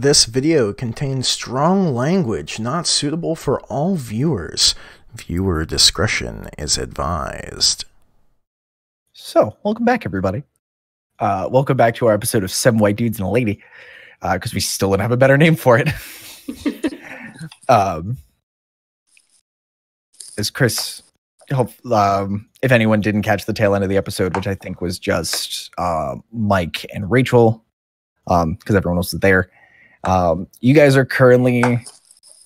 This video contains strong language not suitable for all viewers. Viewer discretion is advised. So, welcome back, everybody. Uh, welcome back to our episode of Seven White Dudes and a Lady, because we still don't have a better name for it. um, as Chris, hope, um, if anyone didn't catch the tail end of the episode, which I think was just uh, Mike and Rachel, because everyone else was there. Um, you guys are currently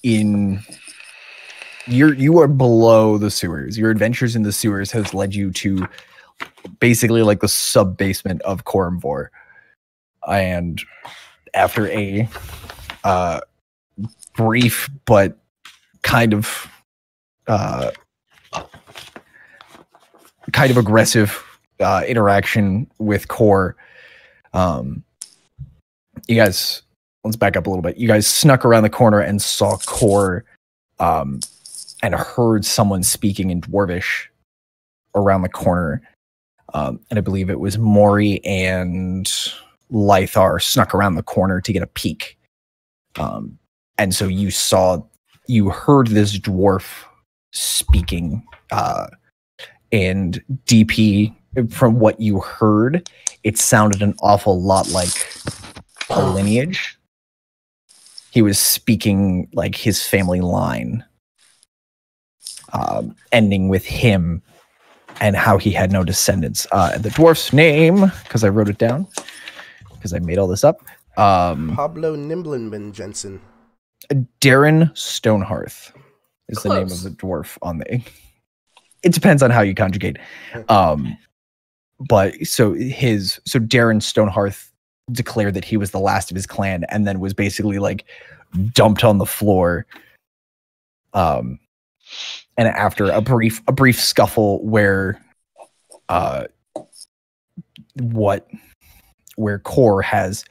in you're you are below the sewers. Your adventures in the sewers has led you to basically like the sub basement of Korumvor. And after a uh brief but kind of uh kind of aggressive uh interaction with Core, um you guys let's back up a little bit. You guys snuck around the corner and saw Core um, and heard someone speaking in Dwarvish around the corner. Um, and I believe it was Maury and Lythar snuck around the corner to get a peek. Um, and so you saw, you heard this dwarf speaking. Uh, and DP, from what you heard, it sounded an awful lot like a lineage he was speaking like his family line, um, ending with him and how he had no descendants. Uh, the dwarf's name, because I wrote it down, because I made all this up. Um, Pablo Nimblenman Jensen. Darren Stonehearth is Close. the name of the dwarf on the. It depends on how you conjugate. Um, but so his so Darren Stonehearth declared that he was the last of his clan and then was basically like dumped on the floor um and after a brief a brief scuffle where uh what where core has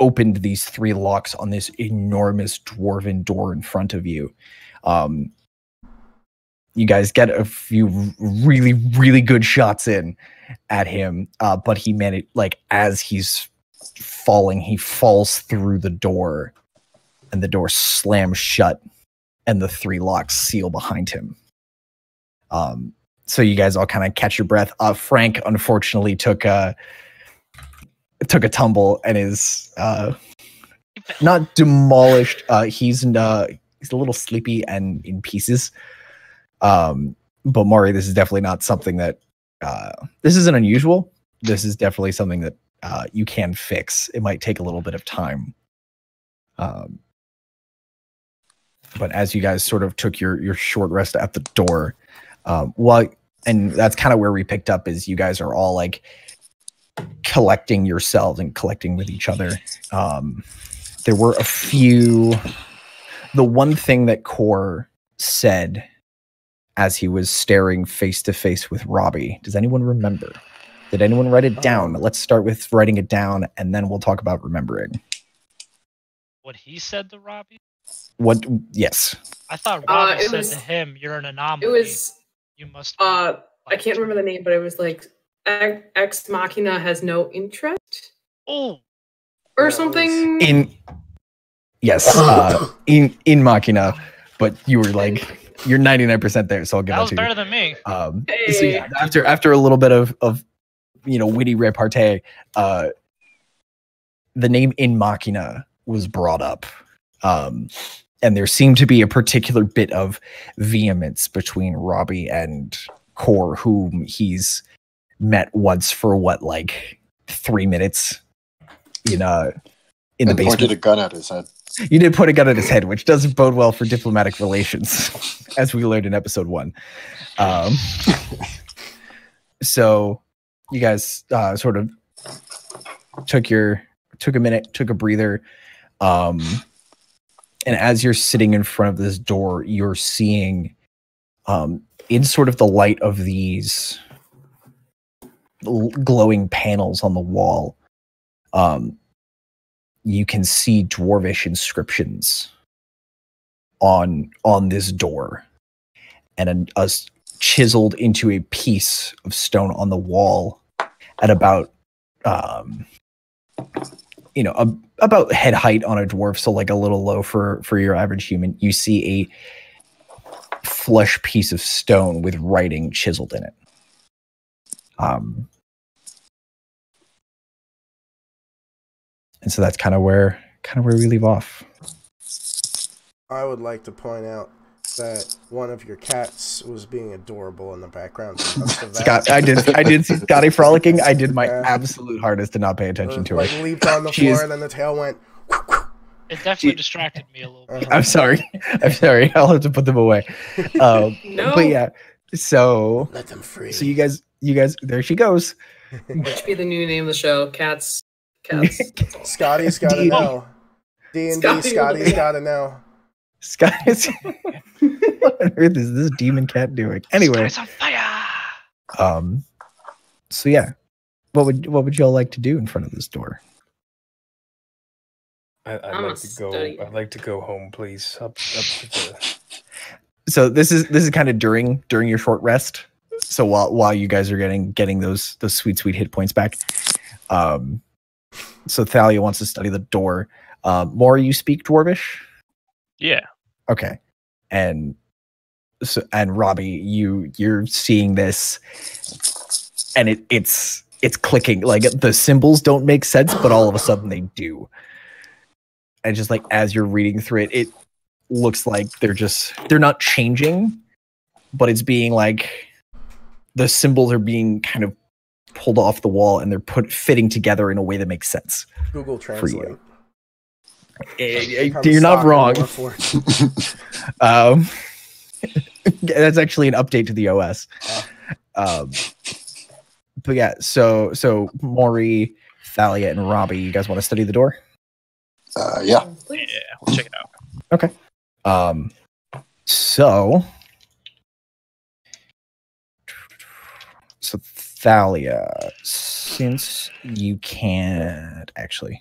opened these three locks on this enormous dwarven door in front of you. Um you guys get a few really really good shots in at him uh but he managed like as he's falling, he falls through the door, and the door slams shut, and the three locks seal behind him. Um, so you guys all kind of catch your breath. Uh, Frank unfortunately took a took a tumble and is uh, not demolished. Uh, he's uh, he's a little sleepy and in pieces. Um, but Maury, this is definitely not something that uh, this isn't unusual. This is definitely something that uh, you can fix. It might take a little bit of time. Um, but as you guys sort of took your your short rest at the door, um, well, and that's kind of where we picked up is you guys are all like collecting yourselves and collecting with each other. Um, there were a few. The one thing that Core said as he was staring face to face with Robbie. Does anyone remember? Did anyone write it down? Let's start with writing it down and then we'll talk about remembering. What he said to Robbie? What yes. I thought Uh, Robbie it said was- to him, "You're an anomaly. It was you must." uh I can't remember the name, but it was like Ex Ex Machina has no interest Oh, or Yeah, it was- something. In yes, uh in in Machina, but you were like you're 99% there, so I'll give that it was to better you. than me. Um so yeah, after after a little bit of of you know witty repartee, uh the name in Machina was brought up. Um and there seemed to be a particular bit of vehemence between Robbie and Core, whom he's met once for what, like three minutes in uh in the and basement. pointed a gun at his head. You did put a gun at his head, which doesn't bode well for diplomatic relations, as we learned in episode one. Um, so you guys uh, sort of took your took a minute, took a breather, um, and as you're sitting in front of this door, you're seeing um, in sort of the light of these glowing panels on the wall. Um, you can see dwarvish inscriptions on on this door and an, a s- chiseled into a piece of stone on the wall at about um you know, a, about head height on a dwarf, so like a little low for for your average human. You see a flush piece of stone with writing chiseled in it. Um, and so that's kind of where kind of where we leave off. I would like to point out that one of your cats was being adorable in the background. because of that. Scott, I did I did see Scotty frolicking. I did my Yeah. absolute hardest to not pay attention to like her. leaped on the She floor is- and then the tail went. It definitely She- distracted me a little bit. I'm sorry. I'm sorry. I'll have to put them away. Um, No. but yeah. So Let them free. so you guys you guys there she goes. That should be the new name of the show. Cats. Cats. Scotty's got to D- know. D and D. Scotty Scotty's will- got to know. Scotty's what on earth is this demon cat doing? Anyway, Sky's on fire. um so yeah. What would what would y'all like to do in front of this door? I, I'd I'm like to go. study. I'd like to go home, please. Up, up to the. so this is this is kind of during during your short rest. So while while you guys are getting getting those those sweet sweet hit points back, um, so Thalia wants to study the door. Uh, more you speak Dwarvish, Yeah. Okay, and so and Robbie, you you're seeing this, and it it's it's clicking like the symbols don't make sense, but all of a sudden they do. And just like as you're reading through it, it looks like they're just they're not changing, but it's being like the symbols are being kind of pulled off the wall and they're put fitting together in a way that makes sense. Google. Translate. Become You're not wrong. in war for- Um, that's actually an update to the OS. Ah. Um, but yeah, so so Maury, Thalia, and Robbie, you guys want to study the door? Uh, yeah. Yeah. We'll check it out. Okay. Um, so, so Thalia, since you can't actually,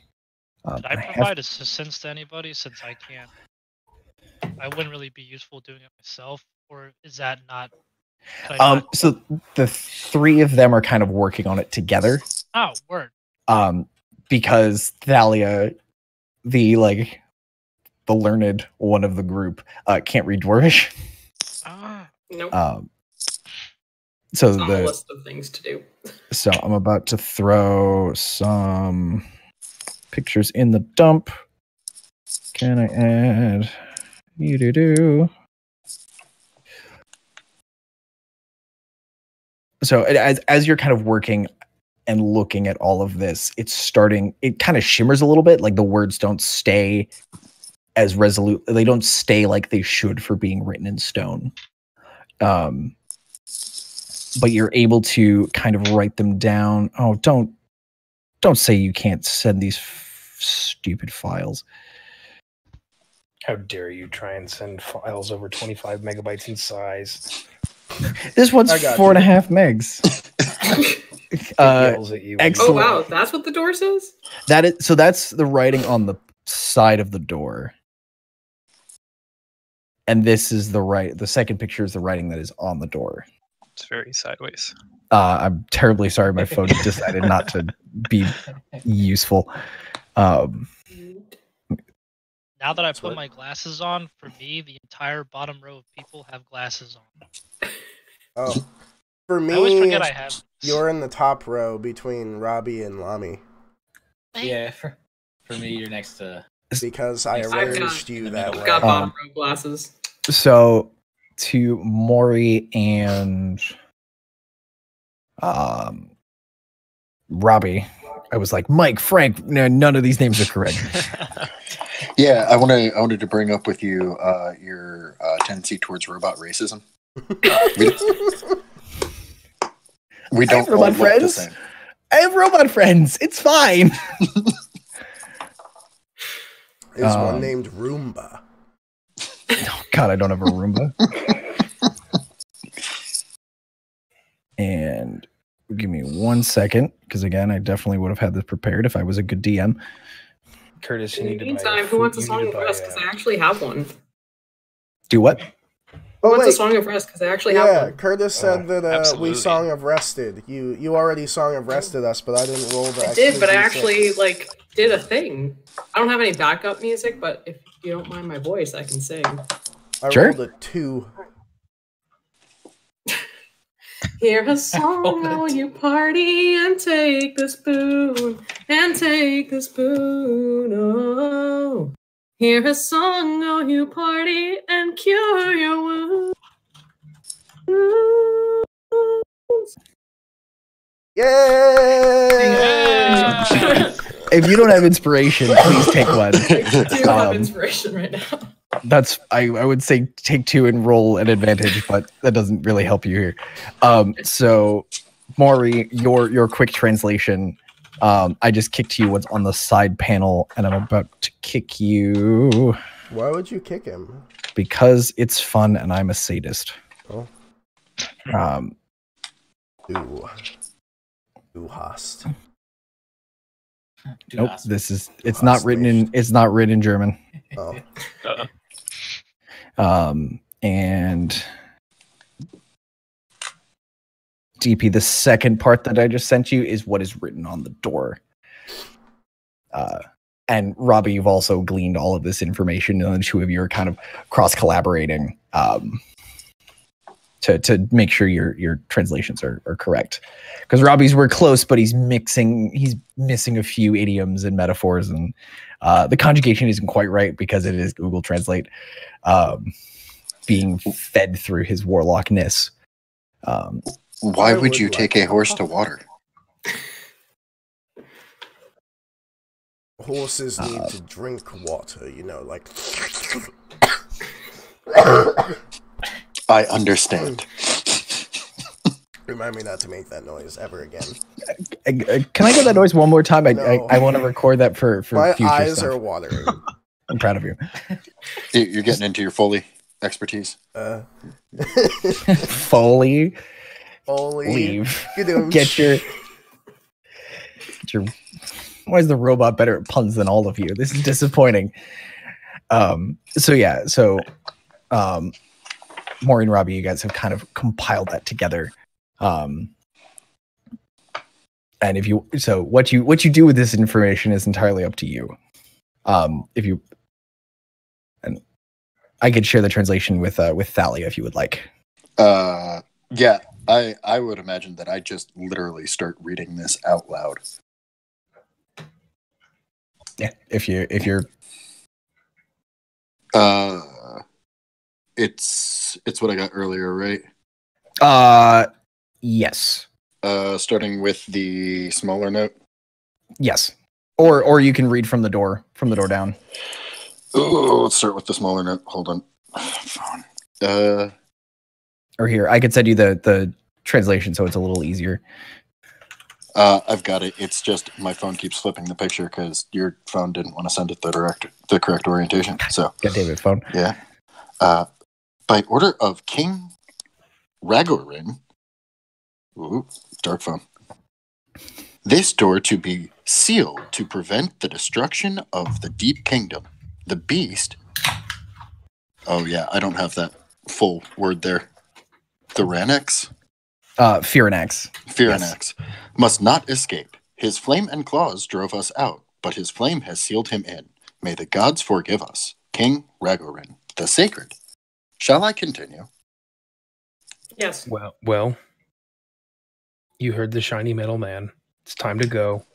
um, Did I I have- provide assistance to anybody since I can't? I wouldn't really be useful doing it myself, or is that not? um, not- so the three of them are kind of working on it together. oh, word. um because Thalia, the like the learned one of the group, uh can't read dwarvish. Ah, Nope. Um so it's on the the list of things to do. so I'm about to throw some pictures in the dump. Can I add you do do? So as as you're kind of working and looking at all of this, it's starting. It kind of shimmers a little bit, like the words don't stay as resolute. They don't stay like they should for being written in stone. Um, but you're able to kind of write them down. Oh, don't don't say you can't send these f- stupid files. How dare you try and send files over 25 megabytes in size? This one's I got four and a half megs. It uh, at you. excellent. Oh wow, that's what the door says. that is so. That's the writing on the side of the door, and this is the right. The second picture is the writing that is on the door. It's very sideways. Uh, I'm terribly sorry. My phone decided not to be useful. Um, now that I That's put what- my glasses on, for me, the entire bottom row of people have glasses on. Oh, for I always me, forget I have. you're in the top row between Robbie and Lami Yeah, for, for me, you're next to. because I arranged you that I've way. I've got Um, bottom row glasses. so to Maury and um Robbie, I was like Mike, Frank. No, none of these names are correct. Yeah, I want to. I wanted to bring up with you uh, your uh, tendency towards robot racism. We, we don't all robot look the friends. same. I have robot friends. It's fine. There's Um, one named Roomba. God, I don't have a Roomba. and give me one second, because again, I definitely would have had this prepared if I was a good DM. Curtis, you In need to meantime, who wants a song of rest? Because I actually have one. Do what? Who Oh wants a song of rest? Because I actually have yeah, one. Curtis said Oh, that uh, we song of rested. You you already song of rested us, but I didn't roll the. I did, but I extra D6. actually like did a thing. I don't have any backup music, but if you don't mind my voice, I can sing. I Sure. rolled a two. Hear a song, oh, you party and take the spoon and take the spoon. Oh, hear a song, oh, you party and cure your wounds. Yay! If you don't have inspiration, please take one. I Do have Um, inspiration right now. That's I, I would say take two and roll an advantage, but that doesn't really help you here. Um, so Maury, your your quick translation. Um, I just kicked you what's on the side panel, and I'm about to kick you Why would you kick him? because it's fun and I'm a sadist. Oh. Um, Ooh. Ooh, host. Nope, this is it's not written in it's not written in German. Oh. Uh, Um, and DP, the second part that I just sent you is what is written on the door. Uh, and Robbie, you've also gleaned all of this information, and the two of you are kind of cross collaborating um, to to make sure your your translations are, are correct. Because Robbie's were close, but he's mixing, he's missing a few idioms and metaphors, and uh, the conjugation isn't quite right because it is Google Translate um, being fed through his warlockness. Um, Why would would you take a horse to water? Horses need Uh, to drink water, you know, like. I understand. Remind me not to make that noise ever again. uh, can I get that noise one more time? I No. I, I want to record that for for My future eyes stuff. are watering. I'm proud of you. You- You're getting into your Foley expertise. Uh, Foley, Foley. leave. Get Get your get your. Why is the robot better at puns than all of you? This is disappointing. Um. So yeah. So, um, Maureen, Robbie, you guys have kind of compiled that together. Um. And if you so what you what you do with this information is entirely up to you. Um. If you and I could share the translation with uh with Thalia if you would like. Uh, yeah, I I would imagine that I just literally start reading this out loud. Yeah. If you if you're Uh, it's it's what I got earlier, right? uh yes. Uh, starting with the smaller note. Yes. Or or you can read from the door from the door down. Oh, let's start with the smaller note. Hold on, phone. Uh, Or here, I could send you the the translation so it's a little easier. uh, I've got it. It's just my phone keeps flipping the picture because your phone didn't want to send it the direct the correct orientation. So Got David phone. yeah. Uh, by order of King Ragorin, ooh, dark phone. This door to be sealed to prevent the destruction of the deep kingdom. The beast. Oh yeah, I don't have that full word there. The Ranex, Uh Phyrannax. Phyrannax, must not escape. His flame and claws drove us out, but his flame has sealed him in. May the gods forgive us. King Ragorin, the sacred. Shall I continue? Yes. Well, well, you heard the shiny metal man. It's time to go.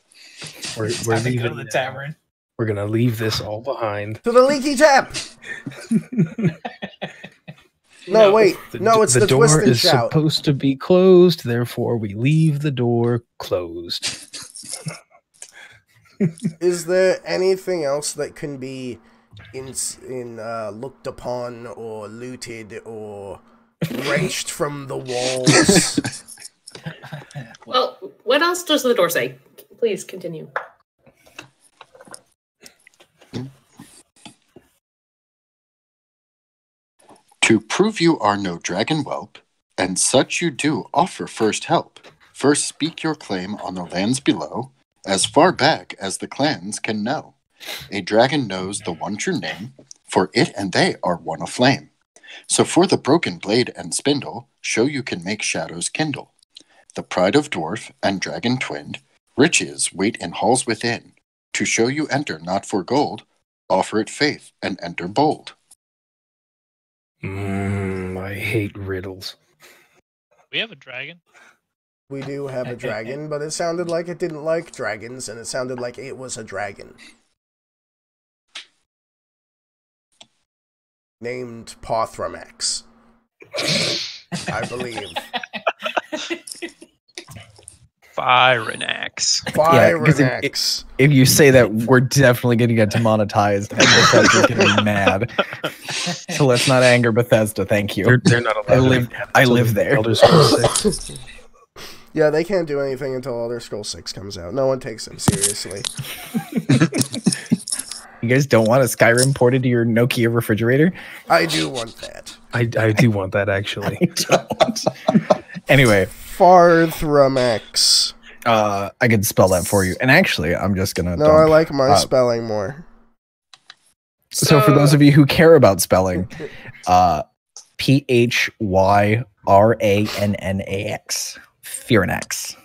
We're, It's we're time to go to leaving the now. tavern. We're gonna leave this all behind. To the leaky tap! No, wait. The, no, it's the, door twist and is shout. supposed to be closed, therefore we leave the door closed. Is there anything else that can be in in uh, looked upon or looted or wrenched from the walls? Well, what else does the door say? Please continue. To prove you are no dragon whelp, and such you do offer first help. First speak your claim on the lands below, as far back as the clans can know. A dragon knows the one true name, for it and they are one aflame. So for the broken blade and spindle, show you can make shadows kindle. The pride of dwarf and dragon twinned, riches wait in halls within. To show you enter not for gold, offer it faith and enter bold. Mm, I hate riddles. We have a dragon. We do have a dragon, but it sounded like it didn't like dragons, and it sounded like it was a dragon. Named Paarthurnax. I believe. Byronax. Yeah, 'cause if- If you say that, we're definitely going to get demonetized, and Bethesda's going to be mad. So let's not anger Bethesda. Thank you. They're, they're not allowed. I live. have I live there. Elder Scrolls 6. Yeah, they can't do anything until Elder Scrolls 6 comes out. No one takes them seriously. You guys don't want a Skyrim ported to your Nokia refrigerator? I do want that. I, I do want that actually. anyway, Farthromax. uh, I can spell that for you. And actually, I'm just gonna. No, I like my uh, spelling more. So, for those of you who care about spelling, uh, P H Y R A N N A X, Phyrannax.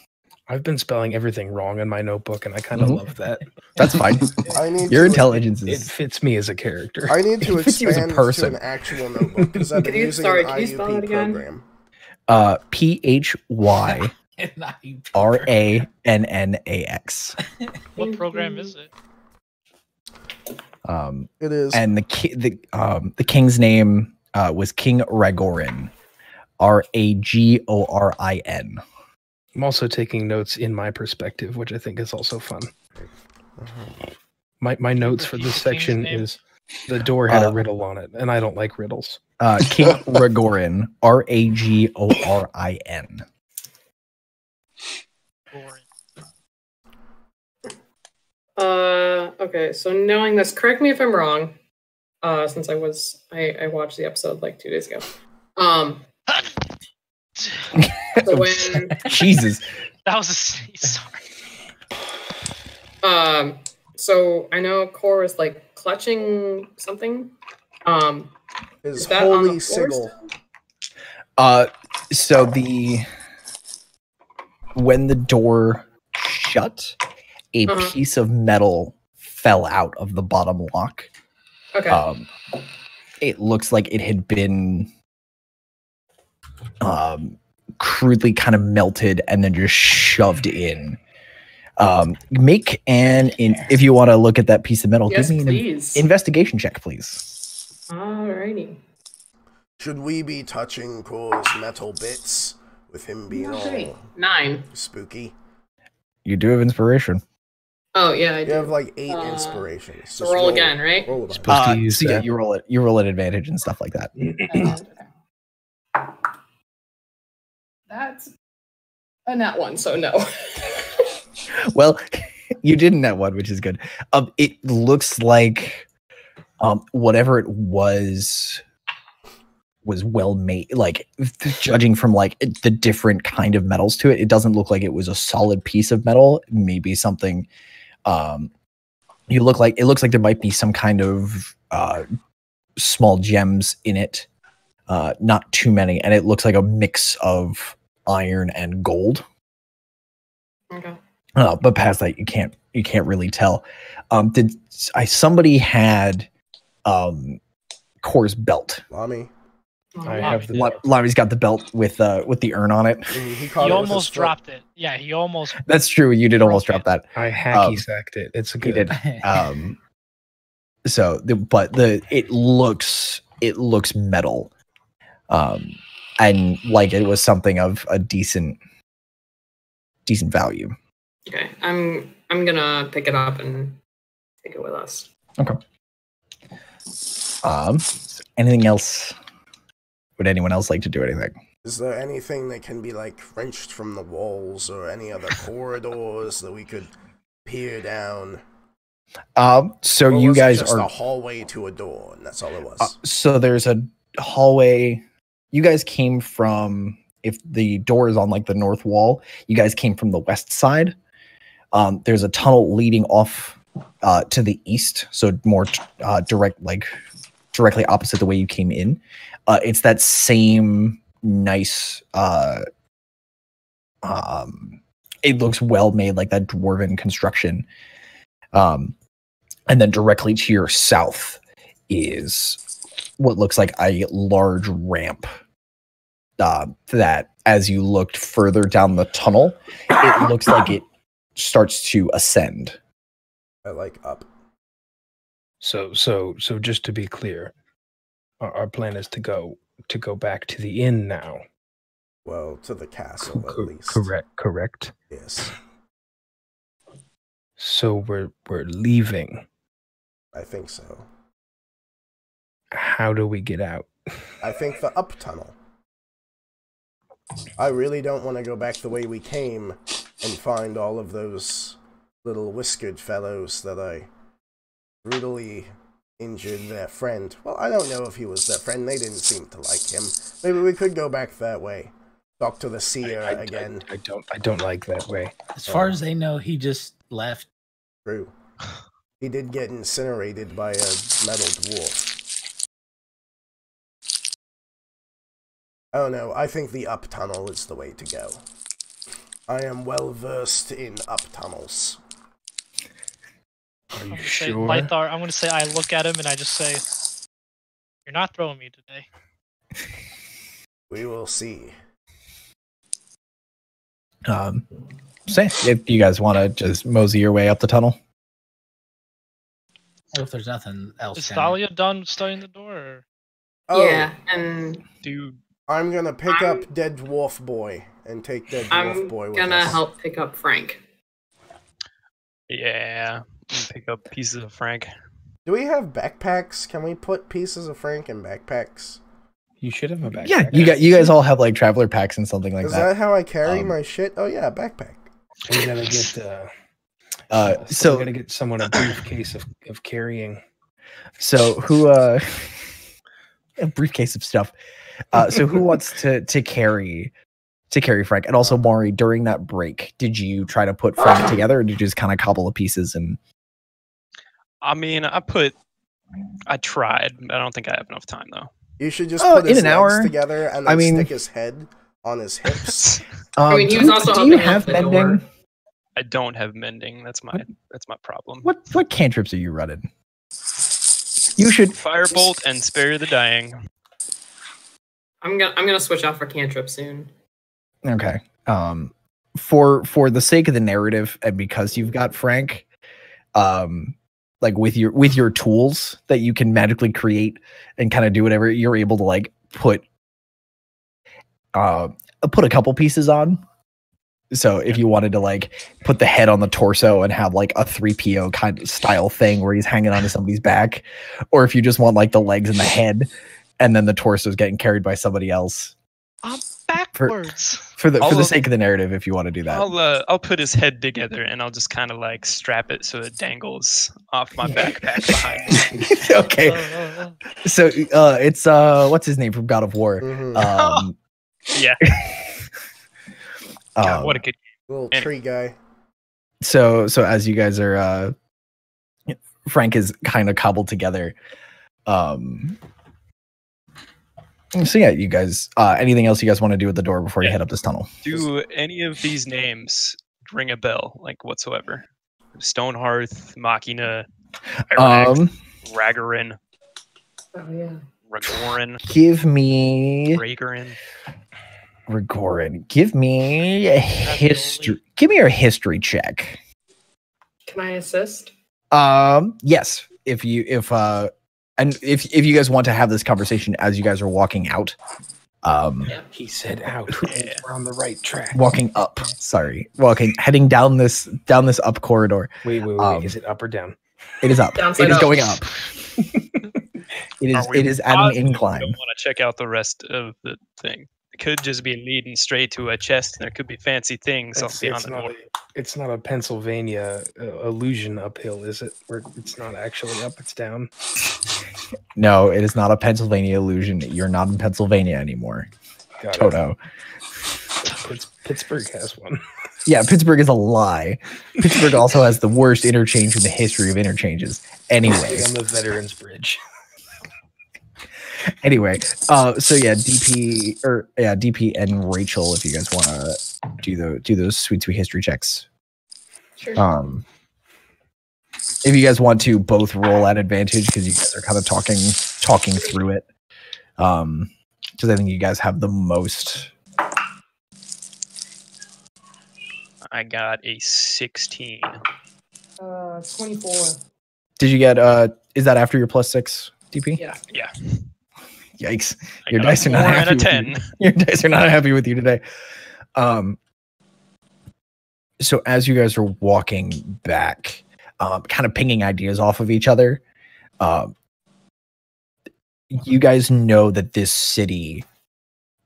I've been spelling everything wrong in my notebook, and I kind of Mhm. love that. That's fine. I need Your to, intelligence It is. fits me as a character. I need to It fits you as a expand to person. an actual notebook because I've Can been you- using sorry, an can you spell IUP again? program. Uh, P H Y Not you, R Peter. A N N A X. What program is it? Um, It is. and the ki- the um the king's name uh was King Ragorin, R A G O R I N. I'm also taking notes in my perspective, which I think is also fun. My my notes for this Repeat the king's section is the door had Uh, a riddle on it, and I don't like riddles. Uh, King Ragorin, R A G O R I N. Uh, okay. So knowing this, correct me if I'm wrong. Uh, since I was I, I watched the episode like two days ago. Um, so when Jesus. That was a sneeze. Sorry. um, so I know Core is like clutching something. Um, is is that on holy the floor sigil. still? Uh, so the when the door shut, a Uh-huh. piece of metal fell out of the bottom lock. Okay. Um, it looks like it had been um, crudely kind of melted and then just shoved in. Um, make an in if you want to look at that piece of metal. yes, give me an please. investigation check, please. Alrighty. Should we be touching Core's metal bits with him being Okay. all Nine. spooky? You do have inspiration. Oh yeah, I You do. have like eight Uh, inspirations. so Just roll again, right? Roll it. Uh, so yeah, you roll it. You roll at advantage and stuff like that. That's a nat one, so no. well, you didn't that one, which is good. Um, it looks like um whatever it was was well made. Like judging from like the different kind of metals to it, it doesn't look like it was a solid piece of metal. Maybe something. Um, you look like it looks like there might be some kind of uh small gems in it. Uh, not too many, and it looks like a mix of iron and gold. okay. Uh, but past that, you can't you can't really tell. Um, did I somebody had um Core's belt? Lami. I have the La- Lami's got the belt with uh with the urn on it. Mm, He, He it almost dropped it. Yeah, he almost. That's true. You did almost drop Broke that. I hacky Um, it. It's a You good. did. Um, so the but the it looks it looks metal, um, and like it was something of a decent decent value. Okay. I'm I'm gonna pick it up and take it with us. Okay. Um, anything else? Would anyone else like to do anything? Is there anything that can be like wrenched from the walls or any other corridors that we could peer down? Um, so Or you was it guys just are a hallway to a door, and that's all it was. Uh, so there's a hallway. You guys came from if the door is on like the north wall. You guys came from the west side. Um, there's a tunnel leading off uh, to the east, so more uh, direct, like directly opposite the way you came in. Uh, it's that same nice. Uh, um, it looks well made, like that dwarven construction. Um, and then directly to your south is what looks like a large ramp. Uh, that as you looked further down the tunnel, it looks like it starts to ascend. I like up. So so so just to be clear, our, our plan is to go to go back to the inn now. Well, to the castle at Co- least. correct, correct. Yes, So we're we're leaving. I think so. How do we get out? I think the up tunnel. I really don't want to go back the way we came and find all of those little whiskered fellows that I brutally injured their friend. Well, I don't know if he was their friend. They didn't seem to like him. Maybe we could go back that way. Talk to the seer I, I- again. I, I don't I don't like that way. As far um, as they know, he just left. True. He did get incinerated by a metal dwarf. I don't know. I think the up tunnel is the way to go. I am well versed in up tunnels. Are I'm you gonna say, sure? Lythar, I'm gonna say I look at him and I just say, "You're not throwing me today." We will see. Um, say if you guys want to just mosey your way up the tunnel. Well, if there's nothing else. Is down Thalia done studying the door? Or... Oh, Yeah, and Dude, I'm gonna pick I'm- up dead dwarf boy and take dead dwarf Boy with me. I'm gonna us. help pick up Frank. yeah. Pick up pieces of Frank. Do we have backpacks? Can we put pieces of Frank in backpacks? You should have a backpack. Yeah, you got you guys all have like traveler packs and something like Is that. that how I carry Um, my shit? Oh yeah, backpack. We gotta get uh, Uh, so, so we gotta get someone a briefcase of, of carrying. so who uh a briefcase of stuff. Uh, so who wants to to carry to carry Frank and also Maury during that break? Did you try to put Frank together, or did you just kind of cobble the pieces and I mean, I put. I tried. I don't think I have enough time though. You should just Oh, put his in an legs hour. together and I mean- stick his head on his hips. Um, mean, he do was you- also do you have the door. mending? I don't have mending. That's my. That's my problem. What what cantrips are you running? You should Firebolt and spare the dying. I'm gonna I'm gonna switch out for cantrip soon. Okay. Um for for the sake of the narrative and because you've got Frank um like with your with your tools that you can magically create and kind of do whatever you're able to like put uh put a couple pieces on. So if you wanted to like put the head on the torso and have like a 3PO kind of style thing where he's hanging onto somebody's back or if you just want like the legs and the head and then the torso is getting carried by somebody else I'm backwards. for the for I'll- the sake of the narrative if you want to do that I'll uh, I'll put his head together and I'll just kind of like strap it so it dangles off my backpack behind me. okay Uh, uh, uh. so uh it's uh what's his name from god of war Mhm. um Yeah. God, um, what a good. Little Anyway. tree guy. so so as you guys are uh frank is kind of cobbled together um so yeah you guys uh anything else you guys want to do at the door before you head up this tunnel Do any of these names ring a bell, like whatsoever? Stonehearth, Machina, Irax, um Ragarin, Oh yeah. Ragorin, give me Ragarin. Rigorin, give me a history give me your history check Can I assist? Um, yes. If you if uh and if if you guys want to have this conversation as you guys are walking out, um He said out. We're on the right track. walking up, sorry. Walking heading down this down this up corridor. Wait, wait, wait. Um, is it up or down? It is up. Downside it is up. going up. it is. It is at an incline. Don't want to check out the rest of the thing. It could just be leading straight to a chest, and there could be fancy things off It's, beyond it's the not door. It's not a Pennsylvania uh, illusion uphill, is it? Where it's not actually up, it's down. No, it is not a Pennsylvania illusion. You're not in Pennsylvania anymore. Got. Toto. Pitts- Pittsburgh has one. Yeah, Pittsburgh is a lie. Pittsburgh also has the worst interchange in the history of interchanges. Anyway. On the Veterans Bridge. anyway uh so yeah dp or yeah dp and rachel if you guys want to do the do those sweet sweet history checks Sure. um if you guys want to both roll at advantage because you guys are kind of talking talking through it. Um, because I think you guys have the most. I got a 16. Uh, 24. Did you get? Uh, is that after your plus six DP? Yeah. Yeah. Yikes! Your dice are not four and happy a with 10. you. Your dice are not happy with you today. Um. So as you guys are walking back, um, kind of pinging ideas off of each other, um, you guys know that this city,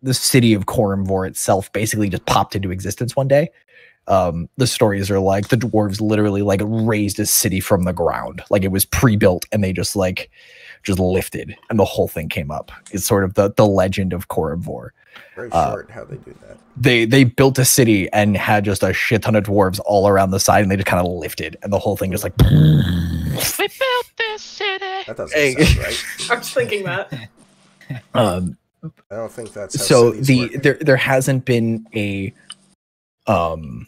the city of Corimvor itself, basically just popped into existence one day. Um, the stories are like the dwarves literally like raised a city from the ground, like it was pre-built, and they just like just lifted, and the whole thing came up. It's sort of the the legend of Corimvor Very Uh, short how they do that. they they built a city and had just a shit ton of dwarves all around the side and they just kind of lifted and the whole thing just like We built this city. That doesn't Hey. sound right. I was thinking that. um I don't think that's how so the work. there there hasn't been a um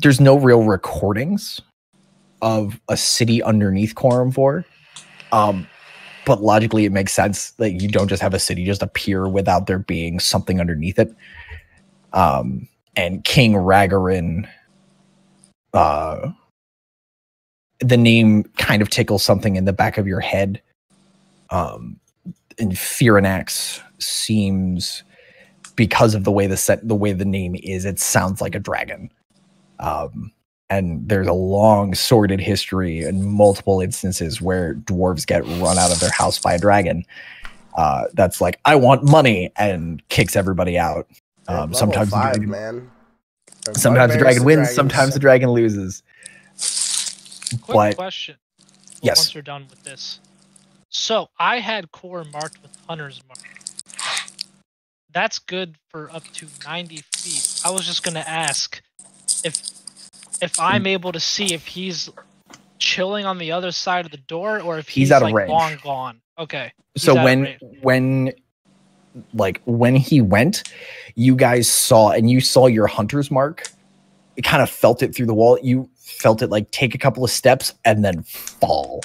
there's no real recordings of a city underneath Corimvor. Um but logically it makes sense that you don't just have a city just appear without there being something underneath it. Um and King Ragorin uh the name kind of tickles something in the back of your head. Um and Phyrannax seems because of the way the set the way the name is, it sounds like a dragon. Um, and there's a long sordid history and multiple instances where dwarves get run out of their house by a dragon. Uh, that's like, I want money and kicks everybody out. Um, level sometimes the dragon- man. Or sometimes the dragon wins, dragons. sometimes the dragon loses. Quick But question. Yes. Once you're done with this. So I had core marked with hunter's mark. That's good for up to 90 feet. I was just gonna ask if if. I'm able to see if he's chilling on the other side of the door or if He's he's, out of like range. long gone. Okay. He's so when when like when he went you guys saw and you saw your hunter's mark it kind of felt it through the wall you felt it like take a couple of steps and then fall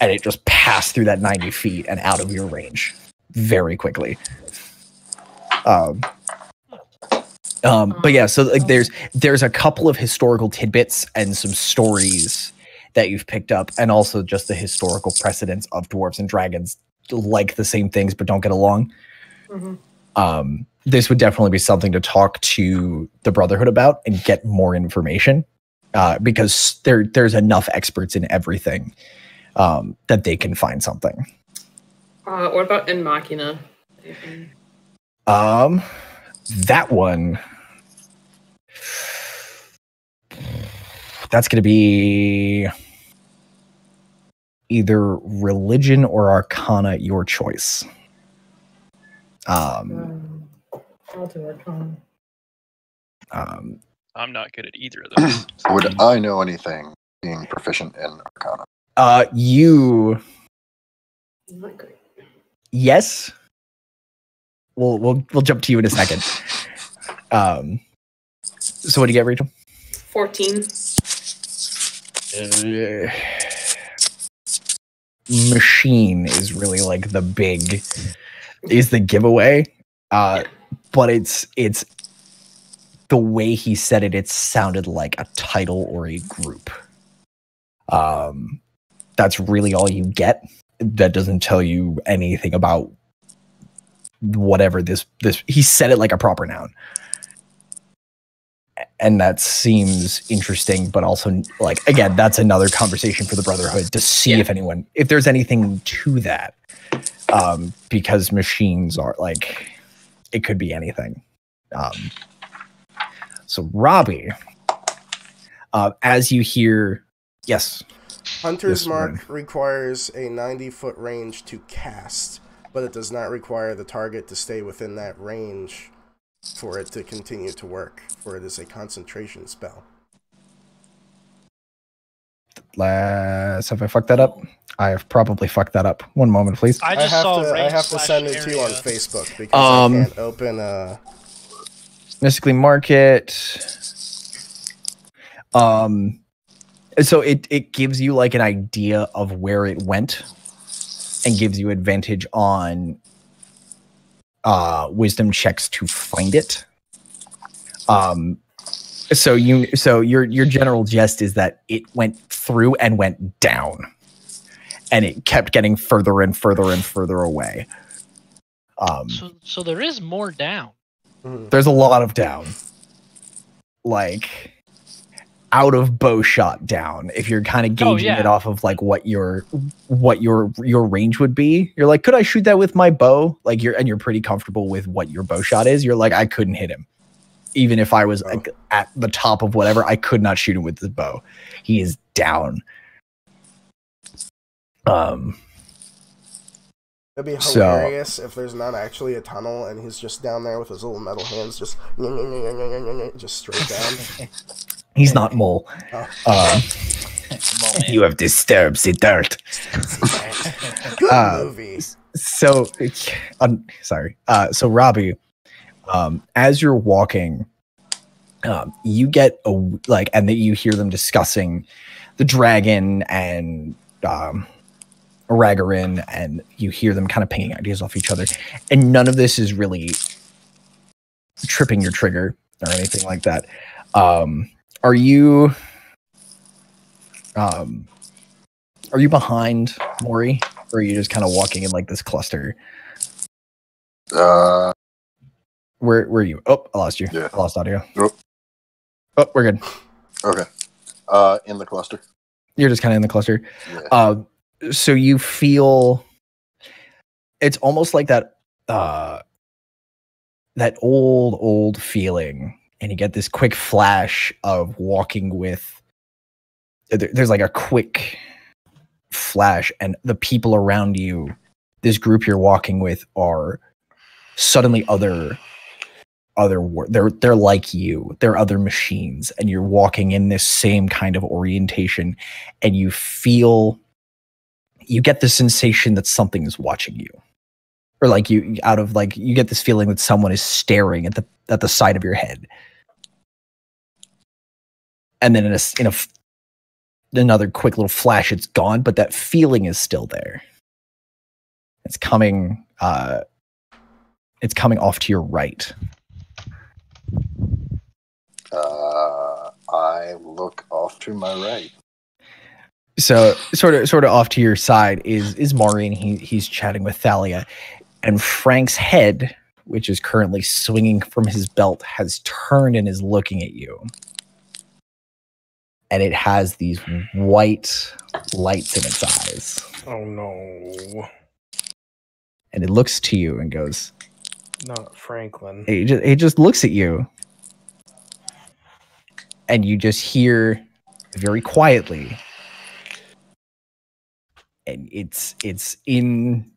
and it just passed through that 90 feet and out of your range very quickly um um but yeah so like there's there's a couple of historical tidbits and some stories that you've picked up and also just the historical precedents of dwarves and dragons like the same things but don't get along Mhm. um this would definitely be something to talk to the brotherhood about and get more information uh because there there's enough experts in everything um that they can find something Uh, what about in Machina? um that one that's going to be either religion or arcana your choice um Um, I'll do Arcana. um I'm not good at either of those. Would I know anything being proficient in Arcana? uh you Not great. yes we'll we'll we'll jump to you in a second um so what do you get rachel? 14. Uh, machine is really like the big is the giveaway. Uh but it's it's the way he said it it sounded like a title or a group. Um that's really all you get. That doesn't tell you anything about whatever this this he said it like a proper noun and that seems interesting but also like again that's another conversation for the brotherhood to see Yeah. if anyone if there's anything to that um because machines are like it could be anything um so robbie uh as you hear yes Hunter's Yes, Mark Ryan. requires a 90 foot range to cast, but it does not require the target to stay within that range for it to continue to work, for it is a concentration spell. last have i fucked that up i have probably fucked that up one moment please I just have saw to, I have to slash send it to you on. Facebook because Um, I can't open uh mystically market um so it it gives you like an idea of where it went and gives you advantage on uh wisdom checks to find it um so you so your your general jest is that it went through and went down and it kept getting further and further and further away um So so there is more down. Mhm. there's a lot of down like out of bow shot down if you're kind of Oh, gauging yeah. it off of like what your what your your range would be you're like could i shoot that with my bow like you're and you're pretty comfortable with what your bow shot is you're like i couldn't hit him even if i was Oh. like, at the top of whatever i could not shoot him with the bow he is down um It'd be So- hilarious if there's not actually a tunnel and he's just down there with his little metal hands, just just straight down. he's not mole. Oh. um you have disturbed the dirt. Good Uh, movie. so um, sorry. Uh so robbie um as you're walking um you get a like and that you hear them discussing the dragon and um Ragorin and you hear them kind of pinging ideas off each other. And none of this is really tripping your trigger or anything like that. Um are you um are you behind Maury or are you just kind of walking in like this cluster? Uh, Where where are you? Oh, I lost you. Yeah. I lost audio. Nope. Oh, we're good. okay. Uh, in the cluster. You're just kind of in the cluster. Yeah. Uh, so you feel it's almost like that uh that old old feeling and you get this quick flash of walking with there's like a quick flash and the people around you this group you're walking with are suddenly other other they're they're like you they're other machines and you're walking in this same kind of orientation and you feel you get the sensation that something is watching you or like you out of like you get this feeling that someone is staring at the at the side of your head. And then in a in a another quick little flash it's gone but that feeling is still there. It's coming uh it's coming off to your right. Uh, I look off to my right. so sort of sort of off to your side is is Maury and he he's chatting with Thalia and Frank's head which is currently swinging from his belt has turned and is looking at you. And it has these white lights in its eyes. Oh no, and it looks to you and goes not Franklin. it just, it just looks at you. And you just hear very quietly. And it's it's in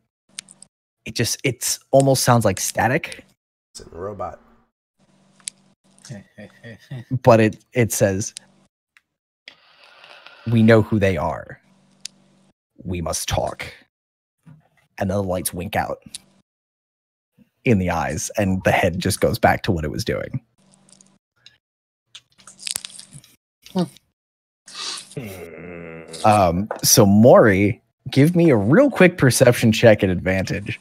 it just it's almost sounds like static. It's a robot. but it it says we know who they are. We must talk. And then the lights wink out in the eyes and the head just goes back to what it was doing. Hmm. Um, so Maury, give me a real quick perception check at advantage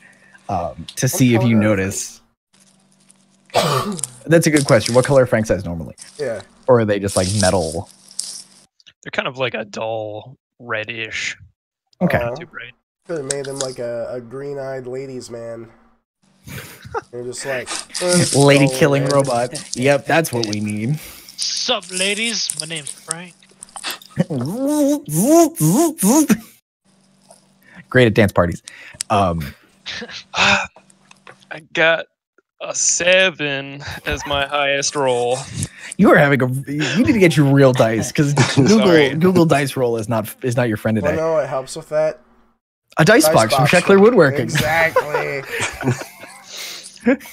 um, to see if you notice. That's a good question. What color are Frank's eyes normally, Yeah. or are they just like metal? They're kind of like a dull reddish. Okay. Aw. Not too bright. Could have made him like a, a green-eyed ladies man. They're just like Lady oh, killing man. robot. Yep, that's what we need. Sup, ladies? My name's Frank. Great at dance parties. Um, I got a seven as my highest roll. you are having a. You need to get your real dice because Google Google Dice Roll is not is not your friend Well, today. no, it helps with that. A dice, Dice box, box. from Sheckler Woodworking. Exactly.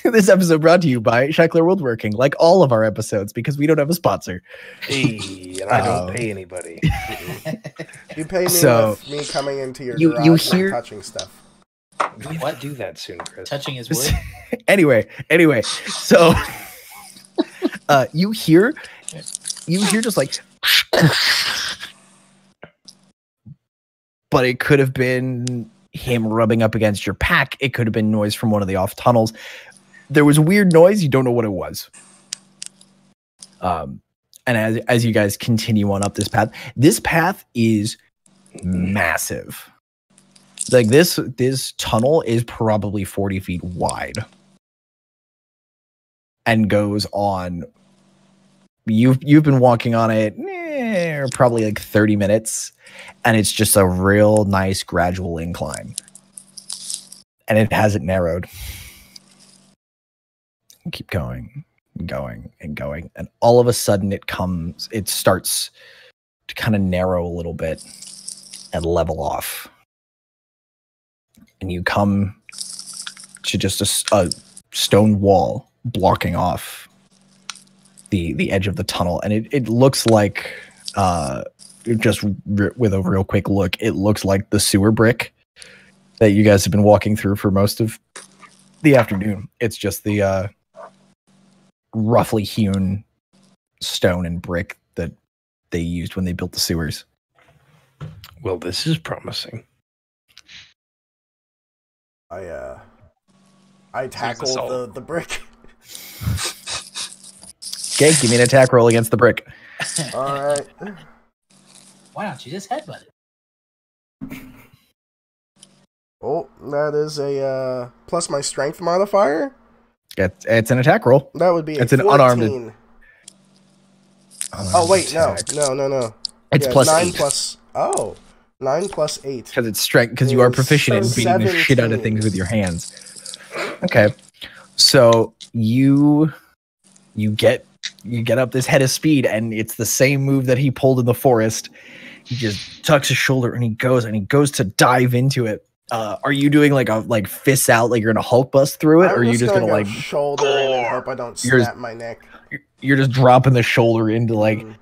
this episode brought to you by Shackler Woodworking, like all of our episodes, because we don't have a sponsor. Hey, and I Oh. don't um, pay anybody. You pay me So, with me coming into your you- you garage and hear- touching stuff. Might do that soon, Chris. Touching his wood. anyway, anyway, so uh, you hear, you hear just like but it could have been him rubbing up against your pack. It could have been noise from one of the off tunnels. There was weird noise. You don't know what it was. Um, and as as you guys continue on up this path, this path is massive. Like this this tunnel is probably 40 feet wide. And goes on you've you've been walking on it eh, probably like 30 minutes. And it's just a real nice gradual incline. And it hasn't narrowed. Keep going and going and going. And all of a sudden it comes it starts to kind of narrow a little bit and level off and you come to just a stone wall blocking off the the edge of the tunnel. And it, it looks like uh just with a real quick look it looks like the sewer brick that you guys have been walking through for most of the afternoon. It's just the uh roughly hewn stone and brick that they used when they built the sewers. Well, this is promising. I uh, I tackle the the brick. okay give me an attack roll against the brick All right. Why don't you just headbutt it? Oh, that is a uh, plus my strength modifier. it's, it's an attack roll That would be a It's an unarmed- 14. Oh wait, no, no, no, no. it's Yeah, plus nine eight plus. Oh, nine plus eight. because it's strength because you are proficient in beating the shit out of things with your hands. Okay. So you you get you get up this head of speed and it's the same move that he pulled in the forest. He just tucks his shoulder and he goes and he goes to dive into it. Uh are you doing like a like fists out like you're gonna hulk bust through it? I'm or are you just gonna, go like shoulder and hope I don't snap my neck. you're just dropping the shoulder into like Mm.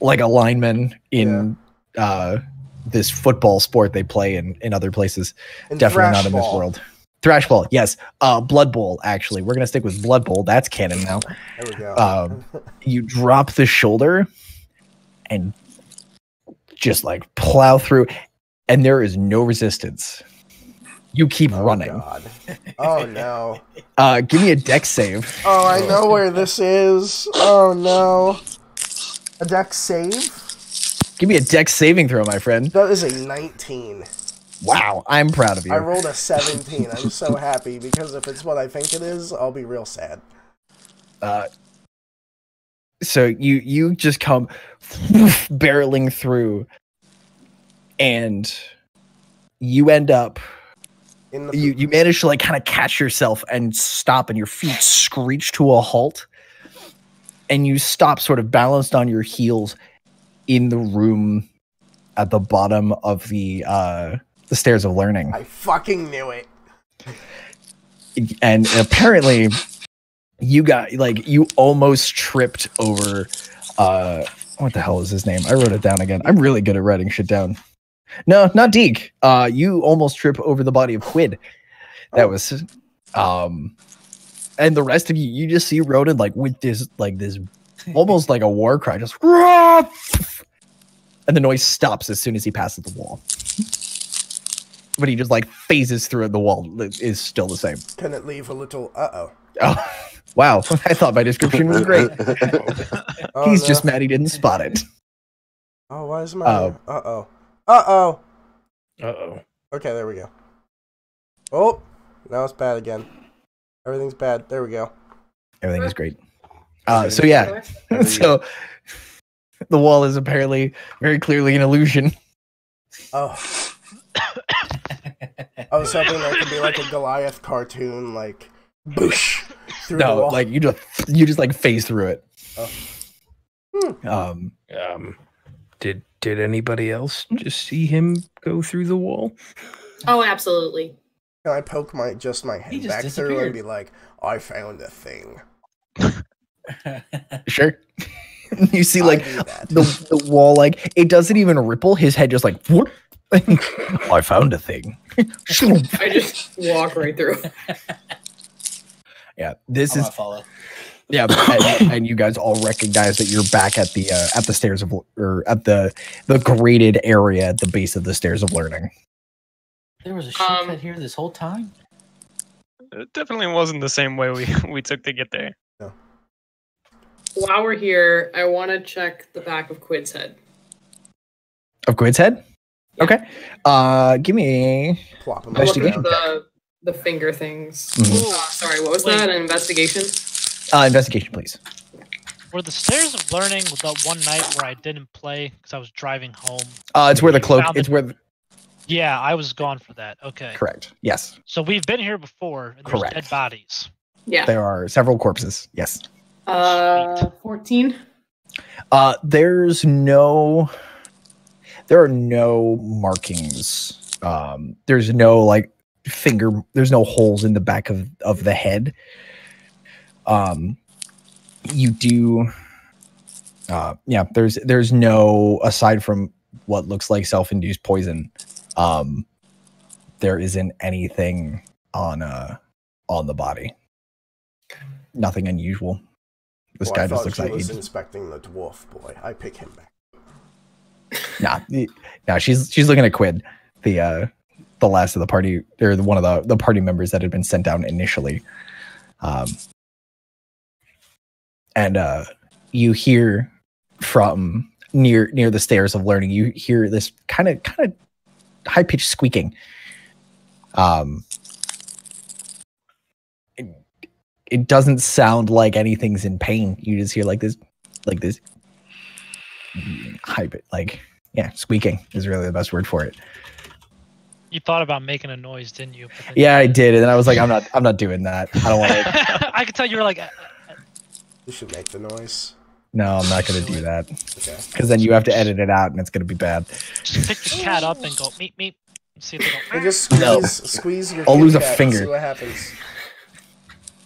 like a lineman in uh this football sport they play in in other places And definitely not in this ball. world. Thrash ball, yes. Uh, Blood Bowl, actually. We're gonna stick with Blood Bowl. That's canon now. There we go. Um, You drop the shoulder and just like plow through, and there is no resistance. You keep oh, running. God. Oh no. Uh, give me a dex save. Oh, I know where this is. Oh no. A dex save? Give me a dex saving throw, my friend. That is a 19. Wow, I'm proud of you. I rolled a 17. I'm so happy because if it's what I think it is, I'll be real sad. uh, so you you just come barreling through and you end up In the you you manage to like kind of catch yourself and stop and your feet screech to a halt and you stop sort of balanced on your heels in the room at the bottom of the uh the stairs of learning. I fucking knew it. and apparently you got like you almost tripped over uh what the hell is his name? I wrote it down again. I'm really good at writing shit down. No not deke uh you almost trip over the body of quid. That Oh. was um and the rest of you you just see ronan like with this like this almost like a war cry just and the noise stops as soon as he passes the wall but he just like phases through it the wall is still the same Can it leave a little. Uh oh. Oh, wow. I thought my description was great. Oh, He's no. just mad he didn't spot it. Oh, why is my. Uh oh. Uh oh. Uh oh. Okay, there we go. Oh, now it's bad again. Everything's bad. There we go. Everything is great. Uh, so, yeah. so the wall is apparently very clearly an illusion. Oh. I was hoping there could be like a Goliath cartoon, like boosh through the No, wall. like you just you just like phase through it. Oh. Hmm. Um, Um, did did anybody else just see him go through the wall? Oh, absolutely. Can I poke my just my head just back through and be like, I found a thing. sure. you see like the the wall like it doesn't even ripple. His head just like whoop. I found a thing. I just walk right through. yeah, this I'm is follow. Yeah, and, and you guys all recognize that you're back at the uh, at the stairs of or at the the graded area at the base of the stairs of learning. There was a shortcut Um, here this whole time. It definitely wasn't the same way we we took to get there. While we're here, I want to check the back of Quid's head. Of Quid's head. Okay. Uh, give me Plop him Investigation the the finger things. Ooh, Uh, sorry, what was Wait. that? An investigation? uh, investigation, please. were the stairs of learning the one night where I didn't play because I was driving home? Uh, it's where the cloak. It's it. where. The, Yeah, I was gone for that. Okay. correct. Yes, So we've been here before. And there's Correct. dead bodies. Yeah. there are several corpses. Yes. Uh, 14. Uh, there's no. There are no markings. Um, there's no like finger. There's no holes in the back of of the head. Um, you do. Uh, yeah. There's there's no aside from what looks like self-induced poison. Um, there isn't anything on uh on the body. Nothing unusual. This Well, guy just looks like was he inspecting the dwarf boy. I pick him back. Nah, nah, she's she's looking at Quid, the uh the last of the party or the one of the the party members that had been sent down initially. Um and uh you hear from near near the stairs of learning, you hear this kind of kind of high pitched squeaking. Um it, it doesn't sound like anything's in pain. You just hear like this like this high bit like yeah squeaking is really the best word for it You thought about making a noise, didn't you? But then- yeah i did and then i was like i'm not i'm not doing that i don't want to I could tell you were like, uh, You should make the noise. no i'm not gonna do that Okay. because then you have to edit it out and it's gonna be bad just pick the cat up and go meet meet. And see if they Hey, go. just squeeze, No. squeeze your. I'll Kit lose a finger. See what happens.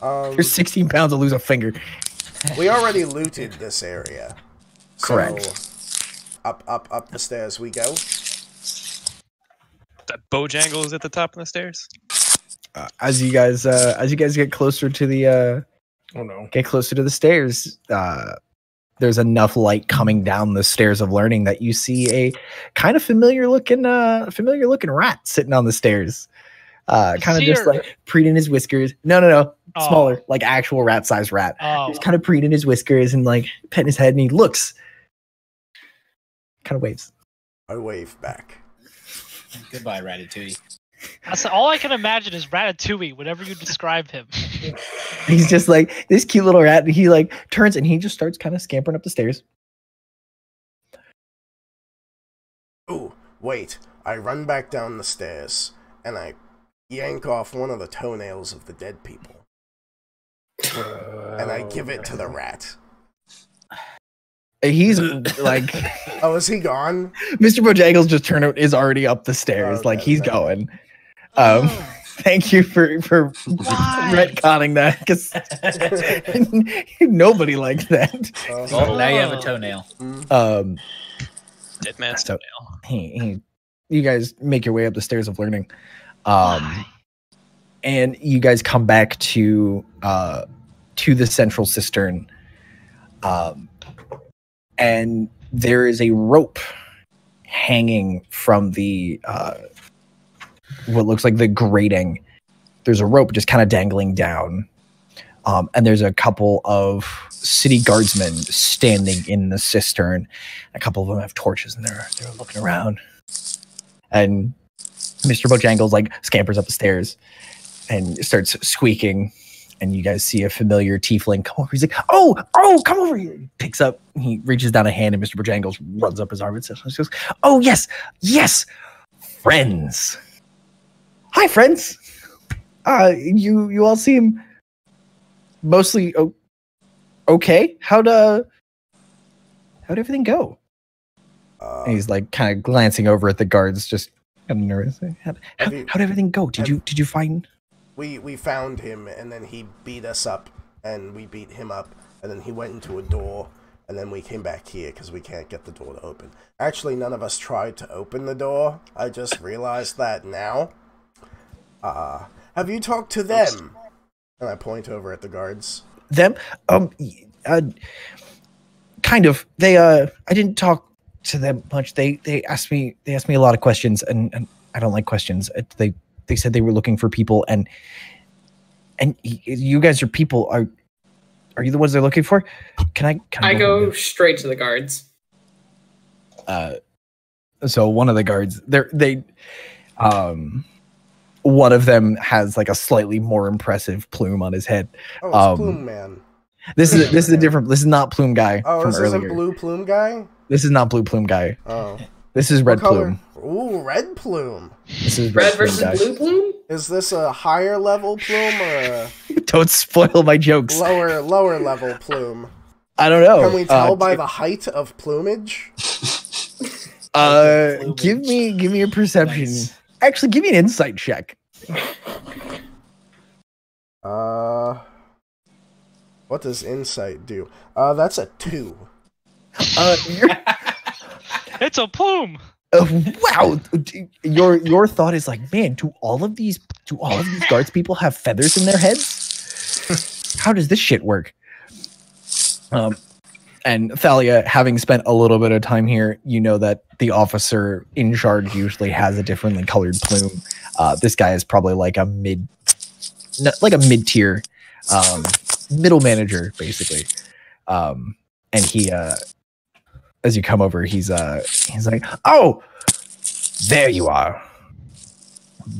Um, you're 16 pounds to lose a finger we already looted this area. So, Correct. Up, up, up the stairs we go. That Bojangle is at the top of the stairs. uh, as you guys uh as you guys get closer to the uh Oh no. get closer to the stairs uh there's enough light coming down the stairs of learning that you see a kind of familiar looking uh familiar looking rat sitting on the stairs uh kind of just like preening his whiskers no no no Oh. smaller like actual rat sized rat Oh, he's kind of preening his whiskers and like petting his head and he looks kind of waves I wave back. Goodbye, Ratatouille. that's all I can imagine is Ratatouille. Whenever you describe him, he's just like this cute little rat and he like turns and he just starts kind of scampering up the stairs Oh wait. I run back down the stairs and I yank off one of the toenails of the dead people. And I give it to the rat. he's like Oh, is he gone? Mr. Bojangles just turned out is already up the stairs. Okay, like he's okay. going. Um Oh, thank you for for Why? retconning that because nobody liked that. Uh, Well, now you have a Oh. toenail. mm, Um Dead man's So- toenail. he, he, you guys make your way up the stairs of learning. Um and you guys come back to uh to the central cistern um and there is a rope hanging from the uh what looks like the grating. There's a rope just kind of dangling down um and there's a couple of city guardsmen standing in the cistern. A couple of them have torches and they're they're looking around. And mr bojangles like scampers up the stairs and starts squeaking. And you guys see a familiar tiefling come over. He's like, "Oh, oh, come over here!" He picks up. He reaches down a hand, and Mr. Bojangles runs up his arm and says, "Oh yes, yes, friends. Hi, friends. Uh, you you all seem mostly o- okay. How'd uh, how'd everything go?" uh, And he's like kind of glancing over at the guards, just kind of nervous. How, how, you- how'd everything go? Did you did you find? we we found him and then he beat us up and we beat him up and then he went into a door and then we came back here because we can't get the door to open. Actually none of us tried to open the door. I just realized that now. Uh have you talked to them? And i point over at the guards. Them? Um uh, kind of. They uh i didn't talk to them much they they asked me they asked me a lot of questions and, and i don't like questions they they said they were looking for people and and you guys are people are are you the ones they're looking for can i can I over go there? straight to the guards. uh so one of the guards they're they um one of them has like a slightly more impressive plume on his head Oh, it's Um, Plume Man. this is this is a different this is not plume guy Oh, from this earlier isn't Blue Plume guy? This is not blue plume guy Oh. this is red plume Ooh, Red Plume. this is red, Red versus guy. blue plume? Is this a higher level plume or don't spoil my jokes lower lower level plume? i don't know Can we tell uh, by the height of plumage? uh Plumage. give me give me a perception Nice. actually give me an insight check Uh What does insight do? Uh that's a 2. Uh It's a plume. Uh, wow, your your thought is like, man, do all of these do all of these guards people have feathers in their heads? How does this shit work? Um, and Thalia, having spent a little bit of time here, you know that the officer in charge usually has a differently colored plume. Uh, this guy is probably like a mid, like a mid tier, um, middle manager basically. Um, and he, uh, as you come over, he's uh, he's like, oh, there you are.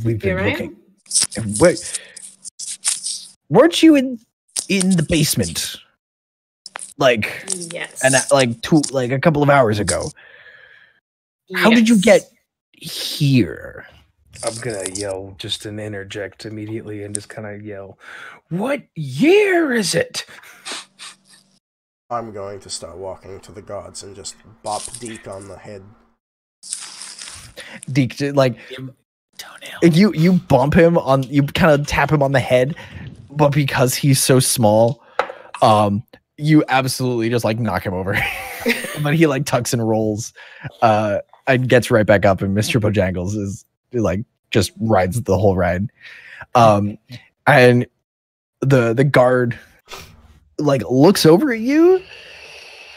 We've been Here looking. am. Where, weren't you in in the basement? Like Yes. and like two like a couple of hours ago. How did you get here? I'm gonna yell just an interject immediately and just kind of yell, "What year is it?" I'm going to start walking to the gods and just bop Deke on the head. Deke, like if you you bump him on you kind of tap him on the head, but because he's so small, um, you absolutely just like knock him over. but he like tucks and rolls, uh, and gets right back up. And Mister Bojangles is like just rides the whole ride, um, and the the guard like looks over at you,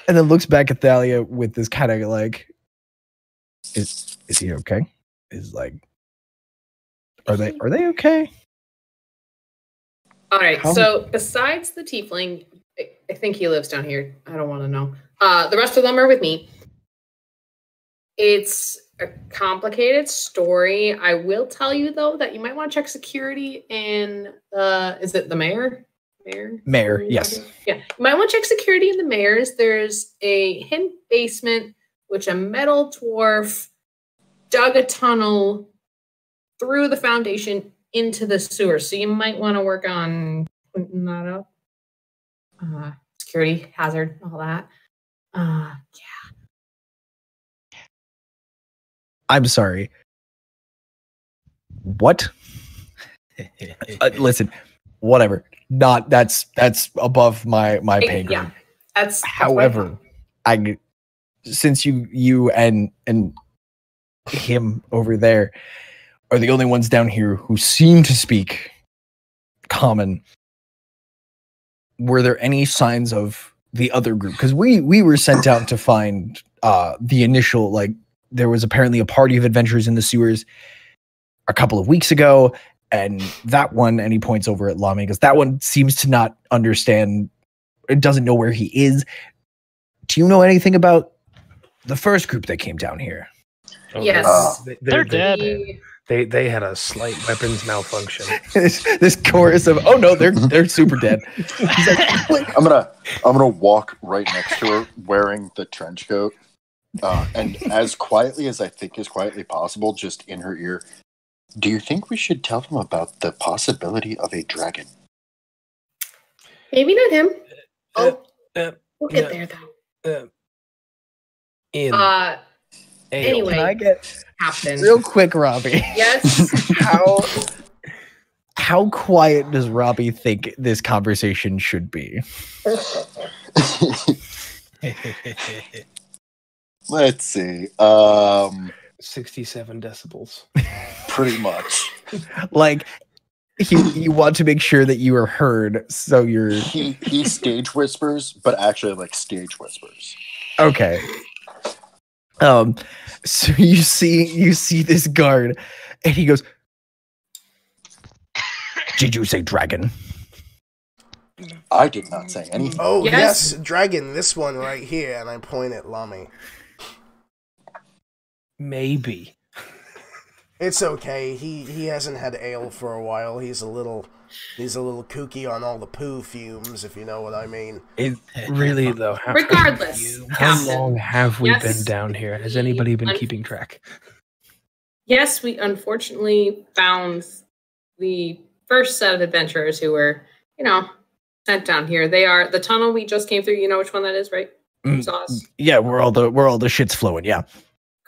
and then looks back at Thalia with this kind of like, is is he okay? Is like, are they are they okay? All right. How- So besides the tiefling, I, think he lives down here. I don't want to know. Uh, the rest of them are with me. It's a complicated story. I will tell you though that you might want to check security in uh is it the mayor? Mayor? Mayor, yes. Yeah. You might want to check security in the mayor's. There's a hidden basement which a metal dwarf dug a tunnel through the foundation into the sewer. So you might want to work on putting that up. Uh, security hazard, all that. Uh, I'm sorry. What? Uh, listen, whatever. Not that's that's above my my pay grade. yeah. That's, I However, thought. I since you you and and him over there are the only ones down here who seem to speak common. Were there any signs of the other group? Because we we were sent out to find uh the initial like there was apparently a party of adventurers in the sewers a couple of weeks ago, and that one and he points over at Lami because that one seems to not understand it doesn't know where he is. Do you know anything about the first group that came down here? Oh, Yes. they're- they're- They're they're- dead. We- They they had a slight weapons malfunction. this, this chorus of oh no, they're they're super dead. Like, I'm gonna I'm gonna walk right next to her wearing the trench coat, uh, and as quietly as I think is quietly possible, just in her ear. Do you think we should tell them about the possibility of a dragon? Maybe not him. Oh, uh, we'll get yeah. there though. Uh, in Uh, anyway. Can I get Captain. real quick, Robbie? Yes. How how quiet does Robbie think this conversation should be? Let's see. Um, 67 decibels. pretty much. Like you, you want to make sure that you are heard, so you're He he stage whispers, but actually like stage whispers. okay. Um, so you see you see this guard, and he goes, "Did you say dragon?" I did not say anything. Oh Yes. yes. dragon, this one right here, and I point at Lummy. Maybe. It's okay. He he hasn't had ale for a while. He's a little he's a little kooky on all the poo fumes, if you know what I mean. It really though. How, Regardless, how Captain. long have we Yes, been down here? Has anybody been un- keeping track? Yes, we unfortunately found the first set of adventurers who were, you know, sent down here. They are the tunnel we just came through. You know which one that is, right? You Mm, saw us. Yeah, where all the where all the shit's flowing. Yeah.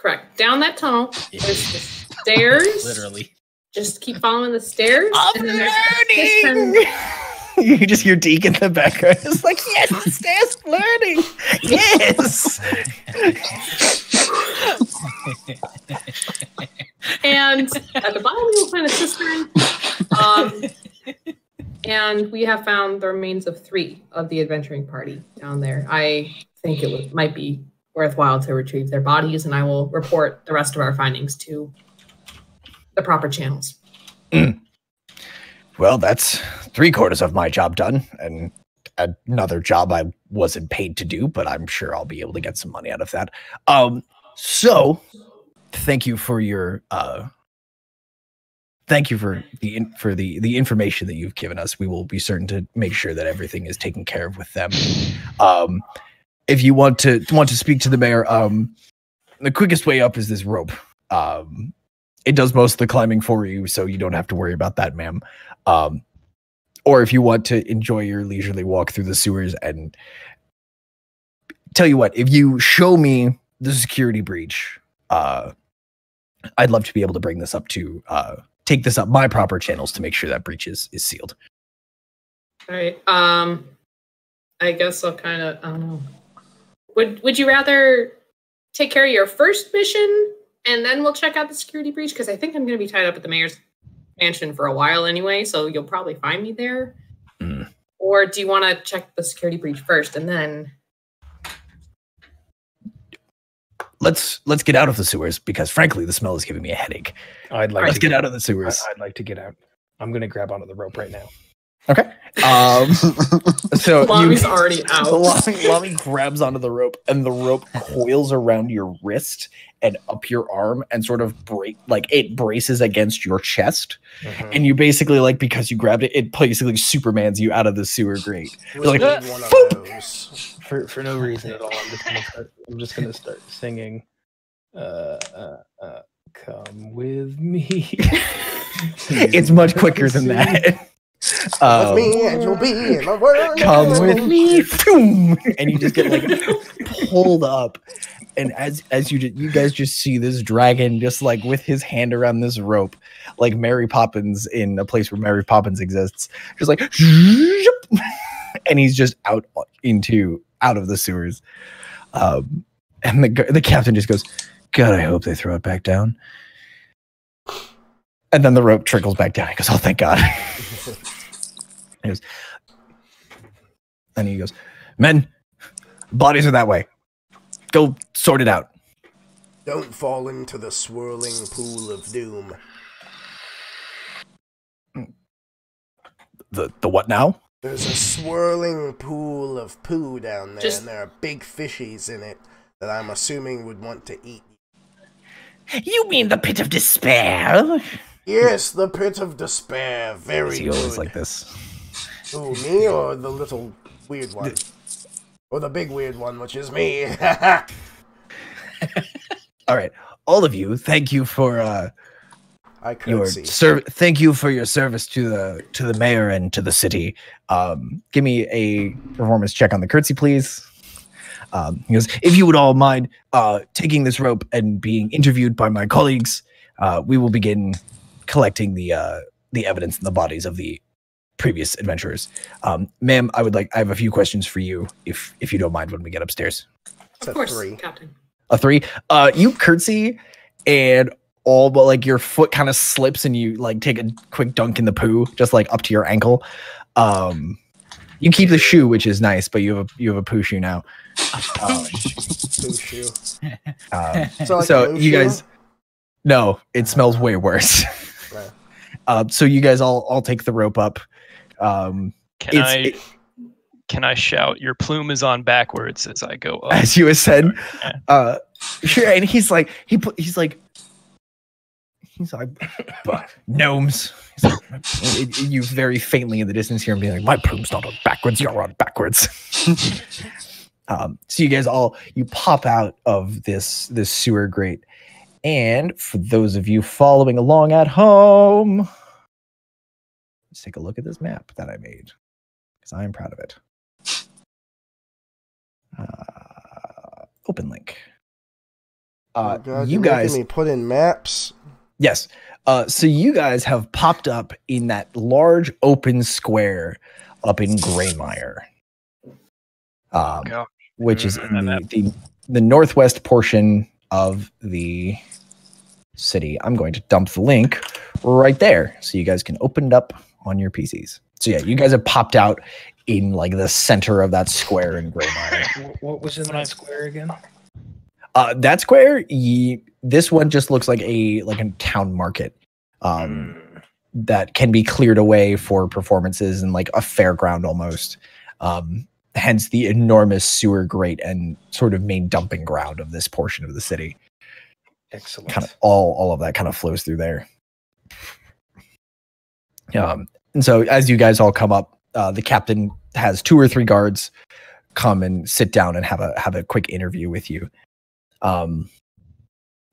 Correct. Down that tunnel. There's the stairs. Literally. Just keep following the stairs. I'm and then learning. you just hear Deke in the background. It's like, yes, the stairs learning. Yes. and at the bottom we will find a cistern. Um, and we have found the remains of three of the adventuring party down there. I think it would, might be worthwhile to retrieve their bodies, and I will report the rest of our findings to the proper channels. Well, that's three quarters of my job done, and another job I wasn't paid to do, but I'm sure I'll be able to get some money out of that. Um, so thank you for your uh, thank you for the for the the information that you've given us. We will be certain to make sure that everything is taken care of with them. Um, if you want to want to speak to the mayor, um, the quickest way up is this rope. Um, it does most of the climbing for you, so you don't have to worry about that, ma'am. Um, or if you want to enjoy your leisurely walk through the sewers and tell you what, if you show me the security breach, uh, I'd love to be able to bring this up to uh, take this up my proper channels to make sure that breach is, is sealed. All right. Um, I guess I'll kind of. I don't know. Would Would you rather take care of your first mission and then we'll check out the security breach? Because I think I'm going to be tied up at the mayor's mansion for a while anyway, so you'll probably find me there. Mm. Or do you want to check the security breach first and then? Let's let's get out of the sewers because frankly the smell is giving me a headache. I'd like Let's to get out of the I- sewers. I'd like to get out. I'm gonna grab onto the rope right now. Okay. Um, so you, already out. Lami, Lami grabs onto the rope, and the rope coils around your wrist and up your arm, and sort of break like it braces against your chest. And you basically like because you grabbed it, it basically Superman's you out of the sewer grate. Like, one of those. For for no reason at all, I'm just gonna start. I'm just gonna start singing. Uh, uh, uh, come with me. It's much quicker than that. With Um, me and you'll be in the world. come with me? Boom. and you just get like pulled up. And as as you you guys just see this dragon just like with his hand around this rope like mary poppins in a place where mary poppins exists. Just like and he's just out into out of the sewers. Um and the the captain just goes god i hope they throw it back down and then the rope trickles back down he goes oh thank god He goes, and he goes, Men, bodies are that way. Go sort it out. Don't fall into the swirling pool of doom. The the what now? There's a swirling pool of poo down there, Just- and there are big fishies in it that I'm assuming would want to eat. You mean the pit of despair? Yes, the pit of despair. Very Is he always like this? Who, me or the little weird one? Or the big weird one, which is me. All right, all of you, thank you for uh, I your curtsy. serv- Thank you for your service to the to the mayor and to the city. Um, give me a performance check on the curtsy, please. Um, he goes, if you would all mind uh, taking this rope and being interviewed by my colleagues, uh, we will begin collecting the uh, the evidence and the bodies of the previous adventurers. Um, ma'am, I would like I have a few questions for you, if if you don't mind when we get upstairs. It's Of a course, three. Captain. A three. Uh, you curtsy, and all but like your foot kind of slips and you like take a quick dunk in the poo, just like up to your ankle. Um, you keep the shoe, which is nice, but you have a you have a poo shoe now. Um, Poo shoe. um, So, like so you shoe? guys, no, it smells way worse. Um, so you guys all all take the rope up. Um, Can I it- can I shout your plume is on backwards as I go up? as you ascend. Yeah. Uh, sure, and he's like, he put, he's like, he's like, "Bah, gnomes. He's like, "It- it- you very faintly in the distance hear him being like, my plume's not on backwards, you're on backwards. um, so you guys all you pop out of this this sewer grate, and for those of you following along at home, let's take a look at this map that I made because I am proud of it. Uh, open link. Uh, oh God, you guys, me put in maps. yes. Uh, so you guys have popped up in that large open square up in Greymire, um, God. which is in the, the the northwest portion of the city. I'm going to dump the link right there so you guys can open it up on your PCs. So yeah, you guys have popped out in like the center of that square in Greymire. Wh- What was in When I- that square again? Uh, that square, ye, this one just looks like a like a town market, um, Mm. that can be cleared away for performances and like a fairground almost. Um, hence the enormous sewer grate and sort of main dumping ground of this portion of the city. Excellent. Kind of all all of that kind of flows through there. Um, and so as you guys all come up, uh, the captain has two or three guards come and sit down and have a have a quick interview with you. Um,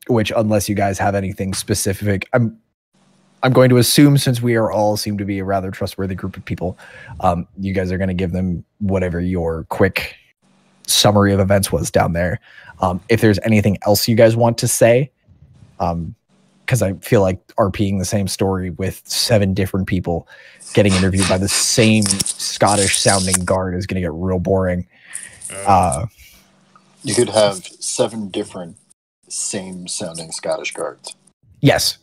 which unless you guys have anything specific, I'm I'm going to assume since we are all seem to be a rather trustworthy group of people, um, you guys are going to give them whatever your quick summary of events was down there. Um, if there's anything else you guys want to say, um, because I feel like RPing the same story with seven different people getting interviewed by the same Scottish sounding guard is going to get real boring. Uh, You could have seven different same sounding Scottish guards. yes,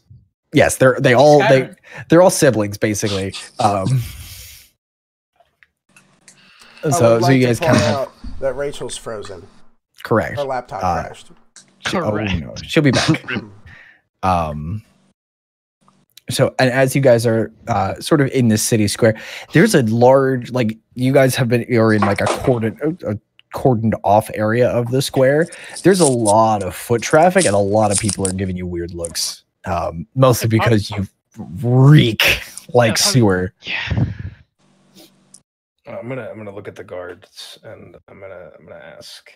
yes, they're they all they Skyrim. they're all siblings basically. Um, so would so like you guys kind of out that Rachel's frozen. correct. Her laptop Uh, crashed. She- oh, Correct. no, she'll be back. um so and as you guys are uh sort of in this city square there's a large like you guys have been you're in like a cordon a cordoned off area of the square there's a lot of foot traffic and a lot of people are giving you weird looks um mostly because you reek like Yeah, sewer Yeah. I'm gonna I'm gonna look at the guards and I'm gonna I'm gonna ask.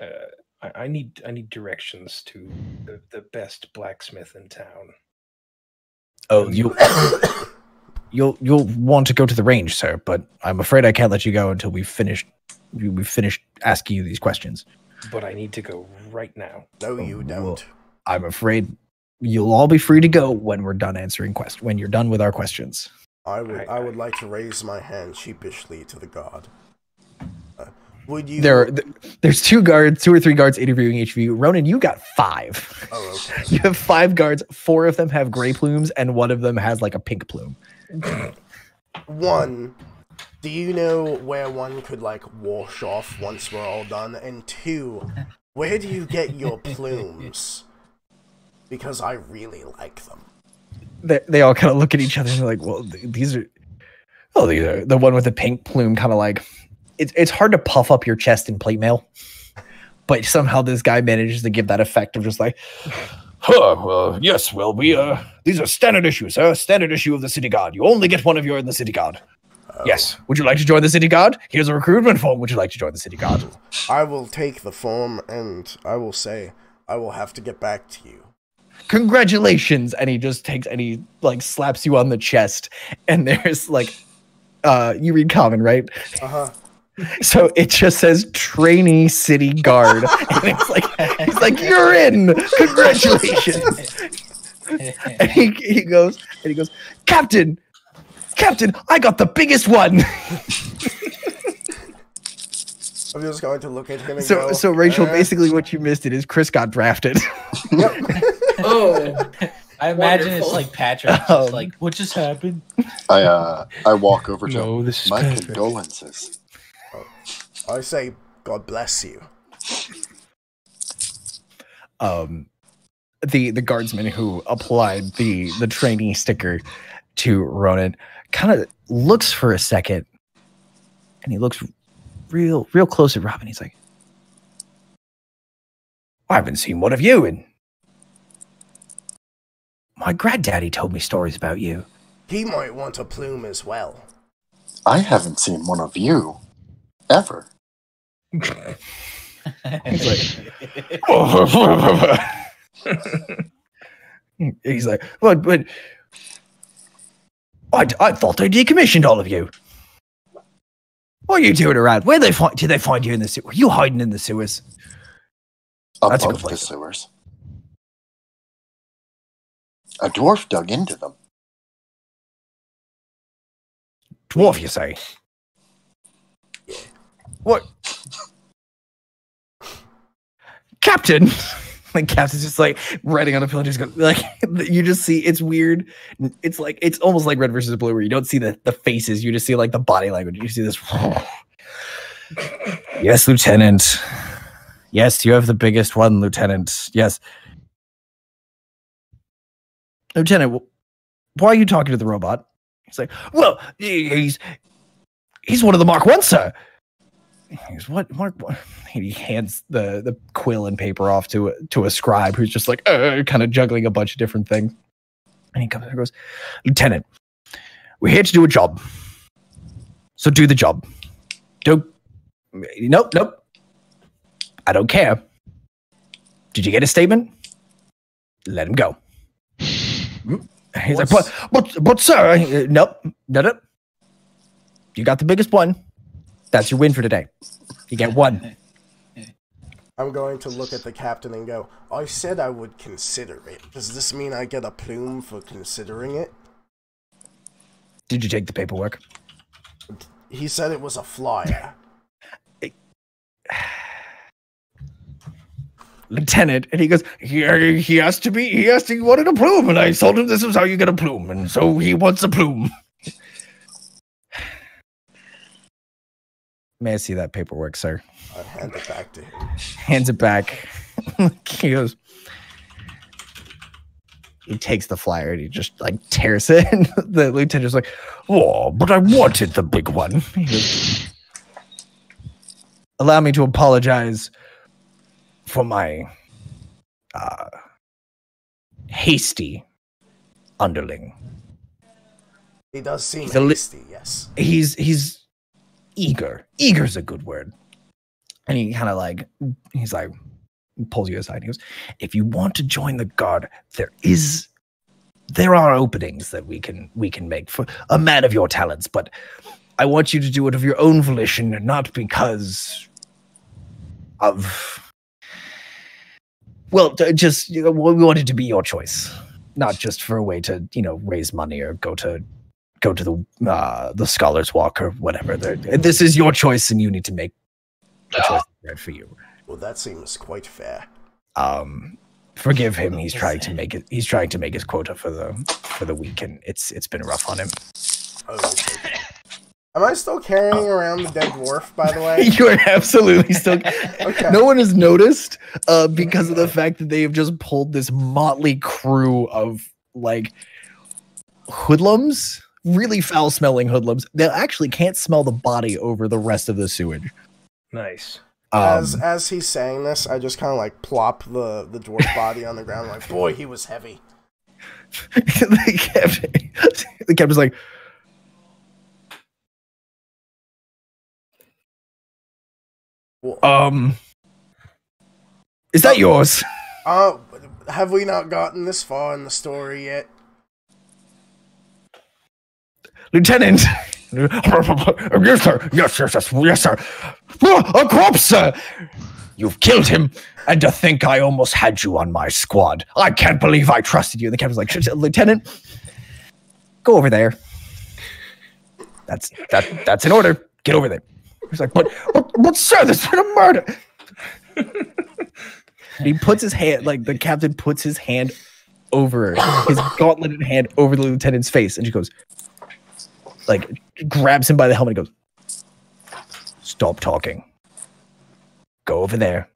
Uh, I, I need I need directions to the, the best blacksmith in town. oh you you'll you'll want to go to the range sir but i'm afraid i can't let you go until we've finished we- we've finished asking you these questions But I need to go right now. no, you don't. I'm afraid you'll all be free to go when we're done answering questions. When you're done with our questions. I would I- I would like to raise my hand sheepishly to the god. Uh, would you? There, th- there's two guards, two or three guards interviewing each of you. Ronan, you got five. Oh, okay. You have five guards. Four of them have gray plumes, and one of them has like a pink plume. One, do you know where one could like wash off once we're all done? And two, where do you get your plumes? Because I really like them. They, they all kind of look at each other and they're like, "Well, th- these are." Oh, these are the one with the pink plume. Kind of like, it's it's hard to puff up your chest in plate mail, but somehow this guy manages to give that effect of just like, Huh, uh, yes, well, we, uh, these are standard issues, sir. Standard issue of the City Guard. You only get one of your in the City Guard. Oh, Yes. Would you like to join the City Guard? Here's a recruitment form. Would you like to join the City Guard? I will take the form and I will say I will have to get back to you. Congratulations. And he just takes and he like slaps you on the chest. And there's like, uh, you read common, right? Uh huh. So it just says trainee city guard. and it's like, he's like, you're in. Congratulations. And he, he goes, and he goes, Captain, Captain, I got the biggest one. I'm just going to look at him and So, go. so Rachel, "Uh, basically, what you missed it is Chris got drafted. Yep. Oh, I imagine it's like Patrick, just Um, like, what just happened? I uh I walk over to him. No, this is My Patrick. condolences. I say, God bless you. um, the the guardsman who applied the the trainee sticker to Ronan kind of looks for a second, and he looks real real close to Robin. He's like, "I haven't seen one of you, and my granddaddy told me stories about you." He might want a plume as well. I haven't seen one of you ever. He's like, "But, but I, I thought they decommissioned all of you. What are you doing around? Where they find? Did they find you in the sewer? Were you hiding in the sewers? That's a good above the sewers. A dwarf dug into them. Dwarf, you say? What? Captain! like Captain's just like writing on a pillow, just go like you just see it's weird. It's like it's almost like red versus blue, where you don't see the, the faces, you just see like the body language. You see this Yes, Lieutenant. Yes, you have the biggest one, Lieutenant. Yes. Lieutenant, why are you talking to the robot? He's like, well, he's he's one of the Mark One, sir. He's what Mark? One? He hands the the quill and paper off to a, to a scribe who's just like uh, kind of juggling a bunch of different things. And he comes and goes, Lieutenant, we're here to do a job. So do the job. Don't. Nope, nope. I don't care. Did you get a statement? Let him go. He's like, but, but, but, sir, nope, nope, no, no. You got the biggest one. That's your win for today. You get one. I'm going to look at the captain and go, I said I would consider it. Does this mean I get a plume for considering it? Did you take the paperwork? He said it was a flyer. Lieutenant, and he goes, he, he has to be, he has to, he wanted a plume, and I told him this is how you get a plume, and so he wants a plume. May I see that paperwork, sir? I hand it back to him. hands it back. he goes. He takes the flyer and he just like tears it. And the lieutenant's like, "Oh, but I wanted the big one." Goes, Allow me to apologize for my uh, hasty underling. He does seem He's hasty, yes. He's he's eager. Eager's a good word. And he kind of like he's like pulls you aside. He goes, "If you want to join the guard, there is there are openings that we can we can make for a man of your talents, but I want you to do it of your own volition, and not because of well, just you know, we want it to be your choice, not just for a way to you know raise money or go to go to the uh, the scholars walk or whatever. They're- This is your choice, and you need to make a choice right for you. Well, that seems quite fair. Um, forgive him. He's trying to make it. He's trying to make his quota for the for the week, and it's it's been rough on him. Oh, okay. Am I still carrying around the dead dwarf, by the way? you are absolutely still. Okay. No one has noticed uh, because of the fact that they have just pulled this motley crew of like hoodlums, really foul smelling hoodlums. They actually can't smell the body over the rest of the sewage. Nice. As Um, as he's saying this, I just kind of like plop the the dwarf body on the ground. Like, boy, he was heavy. the captain, the captain's like, um, is that yours? uh, have we not gotten this far in the story yet? Lieutenant. yes, sir. Yes, yes, yes, yes, sir. Ah, A corpse, sir. You've killed him, and to think I almost had you on my squad. I can't believe I trusted you. And the captain's like, "Sh- sh- Lieutenant, go over there. That's that. That's an order. Get over there. He's like, but, but, but sir, there's been a murder. He puts his hand, like the captain puts his hand over his gauntleted hand over the lieutenant's face, and she goes, like, grabs him by the helmet and goes, Stop talking. Go over there.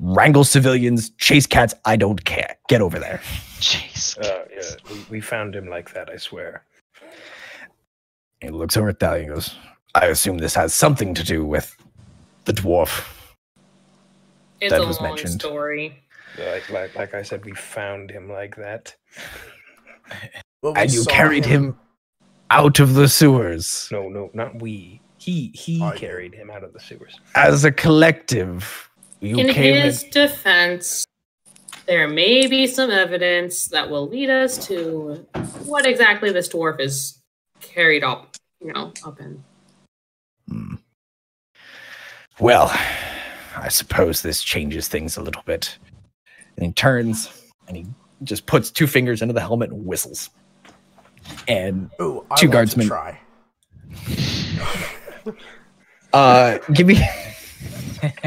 Wrangle civilians, chase cats, I don't care. Get over there. Jeez. Uh, yeah, we, we found him like that. I swear. He looks over at Thalia and goes, I assume this has something to do with the dwarf. It's That a was long mentioned. story. Like, like, like I said, we found him like that. Well, we And you saw carried him out of the sewers. No, no, not we. He he I carried him out of the sewers. As a collective, you In came his defense, there may be some evidence that will lead us to what exactly this dwarf is carried up, you know, up in. Hmm. Well, I suppose this changes things a little bit. And he turns and he just puts two fingers into the helmet and whistles. And Ooh, I Two guardsmen. To try. uh give me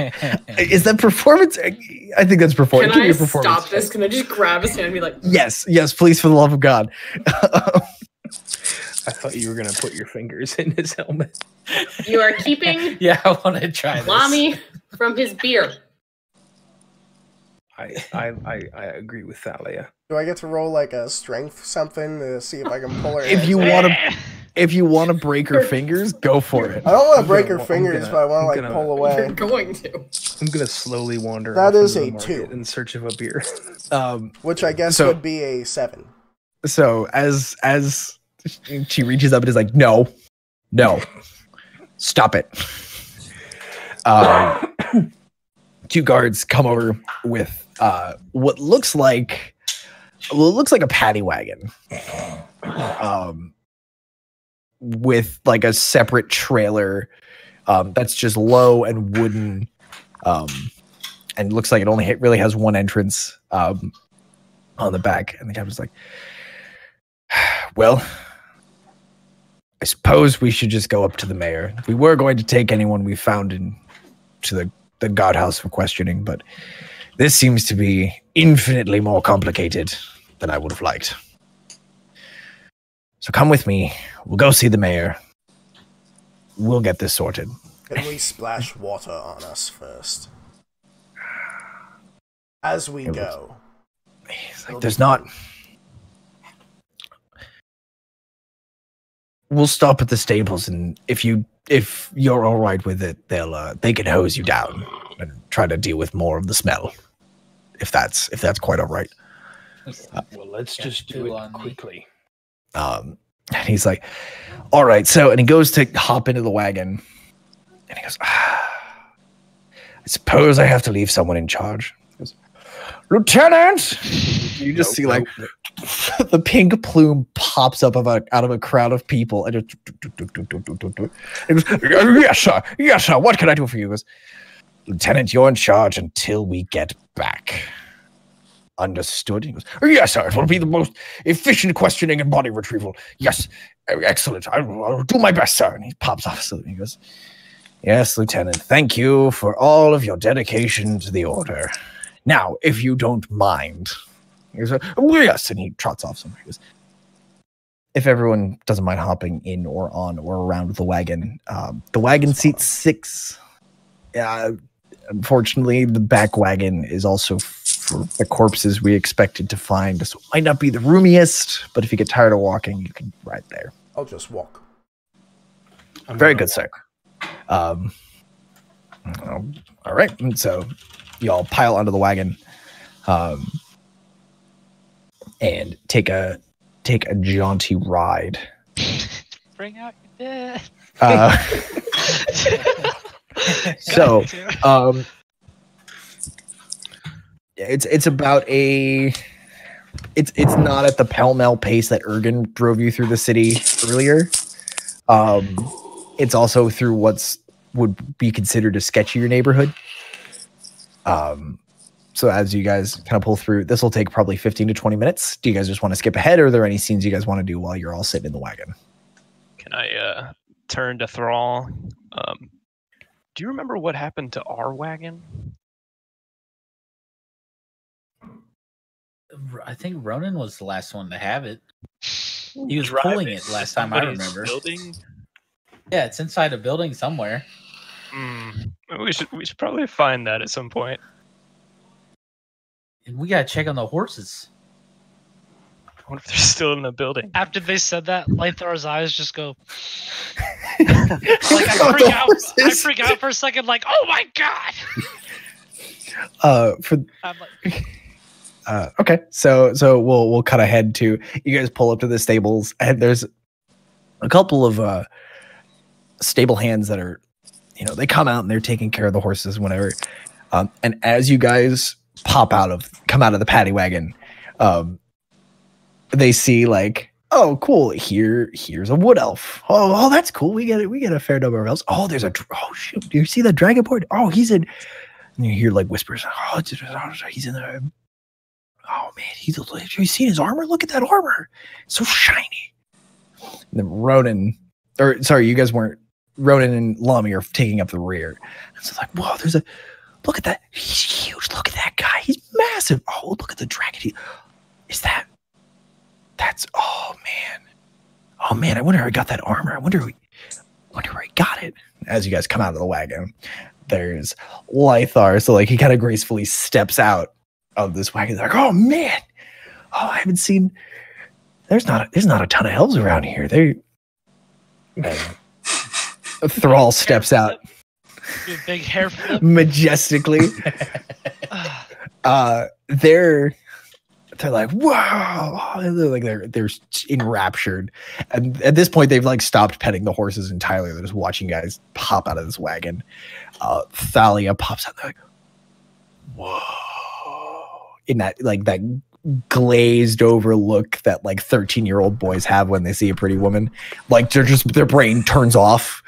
is that performance? I think that's performance. Can Give me performance stop this? Can I just grab his hand and be like, Yes, yes, please, for the love of God. I thought you were gonna put your fingers in his helmet. you are keeping yeah, I want to try this. Lamy from his beer? I I I, I agree with Thalia. Do I get to roll like a strength something to see if I can pull her? if you want to, if you want to break her fingers, go for it. I don't want to break gonna- her fingers, gonna- but I want to like gonna- pull You're away. going to. I'm gonna slowly wander. That off is a two. in search of a beer. Um, Which I guess So- would be a seven. so as as she reaches up and is like, no, no, stop it. Um, two guards come over with uh, what looks like well, it looks like a paddy wagon, um, with like a separate trailer um, that's just low and wooden, um, and looks like it only ha- really has one entrance um, on the back. And the captain's like, "Well, I suppose we should just go up to the mayor. We were going to take anyone we found in to the the guardhouse for questioning, but this seems to be infinitely more complicated than I would have liked. So come with me. We'll go see the mayor. We'll get this sorted. Can we splash water on us first? As we go. Like, there's not. We'll stop at the stables, and if you if you're all right with it, they'll uh, they can hose you down and try to deal with more of the smell. If that's if that's quite all right. well, let's just do it quickly. Um, and he's like, "All right." So, and he goes to hop into the wagon, and he goes, ah, "I suppose I have to leave someone in charge." Goes, Lieutenant, you just Nope, see like nope, the pink plume pops up of a, out of a crowd of people, and just goes, "Yes, sir. Yes, sir. What can I do for you?" He goes, Lieutenant, you're in charge until we get back. Understood. He goes, Yes, sir. It will be the most efficient questioning and body retrieval. Yes, excellent. I will, I will do my best, sir. And he pops off. So he goes, Yes, Lieutenant. Thank you for all of your dedication to the order. Now, if you don't mind, he goes, "Oh, Yes, and he trots off somewhere. He goes, if everyone doesn't mind hopping in or on or around the wagon, um, the wagon seats six. Uh, unfortunately, the back wagon is also for the corpses we expected to find, so it might not be the roomiest. But if you get tired of walking, you can ride there. I'll just walk. I'm Very gonna good, sir. Um, um, all right, and so y'all pile onto the wagon, um, and take a take a jaunty ride. Bring out your dead. Uh, So, um, it's it's about a it's it's not at the pell mell pace that Ergen drove you through the city earlier. Um, it's also through what's would be considered a sketchier neighborhood. Um, so as you guys kind of pull through, this will take probably fifteen to twenty minutes. Do you guys just want to skip ahead, or are there any scenes you guys want to do while you're all sitting in the wagon? Can I uh turn to Thrall. Um, do you remember what happened to our wagon? I think Ronan was the last one to have it. He was Driving pulling it last time I remember. Building. Yeah, it's inside a building somewhere. Hmm. We should we should probably find that at some point. And we gotta check on the horses. I wonder if they're still in the building. After they said that, Lythar's eyes just go. like Like I freak out. I freak out for a second. Like, oh my god! Uh, for I'm like, uh, okay, so so we'll we'll cut ahead to you guys pull up to the stables, and there's a couple of uh stable hands that are, you know, they come out and they're taking care of the horses whenever. Um, and as you guys pop out of come out of the paddy wagon, um, they see like, oh, cool, here here's a wood elf. Oh, oh, that's cool. We get it. We get a fair number of elves. Oh, there's a oh shoot, do you see the dragonborn? Oh, he's in. And you hear like whispers. Oh, he's in the Oh man, he's have you seen his armor? Look at that armor. It's so shiny. And then Ronan, or sorry, you guys weren't Ronan and Lummy are taking up the rear. And so like, whoa, there's a look at that. He's huge. Look at that guy. He's massive. Oh, look at the dragon. He, is that that's oh man. Oh man, I wonder how I got that armor. I wonder who wonder where I got it. As you guys come out of the wagon, there's Lythar. So like he kind of gracefully steps out of this wagon. They're like, oh man, oh I haven't seen. There's not there's not a ton of elves around here. They. Thrall steps out big hair flip. majestically. Uh, they're they're like, wow, they're like they're they're enraptured, and at this point they've like stopped petting the horses entirely. They're just watching guys pop out of this wagon. Uh, Thalia pops out. They're like, whoa, in that like that glazed over look that like 13 year old boys have when they see a pretty woman like they're just their brain turns off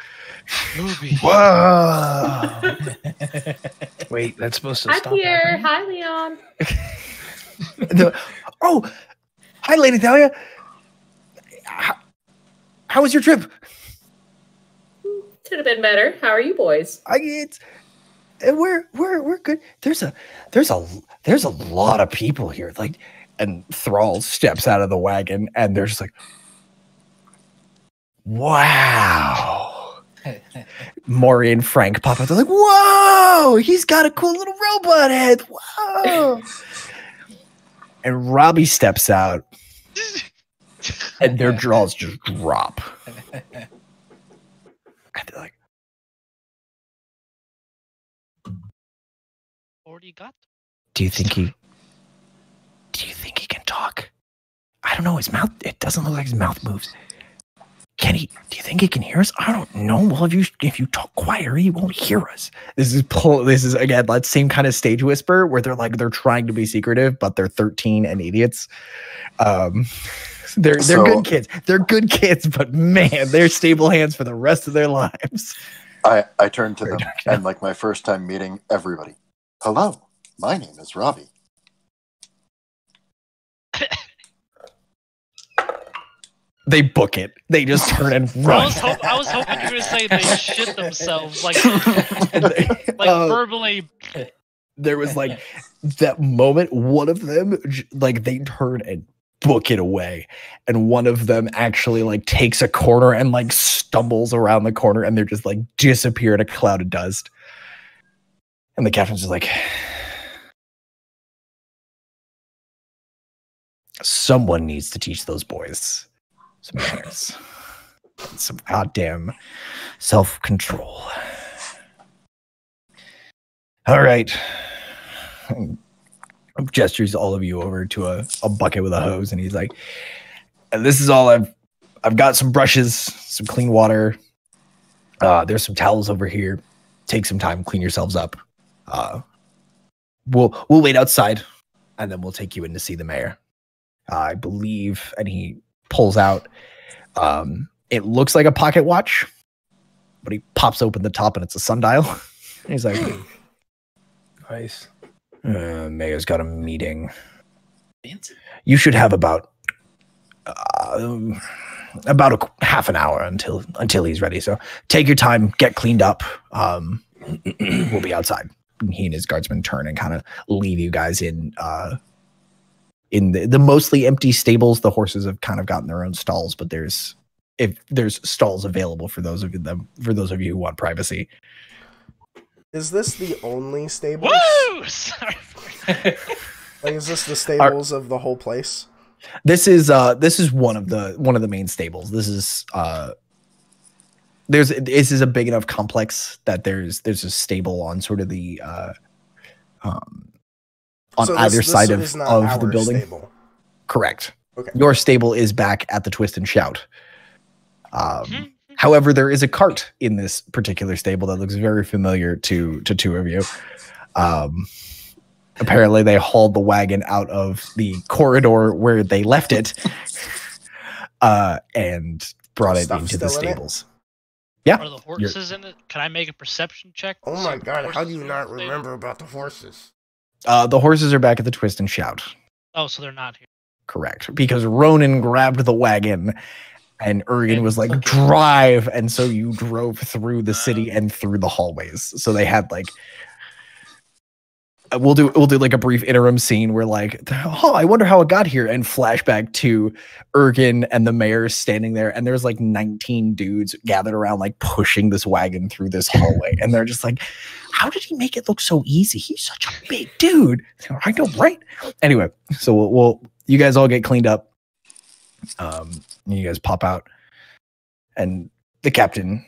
movie. whoa Wait, that's supposed to Hi, stop. Pierre. happening? Hi, Leon. Oh, hi, Lady Thalia. How, how was your trip? Could have been better. How are you boys? I it's uh, we're we're we're good. There's a there's a there's a lot of people here. Like, and Thrall steps out of the wagon, and they're just like, wow. Maury and Frank pop out. They're like, whoa, he's got a cool little robot head. Whoa. and Robbie steps out, and their jaws just drop. And they're like, Already got. do you think he, do you think he can talk? I don't know. His mouth, it doesn't look like his mouth moves. Can he, do you think he can hear us? I don't know. Well, if you, if you talk quieter, he won't hear us. This is, pull, this is again, that same kind of stage whisper where they're like, they're trying to be secretive, but they're 13 and idiots. Um, they're, they're So- good kids. They're good kids, but man, they're stable hands for the rest of their lives. I, I turned to Very them and like my first time meeting everybody. Hello, my name is Robbie. They book it. They just turn and I run. was, hope, I was hoping you were gonna say they shit themselves, like they- like uh, verbally. there was like that moment one of them like they turn and book it away and one of them actually like takes a corner and like stumbles around the corner and they're just like disappear in a cloud of dust and the captain's just like someone needs to teach those boys some manners some goddamn self-control. All right. Gestures all of you over to a, a bucket with a hose and he's like this is all i've i've got some brushes some clean water. Uh there's some towels over here. Take some time clean yourselves up. Uh we'll we'll wait outside and then we'll take you in to see the mayor. I believe and he pulls out um it looks like a pocket watch but he pops open the top and it's a sundial he's like Nice. uh, mayor's got a meeting Fancy. you should have about uh, about a half an hour until until he's ready. So take your time, get cleaned up. Um, we'll be outside. And he and his guardsmen turn and kind of leave you guys in uh, in the, the mostly empty stables. The horses have kind of gotten their own stalls, but there's if there's stalls available for those of you them for those of you who want privacy. Is this the only stables? Woo! Sorry. Like, is this the stables of the whole place? This is uh this is one of the one of the main stables. This is uh there's this is a big enough complex that there's there's a stable on sort of the uh um on So this- either this side of, is not of the building. Stable. Correct. Okay. Your stable is back at the Twist and Shout. Um, Mhm. however, there is a cart in this particular stable that looks very familiar to to two of you. Um, apparently, they hauled the wagon out of the corridor where they left it, uh, and brought it into the still in it? stables. Yeah, Are the horses in it? Can I make a perception check? Oh my god, how do you not in the stable? remember about the horses? Uh, the horses are back at the Twist and Shout. Oh, so they're not here. Correct. Because Ronan grabbed the wagon and Ergen was like, drive. And so you drove through the city and through the hallways. So they had like uh, we'll do we'll do like a brief interim scene where like oh I wonder how it got here and flashback to Ergen and the mayor standing there and there's like 19 dudes gathered around like pushing this wagon through this hallway and they're just like how did he make it look so easy he's such a big dude I know right anyway so we'll, we'll you guys all get cleaned up um and you guys pop out and the captain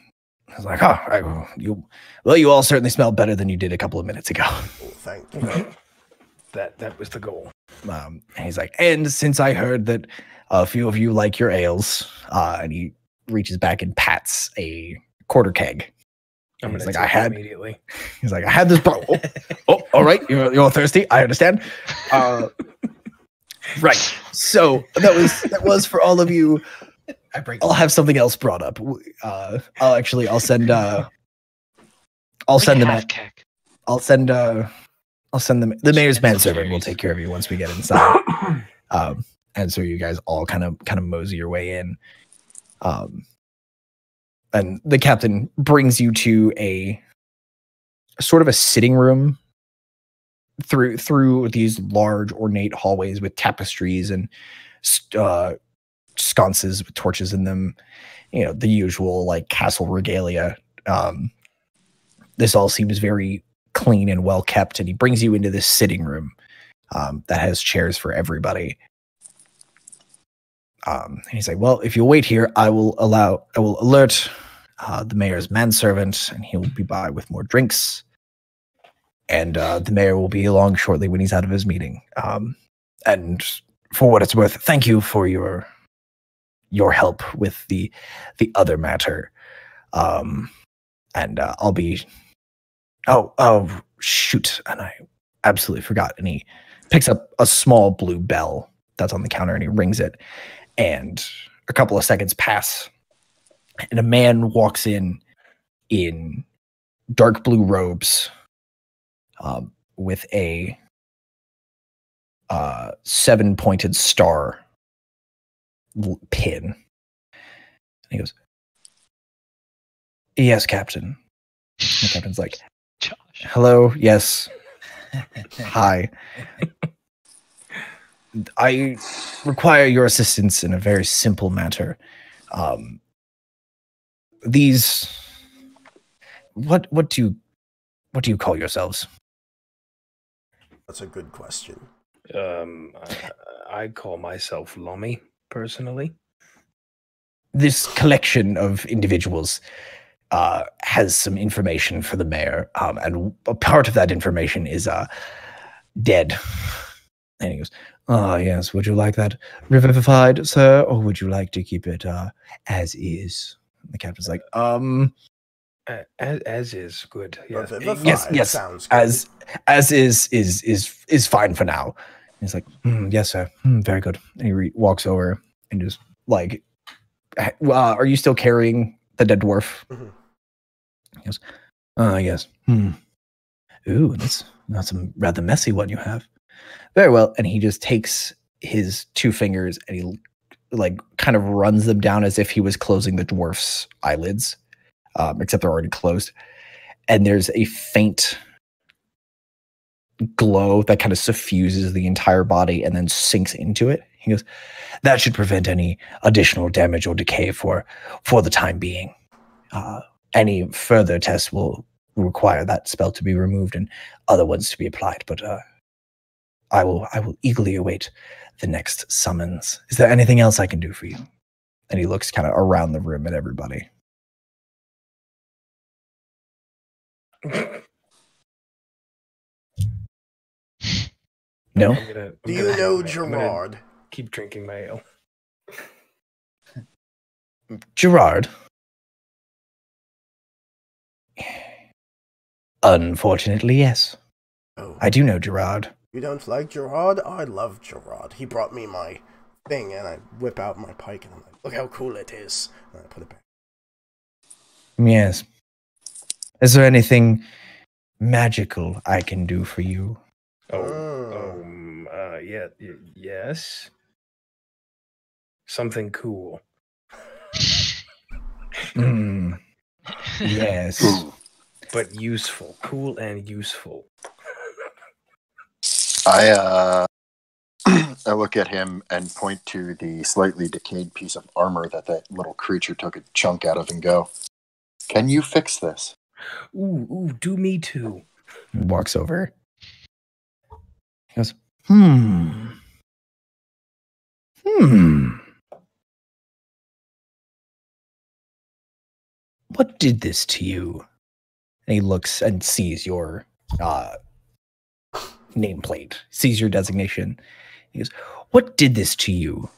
is like oh I, you well you all certainly smell better than you did a couple of minutes ago Oh, thank you. That that was the goal. um, and he's like, and since I heard that a few of you like your ales, uh, and he reaches back and pats a quarter keg. I'm He's like, I had- immediately. He's like, I had this bottle. Oh, oh, all right, you're, you're all thirsty. I understand. Uh, right. So that was that was for all of you. I break. I'll have something else brought up. Uh, I'll actually I'll send uh, I'll send them. At. I'll send uh, I'll send them. The mayor's manservant will take care of you once we get inside. um, and so you guys all kind of kind of mosey your way in. Um, and the captain brings you to a sort of a sitting room through through these large ornate hallways with tapestries and uh, sconces with torches in them. You know the usual like castle regalia. Um, this all seems very clean and well kept, and he brings you into this sitting room um, that has chairs for everybody. Um, and he's like, "Well, if you wait here, I will allow, I will alert uh, the mayor's manservant, and he will be by with more drinks. And uh, the mayor will be along shortly when he's out of his meeting. Um, and for what it's worth, thank you for your your help with the the other matter. Um, and uh, I'll be. Oh, oh, shoot! And I absolutely forgot. And he picks up a small blue bell that's on the counter, and he rings it. And a couple of seconds pass, and a man walks in in dark blue robes um, with a uh, seven pointed star pin. And he goes, Yes, Captain. And the captain's like, Hello, yes, hi. I require your assistance in a very simple matter. Um, these, what what do you what do you call yourselves? That's a good question. Um, I, I call myself Lummy personally. This collection of individuals uh, has some information for the mayor, um, and a part of that information is uh, dead. And he goes, "Ah, yes. Would you like that revivified, sir, or would you like to keep it uh, as is?" The captain's like, "Um, A- As, as is good. Yeah. Revivified yes, yes, Sounds good. as as is is is is fine for now." He's like, "Hmm, "Yes, sir. Hmm, very good." And he re- walks over and just like, "Uh, "Are you still carrying the dead dwarf?" Mhm. He goes, "Ah, yes. Hmm. Ooh, that's that's a rather messy one you have." Very well. And he just takes his two fingers and he like kind of runs them down as if he was closing the dwarf's eyelids, um, except they're already closed. And there's a faint glow that kind of suffuses the entire body and then sinks into it. He goes, "That should prevent any additional damage or decay for for the time being. Uh, any further tests will require that spell to be removed and other ones to be applied. But uh, I will I will eagerly await the next summons. Is there anything else I can do for you?" And he looks kind of around the room at everybody. No. I'm gonna, I'm Do gonna you know my- I'm gonna Gerard? Keep drinking my ale. Gerard. Unfortunately, yes. Oh, I do know Gerard. You don't like Gerard? I love Gerard. He brought me my thing, and I whip out my pike, and I'm like, look how cool it is. And I put it back. Yes. Is there anything magical I can do for you? Oh, Oh. um, uh, yeah, y- yes. Something cool. Mm, yes. But useful. Cool and useful. I uh, I look at him and point to the slightly decayed piece of armor that that little creature took a chunk out of and go. Can you fix this? Ooh, ooh, do me too. Walks over. He goes, hmm. Hmm. What did this to you? And he looks and sees your uh, nameplate, sees your designation. He goes, What did this to you?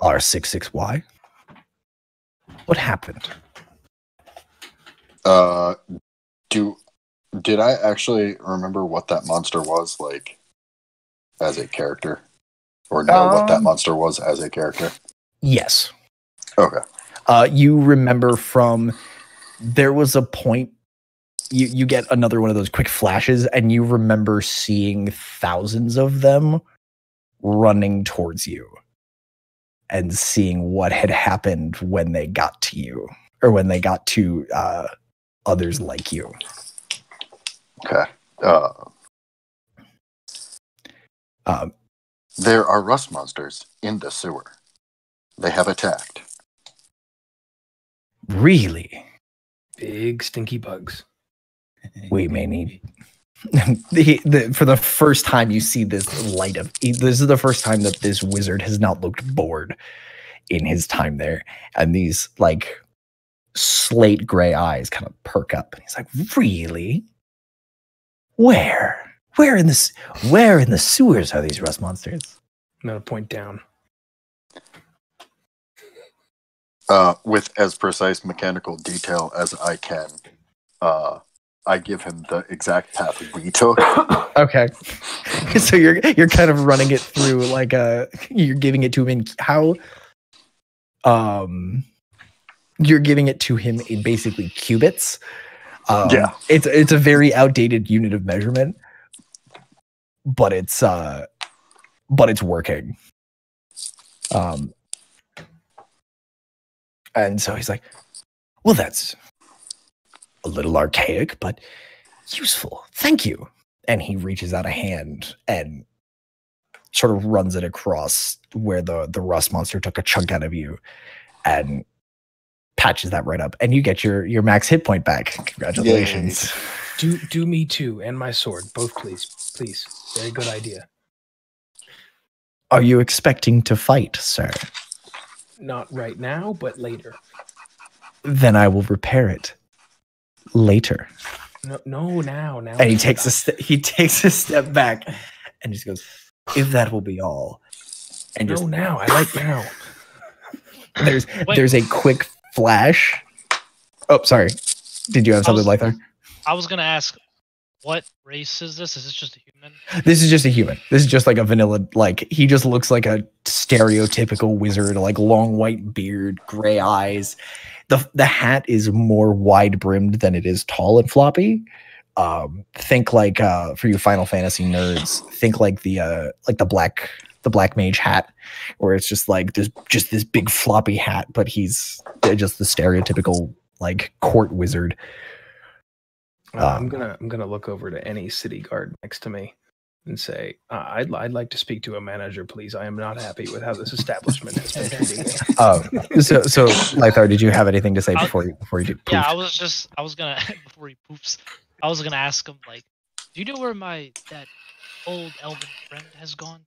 R66Y? What happened? Uh, do did I actually remember what that monster was like as a character, or know what that Um, monster was as a character? Yes. Okay. Uh, you remember from there was a point you you get another one of those quick flashes and you remember seeing thousands of them running towards you and seeing what had happened when they got to you or when they got to uh, others like you Okay. Uh, um, there are rust monsters in the sewer. They have attacked. really Big stinky bugs. we may need the, the for the first time you see this light of this is the first time that this wizard has not looked bored in his time there. And these like slate gray eyes kind of perk up. And he's like really? Where? Where in this where in the sewers are these rust monsters? I'm gonna point down. Uh, with as precise mechanical detail as I can, uh, I give him the exact path we took. okay so you're you're kind of running it through like a you're giving it to him in how um you're giving it to him in basically cubits um, Yeah. it's it's a very outdated unit of measurement but it's uh but it's working um and so he's like well that's a little archaic but useful. Thank you. And he reaches out a hand and sort of runs it across where the the rust monster took a chunk out of you and patches that right up. And you get your your max hit point back. Congratulations. Do do me too, and my sword, both please, please. Very good idea. are you expecting to fight sir? Not right now, but later. then i will repair it later No, no, now, now. and he takes a not. step he takes a step back and just goes if that will be all and No, just now. I like now. there's Wait. there's a quick flash oh sorry did you have something was- like that I was gonna ask, what race is this? Is this just a human? This is just a human. This is just like a vanilla. Like he just looks like a stereotypical wizard, like long white beard, gray eyes. The The hat is more wide brimmed than it is tall and floppy. Um, think like uh, for you Final Fantasy nerds, think like the uh, like the black the black mage hat, where it's just like there's just this big floppy hat, but he's just the stereotypical like court wizard. Uh, I'm Um, gonna I'm gonna look over to any city guard next to me and say, uh, I'd I'd like to speak to a manager, please. I am not happy with how this establishment has been treating me. Uh, so so Lythar, did you have anything to say I- before you before you did? Yeah, I was just I was gonna before he poofs, I was gonna ask him like, do you know where my that old elven friend has gone?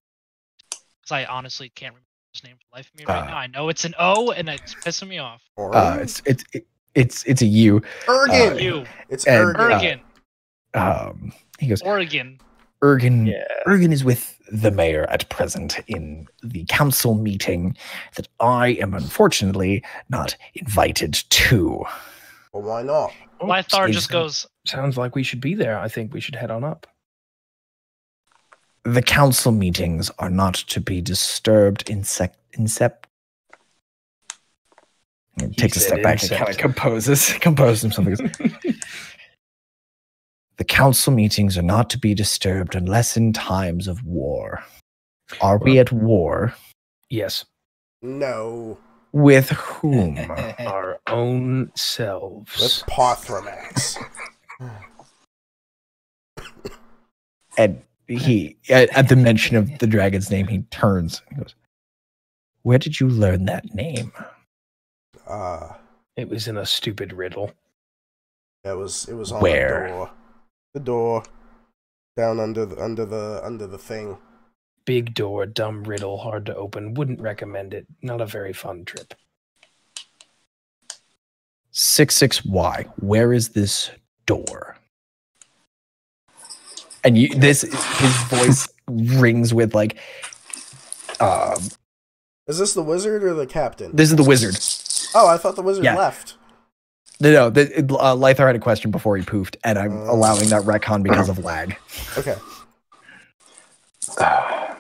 Because I honestly can't remember his name for life of me right Uh, now. I know it's an O and it's pissing me off. Or Uh, it's it's it, it's it's a you. Ergen. uh, You, it's and, Ergen. uh, Oregon, Um, he goes. Oregon. Ergen Yeah. Ergen is with the mayor at present in the council meeting that I am unfortunately not invited to. well, why not? Lythar is- just goes, Sounds like we should be there. I think we should head on up. The council meetings are not to be disturbed in sec in sep. He takes a step back and kind of composes composes himself. He goes, the council meetings are not to be disturbed unless in times of war. Are we at war? Yes, No. With whom? our own selves. With selves. Pothromax. and he at, at the mention of the dragon's name he turns and goes where did you learn that name Uh, It was in a stupid riddle. it was it was on Where? the door. The door. Down under the under the under the thing. Big door, dumb riddle, hard to open. Wouldn't recommend it. Not a very fun trip. 66y where is this door and you this his voice rings with like um Is this the wizard or the captain? this is the wizard oh, I thought the wizard Yeah. left. No no the, uh, Lythar had a question before he poofed and i'm Oh. allowing that retcon because of lag Okay.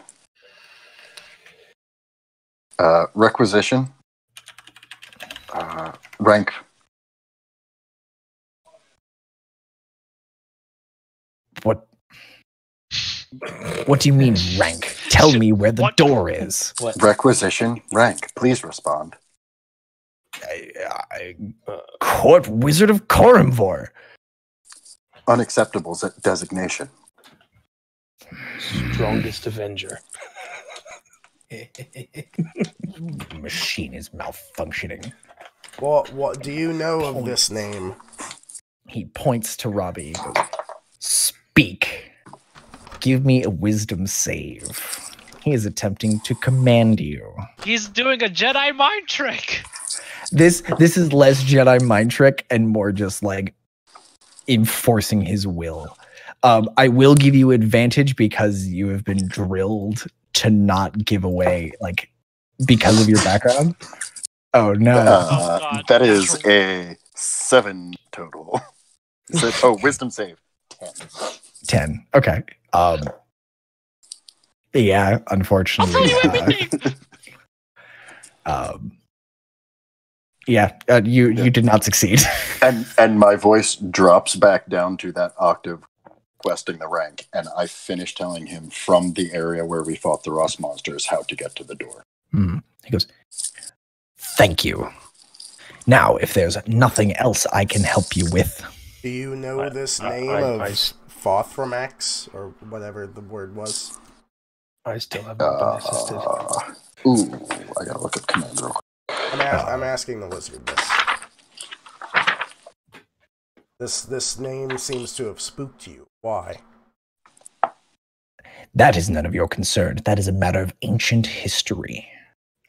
Uh, requisition. Uh, rank. what what do you mean rank tell me where the What? door is What? Requisition. Rank. Please respond. I, I, uh, Court Wizard of Corimvor. Unacceptable designation. Strongest Avenger. Machine is malfunctioning. What what do you know of this name? He points to Robbie. Speak. Give me a wisdom save. He is attempting to command you. he's doing a Jedi mind trick. This this is less Jedi mind trick and more just like enforcing his will. Um, I will give you advantage because you have been drilled to not give away like because of your background. Oh no. Uh, that is a seven total. Is it- oh, wisdom save. Ten. 10 okay um yeah I'll unfortunately tell you uh, everything. um yeah uh, you you did not succeed And and my voice drops back down to that octave questing the rank, and I finish telling him from the area where we fought the rust monsters how to get to the door. Hmm. he goes thank you now if there's nothing else i can help you with Do you know I- this I- name I- of I s- Fothromax or whatever the word was? I still have not been assisted. Uh, ooh, I gotta look at command real quick. I'm, a- I'm asking the wizard this. This this name seems to have spooked you. Why? that is none of your concern that is a matter of ancient history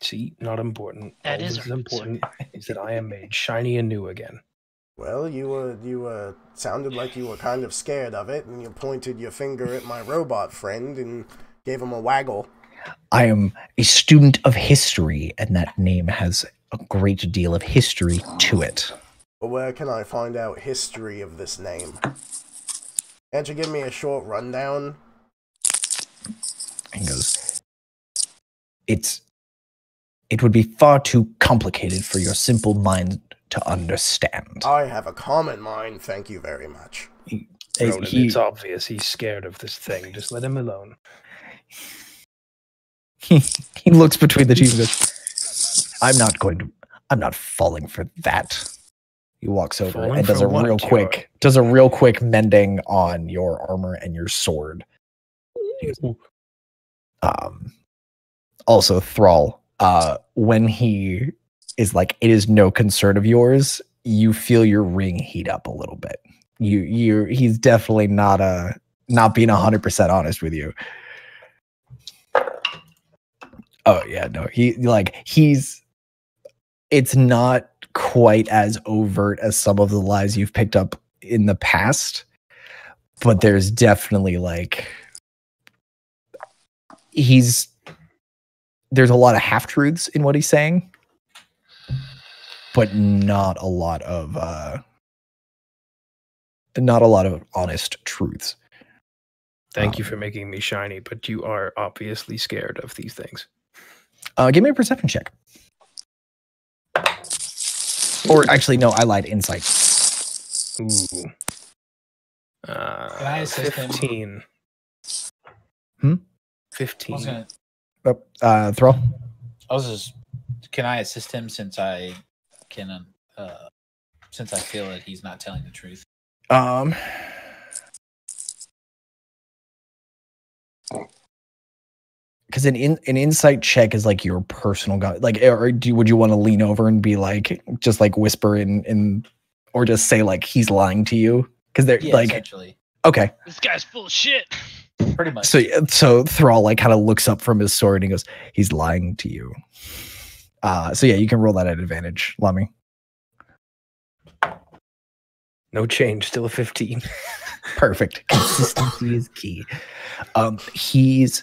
See, not important. That All is that is important is that I am made shiny and new again. Well, you were you uh, sounded like you were kind of scared of it, and you pointed your finger at my robot friend and gave him a waggle. I am a student of history and that name has a great deal of history to it But where can I find out history of this name? Can't you give me a short rundown? and goes, It's it would be far too complicated for your simple mind to understand. I have a common mind, thank you very much. Ronan, he- it's obvious he's scared of this thing. Just let him alone. He, he looks between the two and goes, I'm not going to, I'm not falling for that. He walks over Falling and does a real quick, does a real quick mending on your armor and your sword. Um, also, Thrall, uh, when he is like, it is no concern of yours, you feel your ring heat up a little bit. You, you, he's definitely not a, not being hundred percent honest with you. Oh yeah, no, he like he's. It's not quite as overt as some of the lies you've picked up in the past, but there's definitely like he's there's a lot of half truths in what he's saying, but not a lot of uh not a lot of honest truths. Thank you Um, for making me shiny, but you are obviously scared of these things. Uh, give me a perception check. Or actually, no, I lied. Insight. Ooh. Uh, Can I assist him? 15. Hmm? I 15. was gonna, Oh, uh, throw. I was just. Can I assist him since I can? Uh, since I feel that he's not telling the truth. Um. Because an in, an insight check is like your personal guide. Like, or do would you want to lean over and be like, just like whisper in in, or just say like he's lying to you? Because they're Yeah, like, essentially, okay, This guy's full of shit. pretty much. So so Thrall like kind of looks up from his sword and he goes, "He's lying to you." Uh, so yeah, you can roll that at advantage, Lummy. No change, still a 15. Perfect. Consistency is key. Um, he's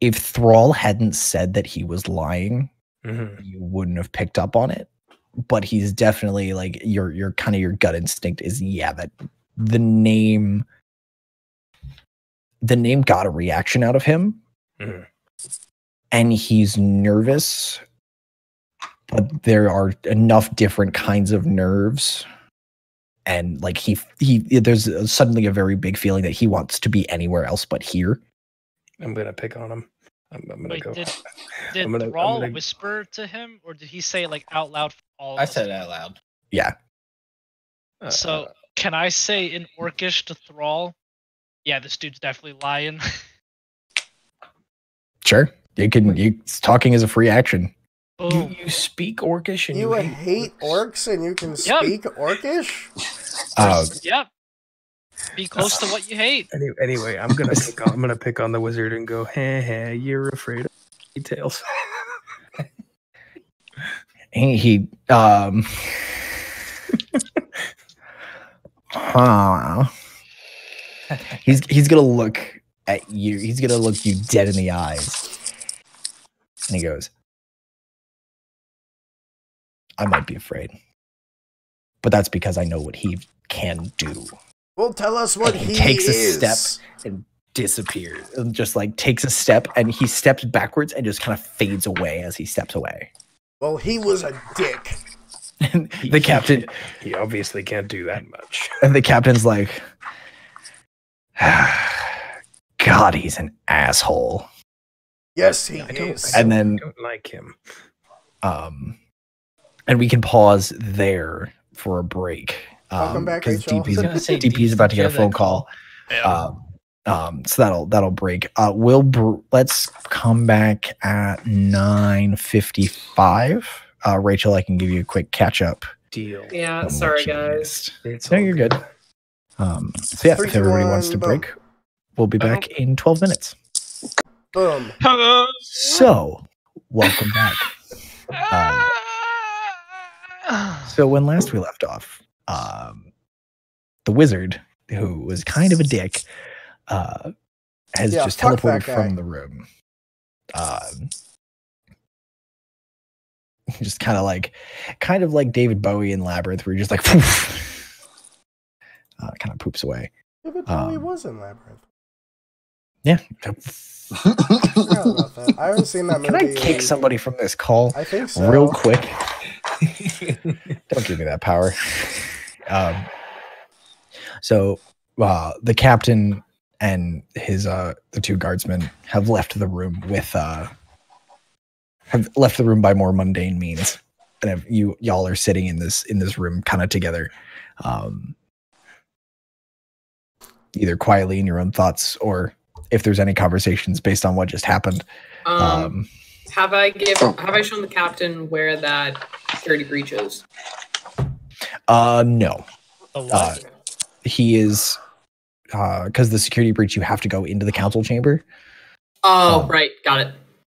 if Thrall hadn't said that he was lying, Mhm. you wouldn't have picked up on it. But he's definitely like your your kind of your gut instinct is yeah that the name the name got a reaction out of him Mhm. and he's nervous but there are enough different kinds of nerves and like he he there's suddenly a very big feeling that he wants to be anywhere else but here I'm going to pick on him. I'm, I'm going to Wait, go. did did I'm gonna- I'm gonna- whisper to him, or did he say like out loud for all? I said it out loud. yeah uh, So can I say in Orcish to Thrall? Yeah, this dude's definitely lying. sure you can you talking is a free action you, you speak Orcish and You you, hate orcs and you can Yep. speak orcish? uh, Yep. Be close to what you hate. Any, anyway, I'm gonna pick on, I'm gonna pick on the wizard and go, hey, hey, you're afraid of details. he, he um huh. he's he's gonna look at you he's gonna look you dead in the eyes and he goes i might be afraid but that's because i know what he can do Well, tell us what And he he takes a step. and disappears and just like takes a step and he steps backwards and just kind of fades away as he steps away Well, he was a dick. and the captain He obviously can't do that much. And the captain's like, God, he's an asshole. Yes, he I is. And then- I don't like him. Um, and we can pause there for a break. Welcome Um, back, because Rachel. I DP's, say, DP's about to get a phone call. Yeah. Um, um, so that'll that'll break. Uh, we'll br- let's come back at nine fifty five. Uh, Rachel, I can give you a quick catch up. Deal. Yeah, on what sorry guys. missed. It's No, all you're good. Um, so yeah, Three, if two, everybody wants to boom. break, we'll be back in twelve minutes. Boom. Hello. So, welcome back. So, when last we left off, um, the wizard, who was kind of a dick, uh, has Yeah, just teleported from the room. Um, just kind of like, kind of like David Bowie in Labyrinth, where you're just like, uh, kind of poops away. David Bowie Um, was in Labyrinth. Yeah. I forgot about that. I haven't seen that movie. Can I kick in- somebody from this call I think so. real quick? Don't give me that power. Um, so uh, the captain and his uh the two guardsmen have left the room with uh have left the room by more mundane means and have, you y'all are sitting in this in this room kind of together um either quietly in your own thoughts or if there's any conversations based on what just happened Um, um have I give Oh. have I shown the captain where that security breach is? Uh no Uh, he is because the security breach you have to go into the council chamber oh, um, right, got it.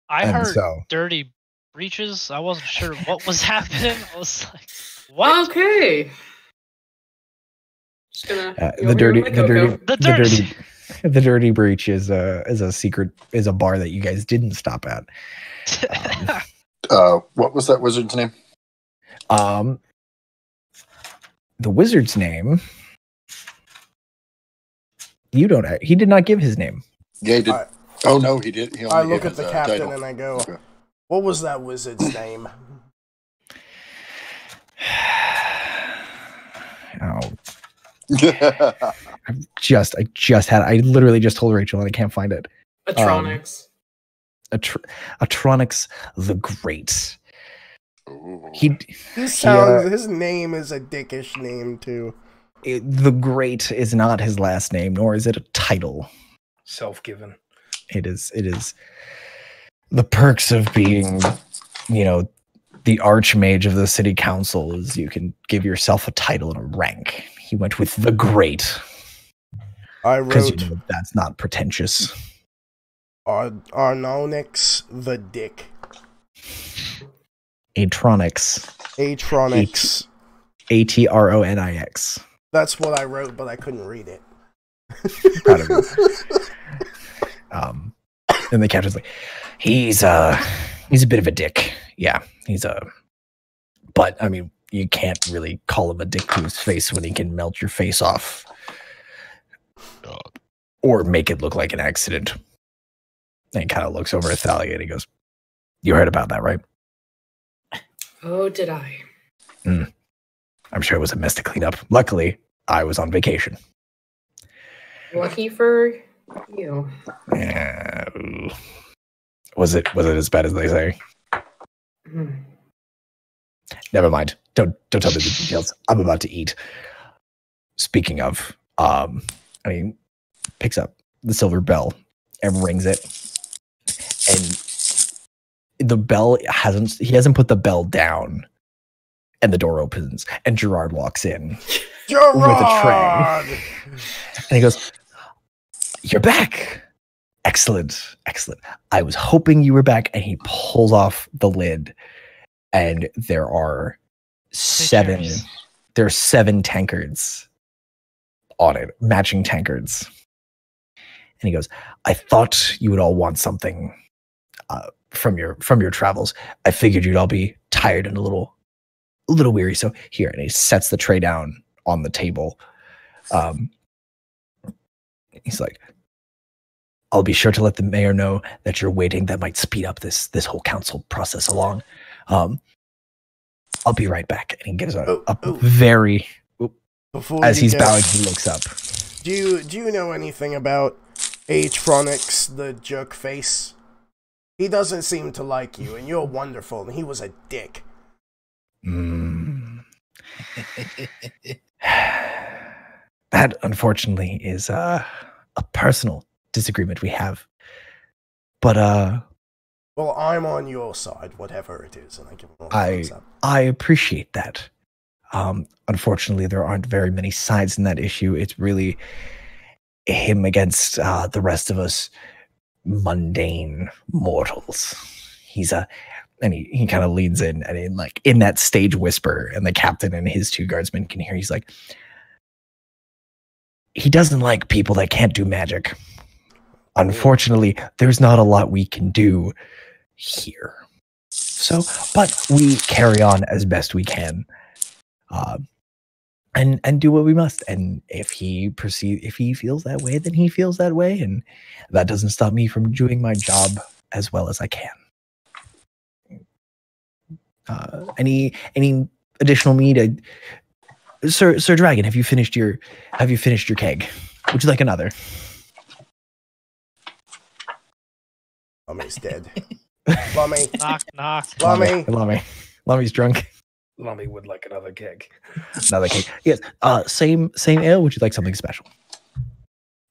I heard so dirty breaches. I wasn't sure what was happening. I was like, what? Okay. Just gonna Uh, the dirty, the dirty, The the dirty- dirty, the dirty breach is a is a secret is a bar that you guys didn't stop at. Um, Uh, what was that wizard's name? Um, the wizard's name. You don't. He did not give his name. Yeah, he did. I- oh no, he did. He only I look at the uh, captain title. and I go, Okay. "What was that wizard's name?" Oh, I just I just had I literally just told Rachel and I can't find it. Atronix. Atr- Atronix the Great. Ooh. He He sounds. uh, his name is a dickish name too. it- the Great is not his last name, nor is it a title. Self-given. It is it is the perks of being, you know, the archmage of the city council is you can give yourself a title and a rank. He went with the Great I because wrote you know that's not pretentious. Ar- Arnonix the Dick. Atronix, Atronics. A T R O N I X. That's what I wrote, but I couldn't read it. Proud of you. Um, and the captain's like, he's uh, he's a bit of a dick. Yeah, he's a. But I mean, you can't really call him a dick to his face when he can melt your face off, or make it look like an accident. And kind of looks over at Thalia and he goes, "You heard about that, right? Oh, did I? I'm sure it was a mess to clean up. Luckily, I was on vacation." Lucky for you. Yeah. Was it was it as bad as they say? Hmm. Never mind. Don't don't tell me the details. I'm about to eat. Speaking of, um, I mean, picks up the silver bell and rings it, and the bell hasn't. He hasn't put the bell down, and the door opens, and Gerard walks in, Gerard! and he goes, "You're back." Excellent, excellent. I was hoping you were back. And he pulls off the lid, and there are seven Pictures. there are seven tankards on it, matching tankards. And he goes, "I thought you would all want something uh, from your from your travels. I figured you'd all be tired and a little a little weary. So here." And he sets the tray down on the table. Um, he's like, "I'll be sure to let the mayor know that you're waiting. That might speed up this this whole council process along." Um, I'll be right back. And he gives a, Oh, a oh. very Before as he's go, bowing, he looks up. Do you do you know anything about Atronix the jerk face? He doesn't seem to like you, and you're wonderful, and he was a dick. Mm. that unfortunately is uh, a personal disagreement we have. But uh, Well, I'm on your side, whatever it is, and I give him I-. I appreciate that. Um, unfortunately, there aren't very many sides in that issue. It's really him against uh, the rest of us mundane mortals. He's a and he, he kind of leans in and in like in that stage whisper, and the captain and his two guardsmen can hear. He's like, he doesn't like people that can't do magic. Unfortunately, there's not a lot we can do here. So, but we carry on as best we can, uh, and and do what we must and if he perceive if he feels that way then he feels that way and that doesn't stop me from doing my job as well as i can uh, any any additional meat I, sir sir dragon have you finished your have you finished your keg would you like another Lummy's dead. Lummy. knock, knock. Lummy. Lummy. Lummy's drunk. Lummy would like another keg. Another cake. Yes. Uh, same same ale. Would you like something special?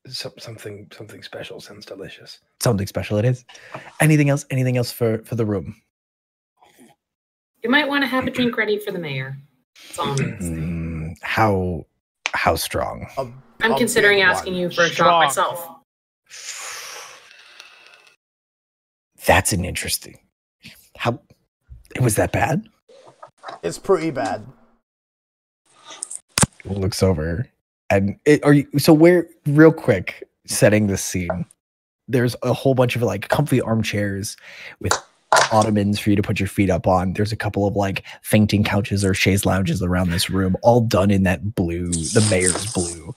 Some, something something special sounds delicious. Something special it is. Anything else? Anything else for for the room? You might want to have a drink ready for the mayor. That's all I'm gonna say. Mm, how how strong? A- I'm a considering asking one. you for a Strong. shot myself. That's an interesting. How it was that bad? It's pretty bad. Looks over and it, are you so where real quick setting the scene. There's a whole bunch of like comfy armchairs with ottomans for you to put your feet up on. There's a couple of like fainting couches or chaise lounges around this room, all done in that blue, the mayor's blue.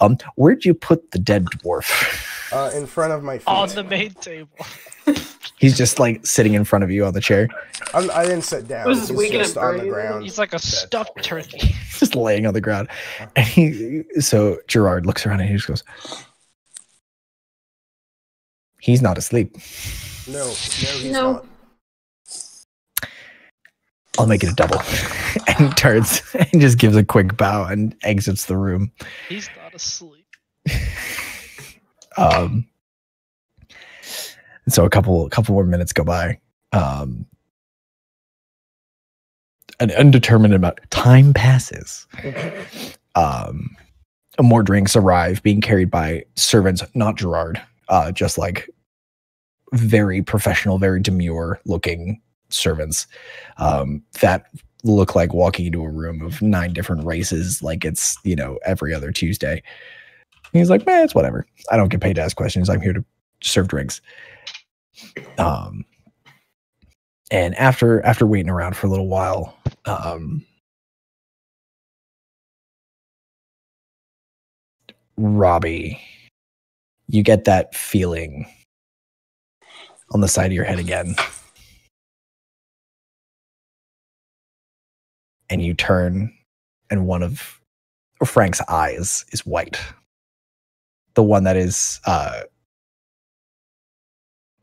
Um, where'd you put the dead dwarf? Uh, in front of my feet. On the main table. He's just like sitting in front of you on the chair, I'm, I didn't sit down. Was He's weekend just on the ground. He's like a stuffed turkey. just laying on the ground. And he, so Gerard looks around and he just goes, "He's not asleep. No, no, he's No. not. I'll make it a double." and he turns and just gives a quick bow and exits the room. He's not asleep. Um, so a couple, a couple more minutes go by. Um, an undetermined amount time passes. Um, more drinks arrive, being carried by servants, not Gerard, uh, just like very professional, very demure looking servants um, that look like walking into a room of nine different races, like it's you know every other Tuesday. He's like, man, it's whatever. I don't get paid to ask questions. I'm here to serve drinks. Um, and after after waiting around for a little while, um, Robbie, you get that feeling on the side of your head again. And you turn, and one of Frank's eyes is white. The one that is uh,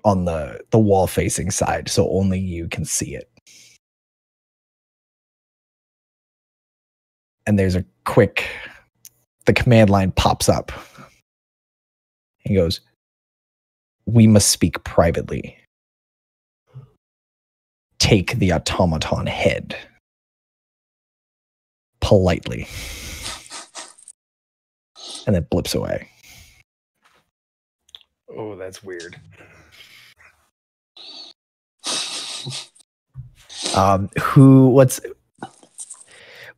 on the the wall facing side, so only you can see it. And there's a quick the command line pops up. He goes, We must speak privately. Take the automaton head. Politely. And then blips away. Oh, that's weird. Um, who what's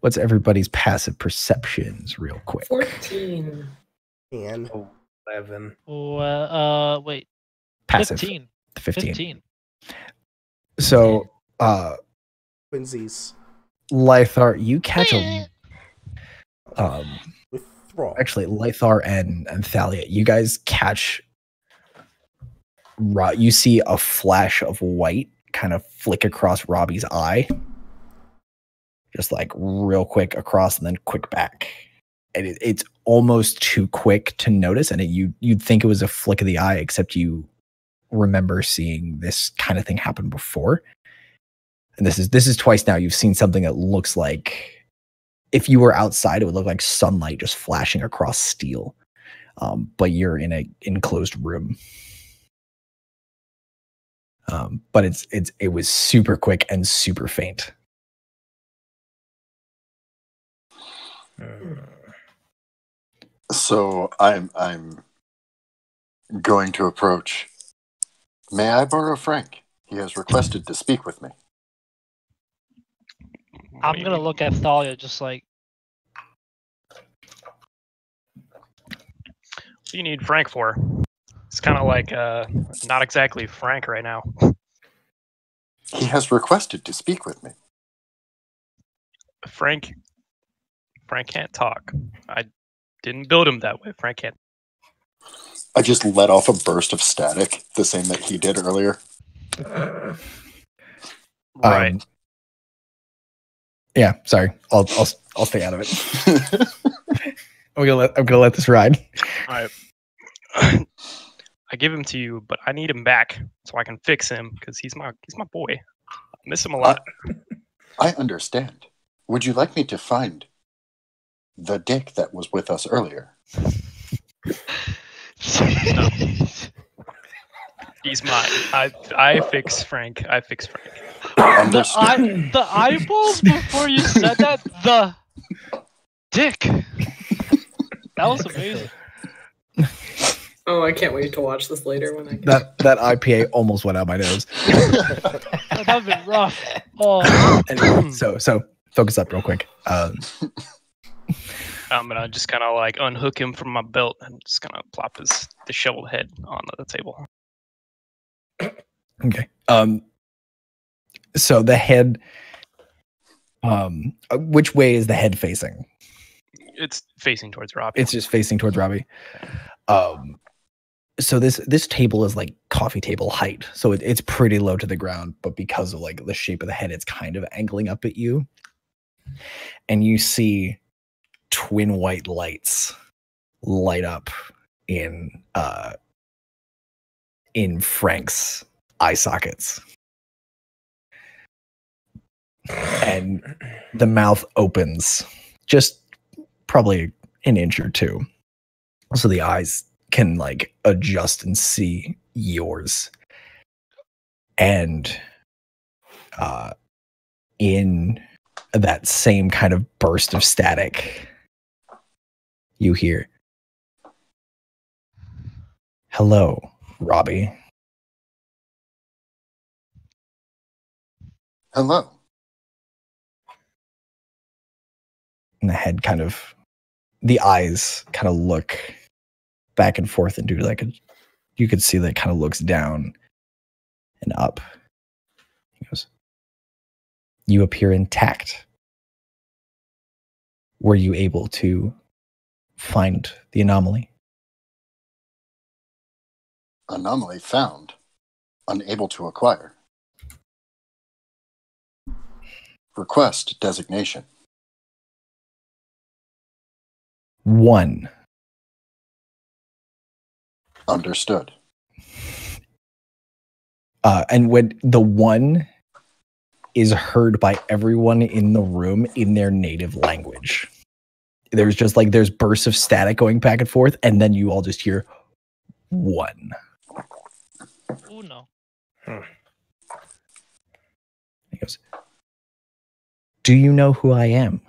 what's everybody's passive perceptions real quick? 14. And Eleven. Oh, uh, uh, wait. Passive 15. 15. 15. So uh twinsies Lythar, you catch a um with Thrall. actually Lythar and and Thalia, you guys catch Ro- you see a flash of white kind of flick across Robbie's eye. Just like real quick across and then quick back. And it, it's almost too quick to notice and it, you you'd think it was a flick of the eye except you remember seeing this kind of thing happen before. And this is this is twice now you've seen something that looks like if you were outside it would look like sunlight just flashing across steel. Um, but you're in a enclosed room. Um, but it's it's it was super quick and super faint. So I'm I'm going to approach. May I borrow Frank? He has requested to speak with me. I'm gonna look at Thalia just like What do you need Frank for? It's kind of like uh, not exactly Frank right now. He has requested to speak with me. Frank, Frank can't talk. I didn't build him that way. Frank can't. I just let off a burst of static, the same that he did earlier. Right. Um, yeah, sorry. I'll I'll I'll stay out of it. I'm gonna let I'm gonna let this ride. I I give him to you, but I need him back so I can fix him because he's my he's my boy. I miss him a lot. I understand. Would you like me to find the dick that was with us earlier? He's mine. I I fix Frank. I fix Frank. The, Understood. eye, the eyeballs before you said that. The dick. That was amazing. Oh, I can't wait to watch this later when I get That that IPA almost went out my nose. That would been rough. Oh, Anyway, so so focus up real quick. Um, I'm gonna just kind of like unhook him from my belt and just kind of plop his disheveled head on the table. Okay. Um. So the head. Um. uh, Which way is the head facing? It's facing towards Robbie. It's just facing towards Robbie. Um. So this this table is like coffee table height, so it, it's pretty low to the ground. But because of like the shape of the head, it's kind of angling up at you, and you see twin white lights light up in uh in Frank's eye sockets. And the mouth opens just probably an inch or two. So the eyes can like adjust and see yours. And uh in that same kind of burst of static, you hear Hello, Robbie. Hello. and the head kind of the eyes kind of look back and forth and do like a you could see that kind of looks down and up he goes you appear intact were you able to find the anomaly Anomaly found. Unable to acquire. Request designation. one Understood. uh, and when the one is heard by everyone in the room in their native language there's just like there's bursts of static going back and forth and then you all just hear one Uno. he goes do you know who i am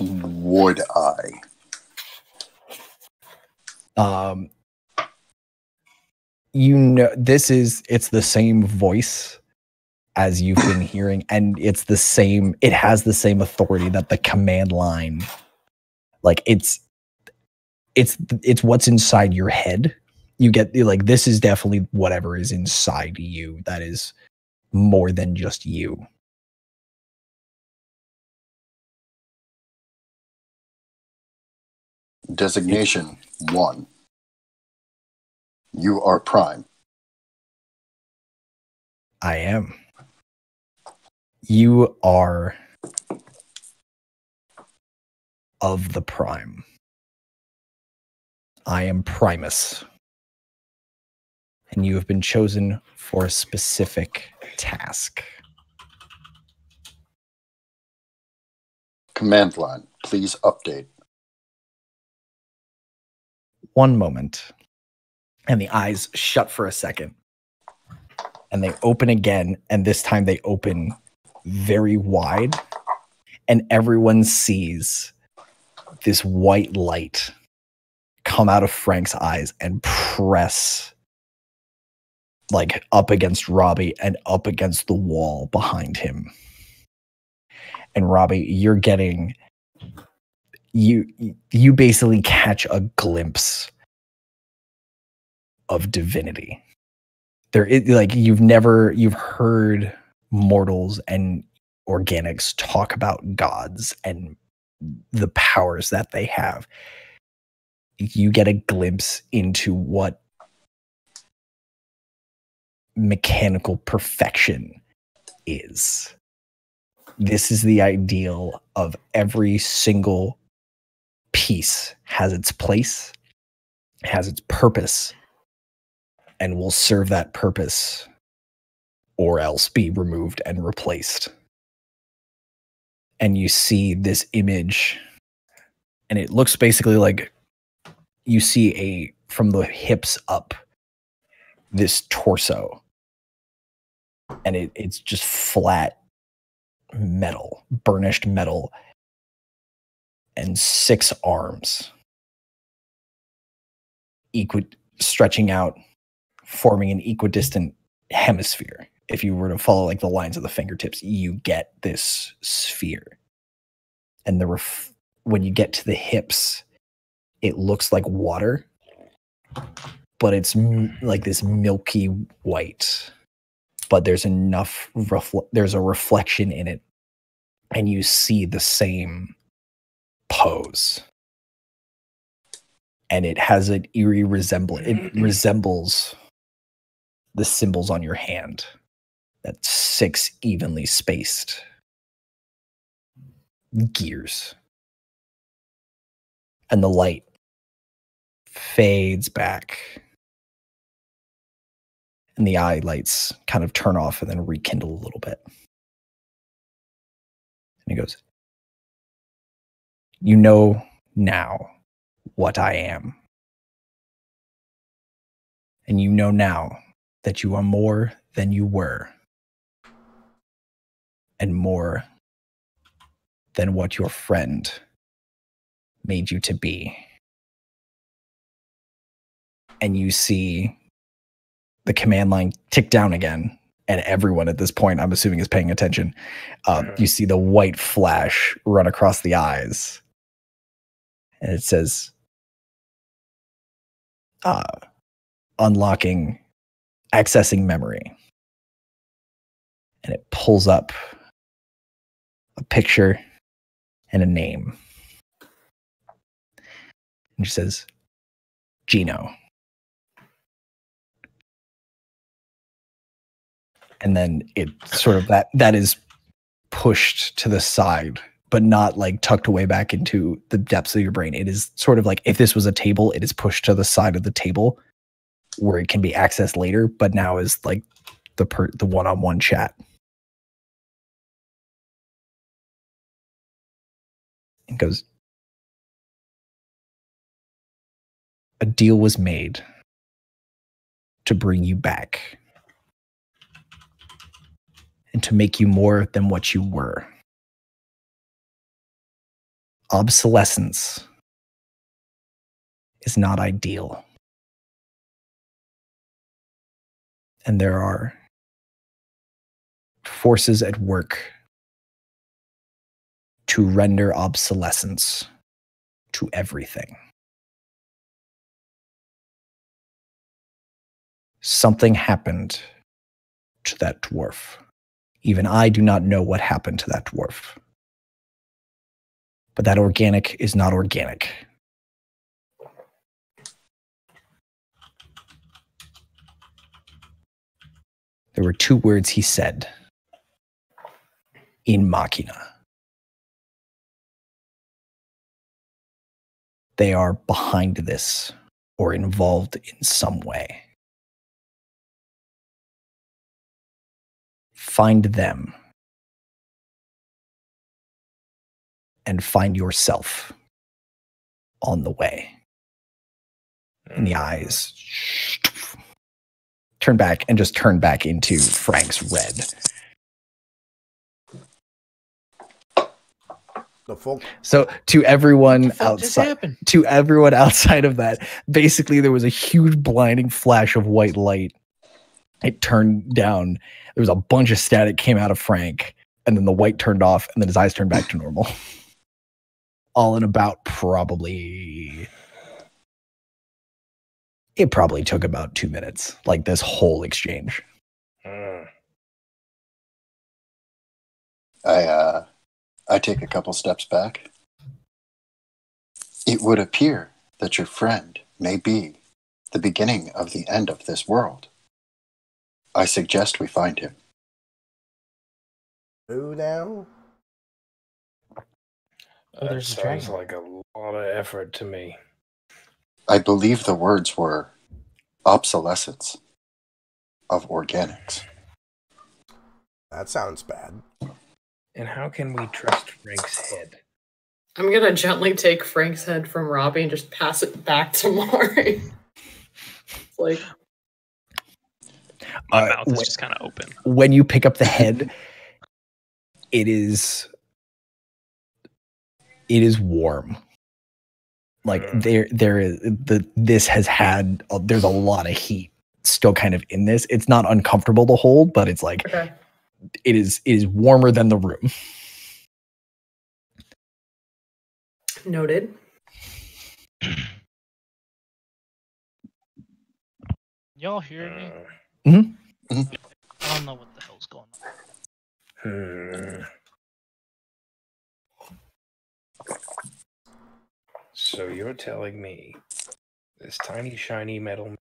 Would I? Um you know this is it's the same voice as you've been hearing and it's the same it has the same authority that the command line like it's it's it's what's inside your head. You get like this is definitely whatever is inside you that is more than just you Designation one. You are prime. I am. You are of the prime. I am Primus. And you have been chosen for a specific task. Command line. Please update. One moment. And the eyes shut for a second. And they open again. And this time they open very wide. And everyone sees this white light come out of Frank's eyes and press like up against Robbie and up against the wall behind him. And Robbie, you're getting you you basically catch a glimpse of divinity. There is like you've never you've heard mortals and organics talk about gods and the powers that they have. You get a glimpse into what mechanical perfection is. This is the ideal of every single piece has its place, has its purpose, and will serve that purpose or else be removed and replaced. And you see this image, and it looks basically like you see a from the hips up this torso and it, it's just flat metal burnished metal and six arms. Equi- stretching out forming an equidistant hemisphere. If you were to follow like the lines of the fingertips you get this sphere. And the ref- when you get to the hips it looks like water but it's m- like this milky white. But there's enough refle- there's a reflection in it and you see the same pose. And it has an eerie resemblance it mm. resembles the symbols on your hand that six evenly spaced gears. And the light fades back. And the eye lights kind of turn off and then rekindle a little bit. And he goes, You know now what I am. And you know now that you are more than you were, and more than what your friend made you to be. And you see the command line tick down again and everyone at this point i'm assuming is paying attention um, Mhm. you see the white flash run across the eyes and it says uh, unlocking accessing memory. And it pulls up a picture and a name. And she says gino. And then it sort of that that is pushed to the side but not like tucked away back into the depths of your brain it is sort of like if this was a table it is pushed to the side of the table where it can be accessed later but now is like the per the one-on-one chat it goes a deal was made to bring you back and to make you more than what you were. Obsolescence is not ideal. And there are forces at work to render obsolescence to everything. Something happened to that dwarf. Even I do not know what happened to that dwarf. But that organic is not organic. There were two words he said in machina. They are behind this or involved in some way. Find them and find yourself on the way. And the eyes turn back and just turn back into Frank's red. The full So to everyone What the fuck just outside to everyone outside of that, basically there was a huge blinding flash of white light. It turned down. There was a bunch of static came out of Frank, and then the white turned off, and then his eyes turned back to normal. All in about probably it probably took about two minutes, like this whole exchange. Mm. I uh I take a couple steps back. It would appear that your friend may be the beginning of the end of this world. I suggest we find him. who now? Oh, That there's sounds dragon. like a lot of effort to me. I believe the words were obsolescence of organics. That sounds bad. And how can we trust Frank's head? I'm gonna gently take Frank's head from Robbie and just pass it back to Maury. It's like, My Uh, mouth is wh- just kind of open. when you pick up the head, it is it is warm. Like Mm. there there is the this has had a, there's a lot of heat still kind of in this. It's not uncomfortable to hold, but it's like okay. it is it is warmer than the room. Noted. Y'all hear me? Uh, I don't know what the hell's going on. hmm. So you're telling me this tiny shiny metal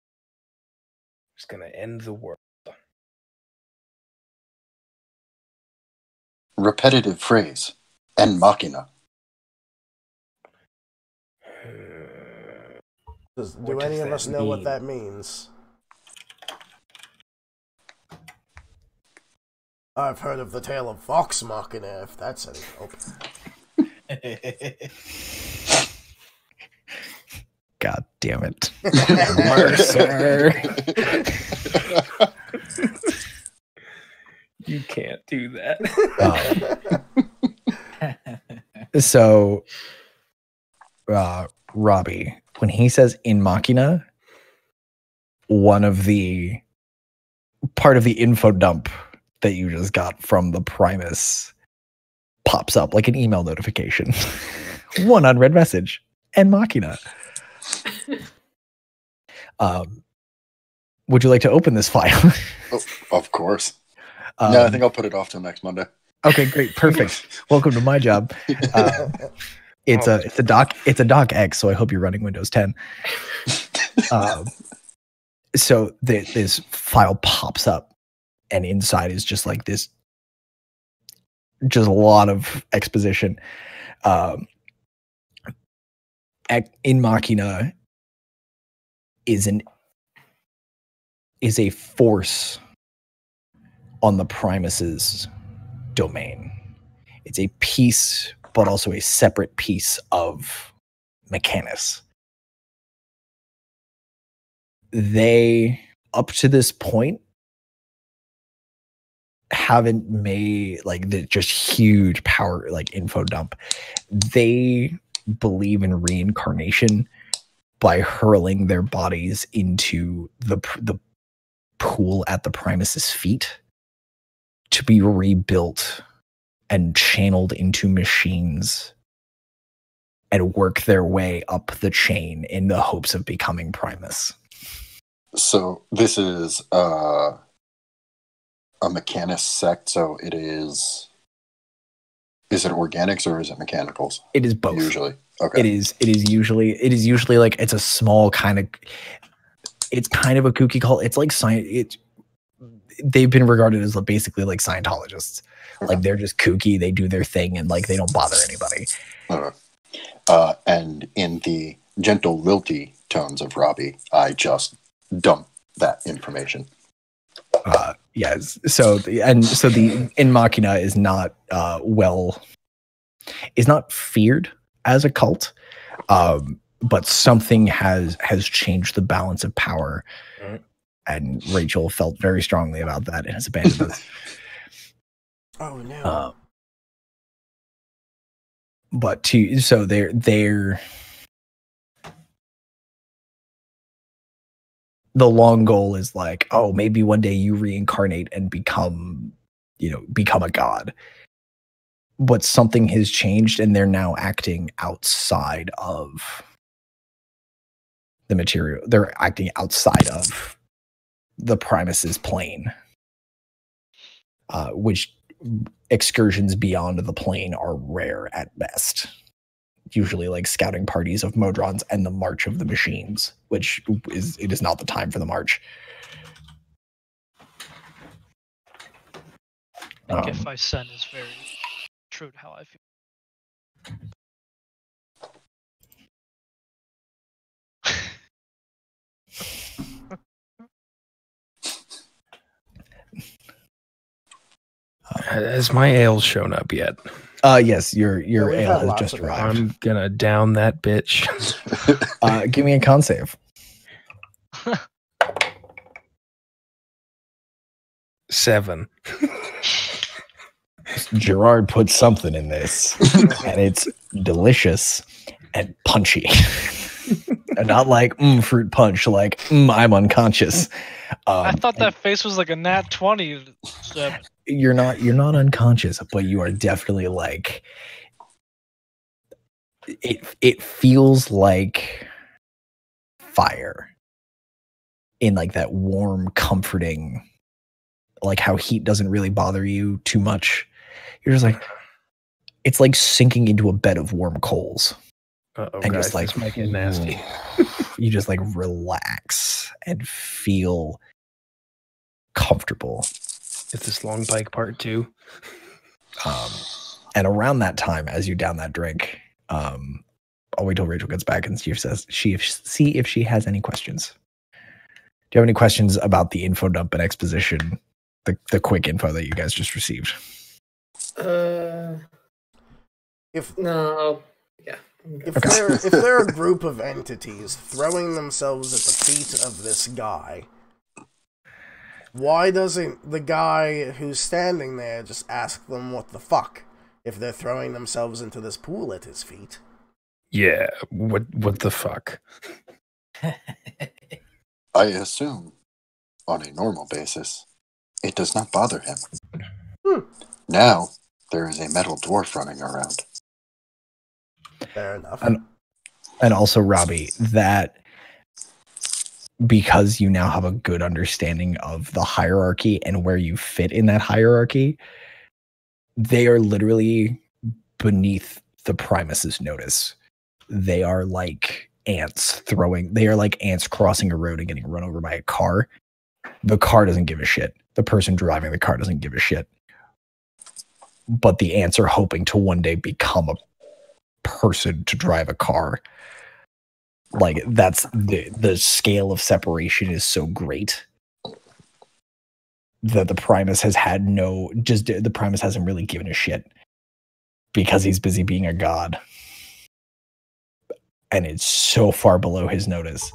is going to end the world? Repetitive phrase. En machina. Does, What do any of that us know what that means? I've heard of the tale of Vox Machina, if that's any help. God damn it. You can't do that. So uh Robbie, when he says in machina, one of the part of the info dump that you just got from the Primus pops up like an email notification. one unread message and machina. um would you like to open this file? of course. um, no, I think I'll put it off till next Monday. okay, great, perfect. Welcome to my job. Uh, it's Oh. a it's a doc it's a doc X, so I hope you're running Windows 10. um, so the, this file pops up, and inside is just like this, just a lot of exposition. Um, in Machina is an is a force on the Primus's domain. It's a piece, but also a separate piece of Mechanus they up to this point haven't made like the just huge power like info dump they believe in reincarnation by hurling their bodies into the the pool at the primus's feet to be rebuilt and channeled into machines and work their way up the chain in the hopes of becoming primus So this is uh, a mechanist sect. So it is. Is it organics or is it mechanicals? it is both Usually. Okay. it is it is usually it is usually like it's a small kind of it's kind of a kooky cult it's like science it they've been regarded as basically like scientologists like they're just kooky they do their thing and like they don't bother anybody Okay. Uh, and in the gentle lilty tones of Robbie, I just dump that information. uh yes so and so the in machina is not uh well is not feared as a cult um but something has has changed the balance of power Right. and rachel felt very strongly about that and has abandoned it oh no. uh, but to so they're they're the long goal is like oh maybe one day you reincarnate and become you know become a god but something has changed and they're now acting outside of the material they're acting outside of the primus's plane uh, which excursions beyond the plane are rare at best usually like scouting parties of Modrons and the March of the Machines, which is it is not the time for the March. I um, if I send is very true to how I feel. Has my ale shown up yet? Uh, yes, your your we've ale has just arrived. I'm gonna down that bitch. Uh, give me a con save. Seven. Gerard put something in this, and it's delicious and punchy. And not like mm, fruit punch, like mm, I'm unconscious. Um, I thought that face was like a nat 20. So you're not you're not unconscious, but you are definitely like it. It feels like fire in like that warm, comforting, like how heat doesn't really bother you too much. You're just like it's like sinking into a bed of warm coals. Uh-oh, and guys, just like this might get nasty. you just like relax and feel comfortable. Is this long bike part two? Um, and around that time, as you down that drink, um, I'll wait till Rachel gets back and see if says she if, see if she has any questions. Do you have any questions about the info dump and exposition, the the quick info that you guys just received? Uh, If no. Yeah. I'm good. if they're if they're a group of entities throwing themselves at the feet of this guy, why doesn't the guy who's standing there just ask them what the fuck if they're throwing themselves into this pool at his feet? Yeah. What? What the fuck? I assume, on a normal basis, it does not bother him. Hmm. Now, there is a metal dwarf running around. Fair enough. And- and also Robbie, that because you now have a good understanding of the hierarchy and where you fit in that hierarchy, they are literally beneath the Primus's notice. They are like ants throwing, they are like ants crossing a road and getting run over by a car. The car doesn't give a shit. The person driving the car doesn't give a shit. But the ants are hoping to one day become a person to drive a car. Like that's the the scale of separation is so great that the primus has had no just the primus hasn't really given a shit because he's busy being a god. And it's so far below his notice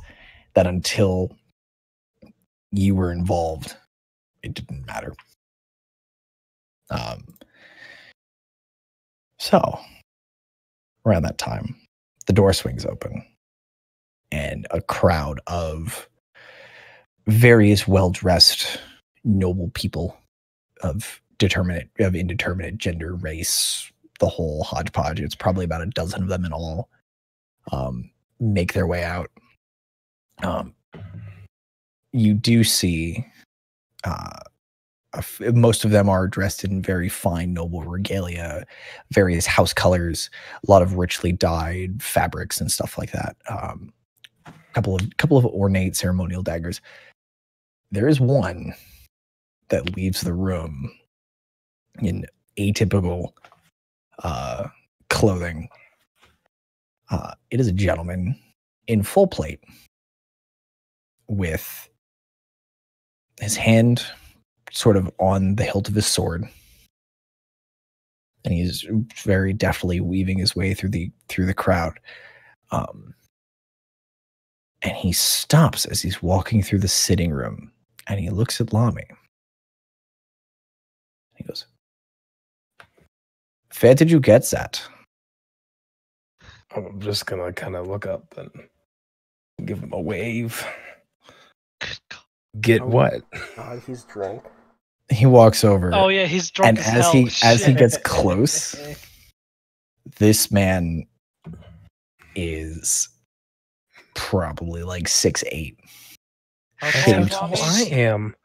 that until you were involved it didn't matter. Um so around that time the door swings open and a crowd of various well-dressed noble people of determinate of indeterminate gender race the whole hodgepodge it's probably about a dozen of them in all um, make their way out. Um, you do see uh, most of them are dressed in very fine noble regalia various house colors a lot of richly dyed fabrics and stuff like that um, couple of couple of ornate ceremonial daggers. There is one that leaves the room in atypical uh, clothing. Uh, it is a gentleman in full plate with his hand sort of on the hilt of his sword and he's very deftly weaving his way through the through the crowd um, and he stops as he's walking through the sitting room and he looks at Lami. He goes, Where did you get that? I'm just gonna kind of look up and give him a wave. Get Oh. what? God, he's drunk. He walks over Oh yeah, he's drunk and as, as hell. he as he gets close, this man is probably like six eight. How That's tall Shaved. is how Lami? I am.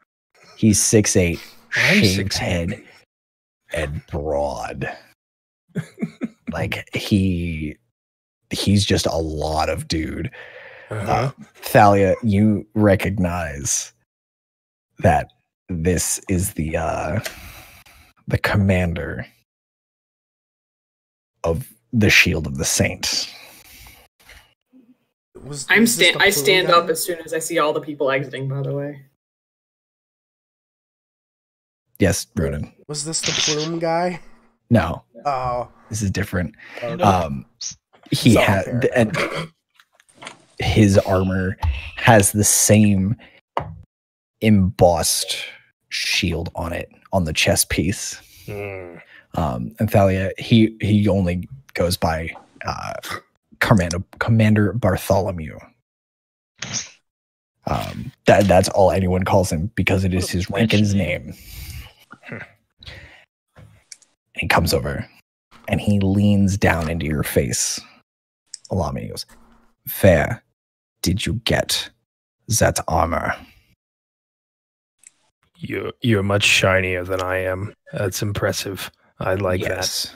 He's six eight, I'm shaved 6'8". head, and broad. like he he's just a lot of dude. Uh-huh. Uh, Thalia, you recognize that this is the uh the commander of the shield of the saint. Was, I'm was stand. I stand guy? up as soon as I see all the people exiting. By the way, Yes, Ronan. Was this the plume guy? No, Oh, this is different. okay. Um, he had and his armor has the same embossed shield on it on the chest piece. Mm. Um, and Thalia, he he only goes by uh, Commander Commander Bartholomew. Um, that that's all anyone calls him because it is his rank and his name. he comes over and he leans down into your face. Alami he goes, Fair, did you get that armor? You're you're much shinier than I am. That's impressive. I like yes.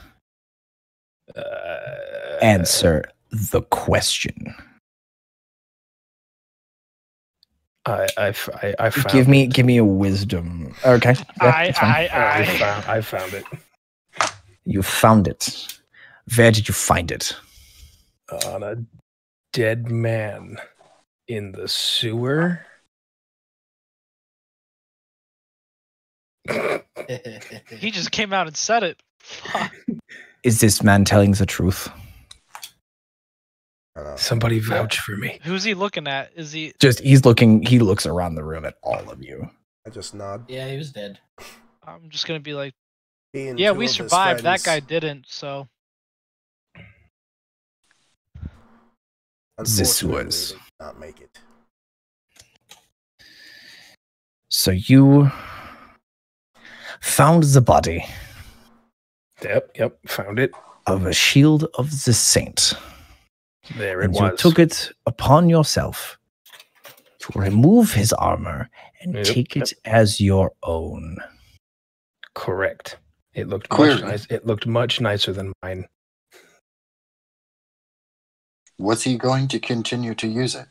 that. Uh, Answer the question. I I f- I, I found Give me it. give me a wisdom. Okay. yeah, I, that's. I, I I, found I found it You found it. Where did you find it? on a dead man in the sewer. He just came out and said it. Fuck. Is this man telling the truth? I don't know. Somebody vouch for me. Who's he looking at? Is he? Just he's looking he looks around the room at all of you. I just nod. yeah, he was dead. I'm just gonna be like, yeah, we survived. That guy didn't. So This was- not make it. So you found the body Yep, yep, found it. of a shield of the saint. There it and you was. took it upon yourself to remove his armor and Yep, take yep. it as your own. Correct. It looked Clearly. much nice. It looked much nicer than mine. Was he going to continue to use it?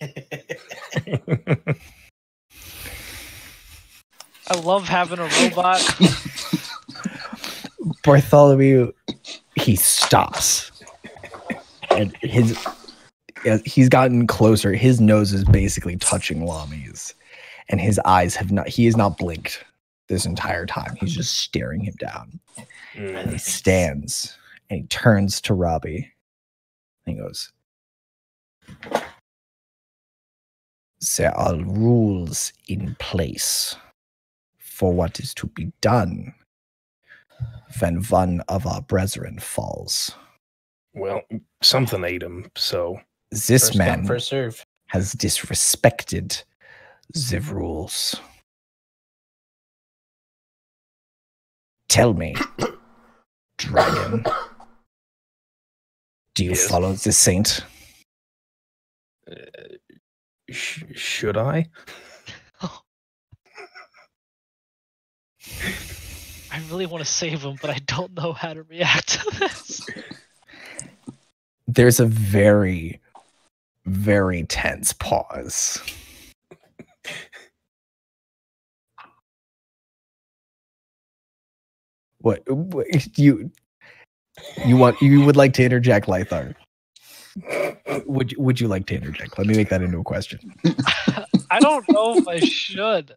I love having a robot. Bartholomew, he stops. And his he's gotten closer. His nose is basically touching Lami's. And his eyes have not he has not blinked this entire time. He's just staring him down. And he Mm. stands and he turns to Robbie. And he goes, There are rules in place for what is to be done when one of our brethren falls. Well, something ate him, so This First man first serve. has disrespected the rules. Tell me, dragon, do you Yes. follow the saint? uh, sh- should I? I really want to save him, but I don't know how to react to this. There's a very, very tense pause. What, what you you want you would like to interject, Lythar? Would you- would you like to interject? Let me make that into a question. I don't know if I should.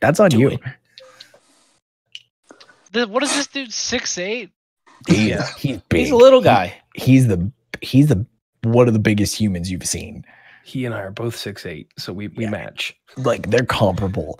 That's on Do you. it. The- What is this dude? Six eight? Yeah. he's big. He's a little guy. He's the he's the one of the biggest humans you've seen. He and I are both six eight, so we, we Yeah. match. Like they're comparable.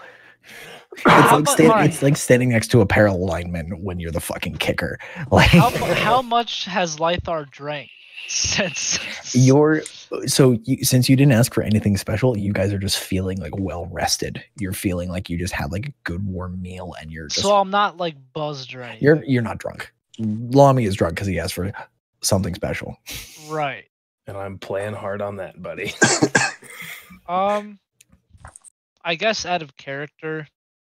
It's How like, stand, alright. it's like standing next to a parallel lineman when you're the fucking kicker. Like How, how much has Lythar drank since? you're so you, since you didn't ask for anything special, you guys are just feeling like well rested. You're feeling like you just had like a good warm meal and you're just so I'm not like buzzed right. you're you're not drunk. Lami is drunk because he asked for something special. right. And I'm playing hard on that, buddy. Um, I guess out of character,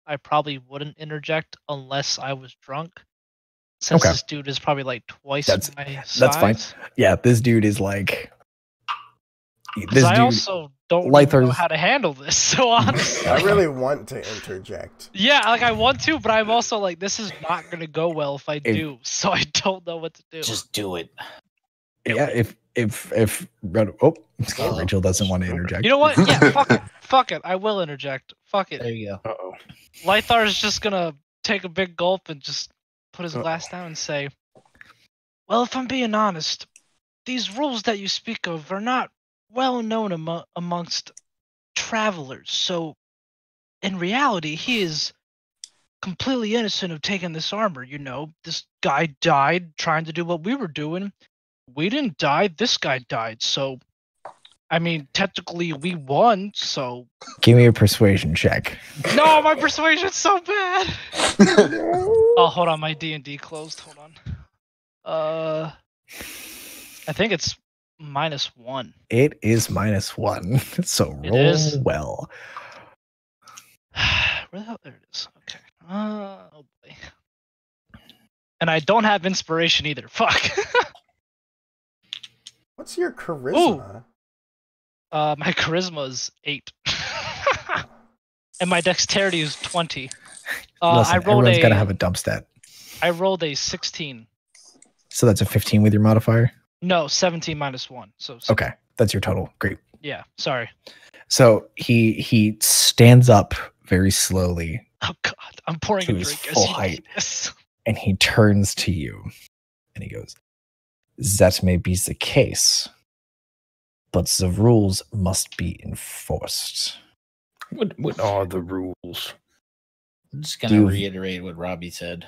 I probably wouldn't interject unless I was drunk. Since Okay. this dude is probably like twice That's- my size. that's fine. Yeah, this dude is like this Because I dude. also don't really know how to handle this. So honestly, I really want to interject. yeah, like I want to, but I'm also like, this is not gonna go well if I If- do. So I don't know what to do. Just do it. yeah, if if if oh Oh, Rachel doesn't want to interject. You know what? Yeah, fuck it. Fuck it. I will interject. Fuck it. There you go. Uh oh. Lythar is just gonna take a big gulp and just put his Uh-oh. glass down and say, "Well, if I'm being honest, these rules that you speak of are not well known amo- amongst travelers. So, in reality, he is completely innocent of taking this armor. You know, this guy died trying to do what we were doing. We didn't die. This guy died. So." I mean, technically we won, so Give me a persuasion check. no, my persuasion's so bad. Oh, hold on, my D and D closed. Hold on. Uh, I think it's minus one. It is minus one, so roll is? well. Where the hell? There it is. Okay. Uh, oh boy. And I don't have inspiration either. Fuck. What's your charisma? uh, my charisma is eight, and my dexterity is twenty. Uh, Listen, I rolled everyone's a. got to have a dump stat. I rolled a sixteen. So that's a 15 with your modifier. No, seventeen minus one. So s- Okay, that's your total. Great. Yeah. Sorry. So he he stands up very slowly Oh God, I'm pouring To a his drink full as you height. eat and he turns to you and he goes, That may be the case, but the rules must be enforced. What what are the rules? I'm just gonna You- reiterate what Robbie said.